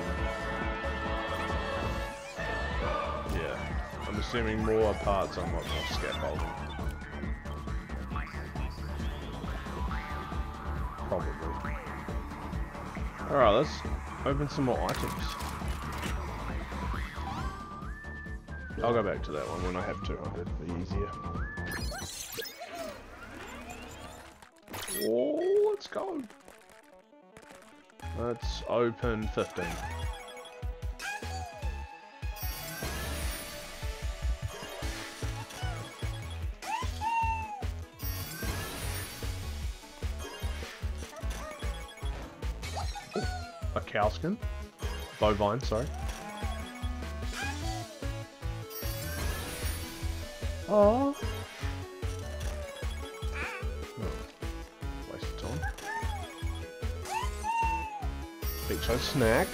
Yeah. I'm assuming more parts unlock more scaffolding. Probably. Alright, let's open some more items. I'll go back to that one when I have 200, be easier. gold. Let's open 15. a cow skin. Bovine, sorry. Oh. Snack.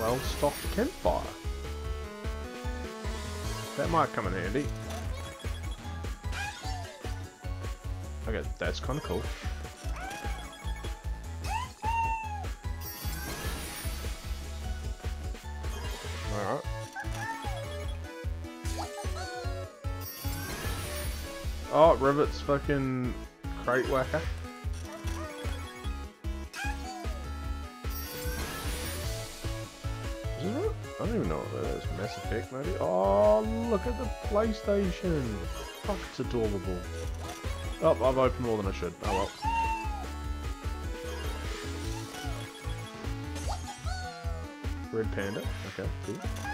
Well stocked campfire. That might come in handy. Okay, that's kind of cool. Fucking crate whacker. I don't even know what that is. Mass Effect, maybe? Oh, look at the PlayStation! Fuck, it's adorable. Oh, I've opened more than I should. Oh well. Red Panda. Okay, cool.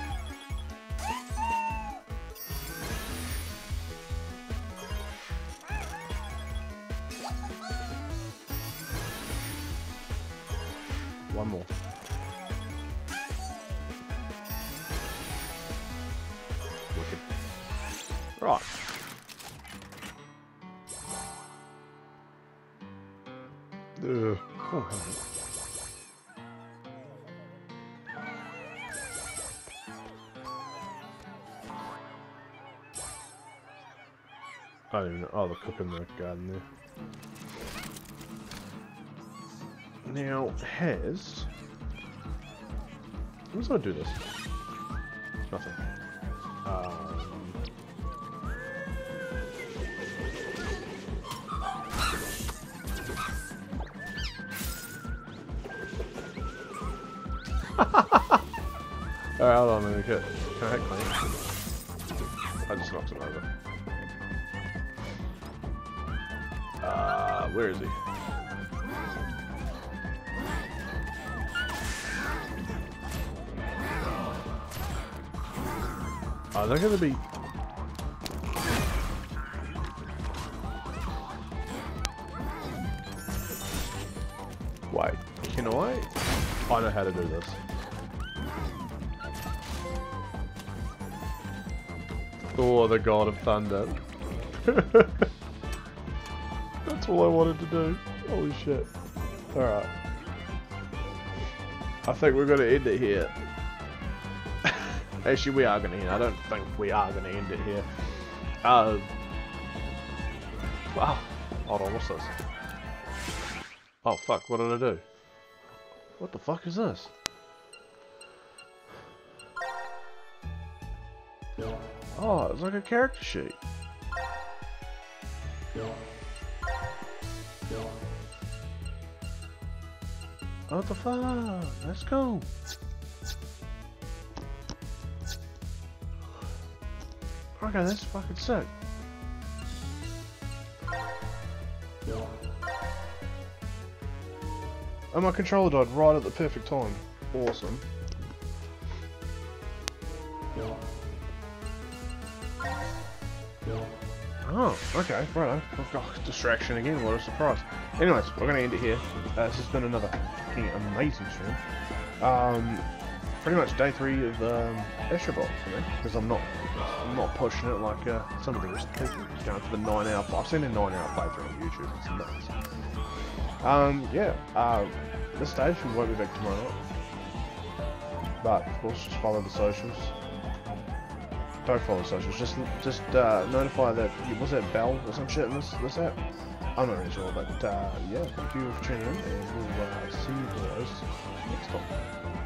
There. Now, has... Who's gonna do this? Nothing. Um... Alright, hold on, let me get... Can I hit They gonna be... Wait, can I? I know how to do this. Oh, the god of thunder. That's all I wanted to do. Holy shit. Alright. I think we're gonna end it here. Actually, we are gonna end I don't think we are gonna end it here. Uh, wow. Hold on, what's this? Oh fuck, what did I do? What the fuck is this? Oh, it's like a character sheet. What the fuck? That's cool. Okay, that's fucking sick. And my controller died right at the perfect time. Awesome. Oh, okay, right. Oh, distraction again, what a surprise. Anyways, we're going to end it here. Uh, this has been another fucking amazing stream. Um, pretty much day three of um, Astro Bot for me, because I'm not I'm not pushing it like uh, some of the rest of the people. Going for the nine hour, I've seen a nine hour playthrough on YouTube, it's nuts. Um, yeah, uh, this stage we won't be back tomorrow night. But, of course, just follow the socials don't follow the socials. Just just uh, notify that was that Bell or some shit in this this app. I'm not really sure, but uh, yeah, thank you for tuning in, and we'll uh, see you guys next time.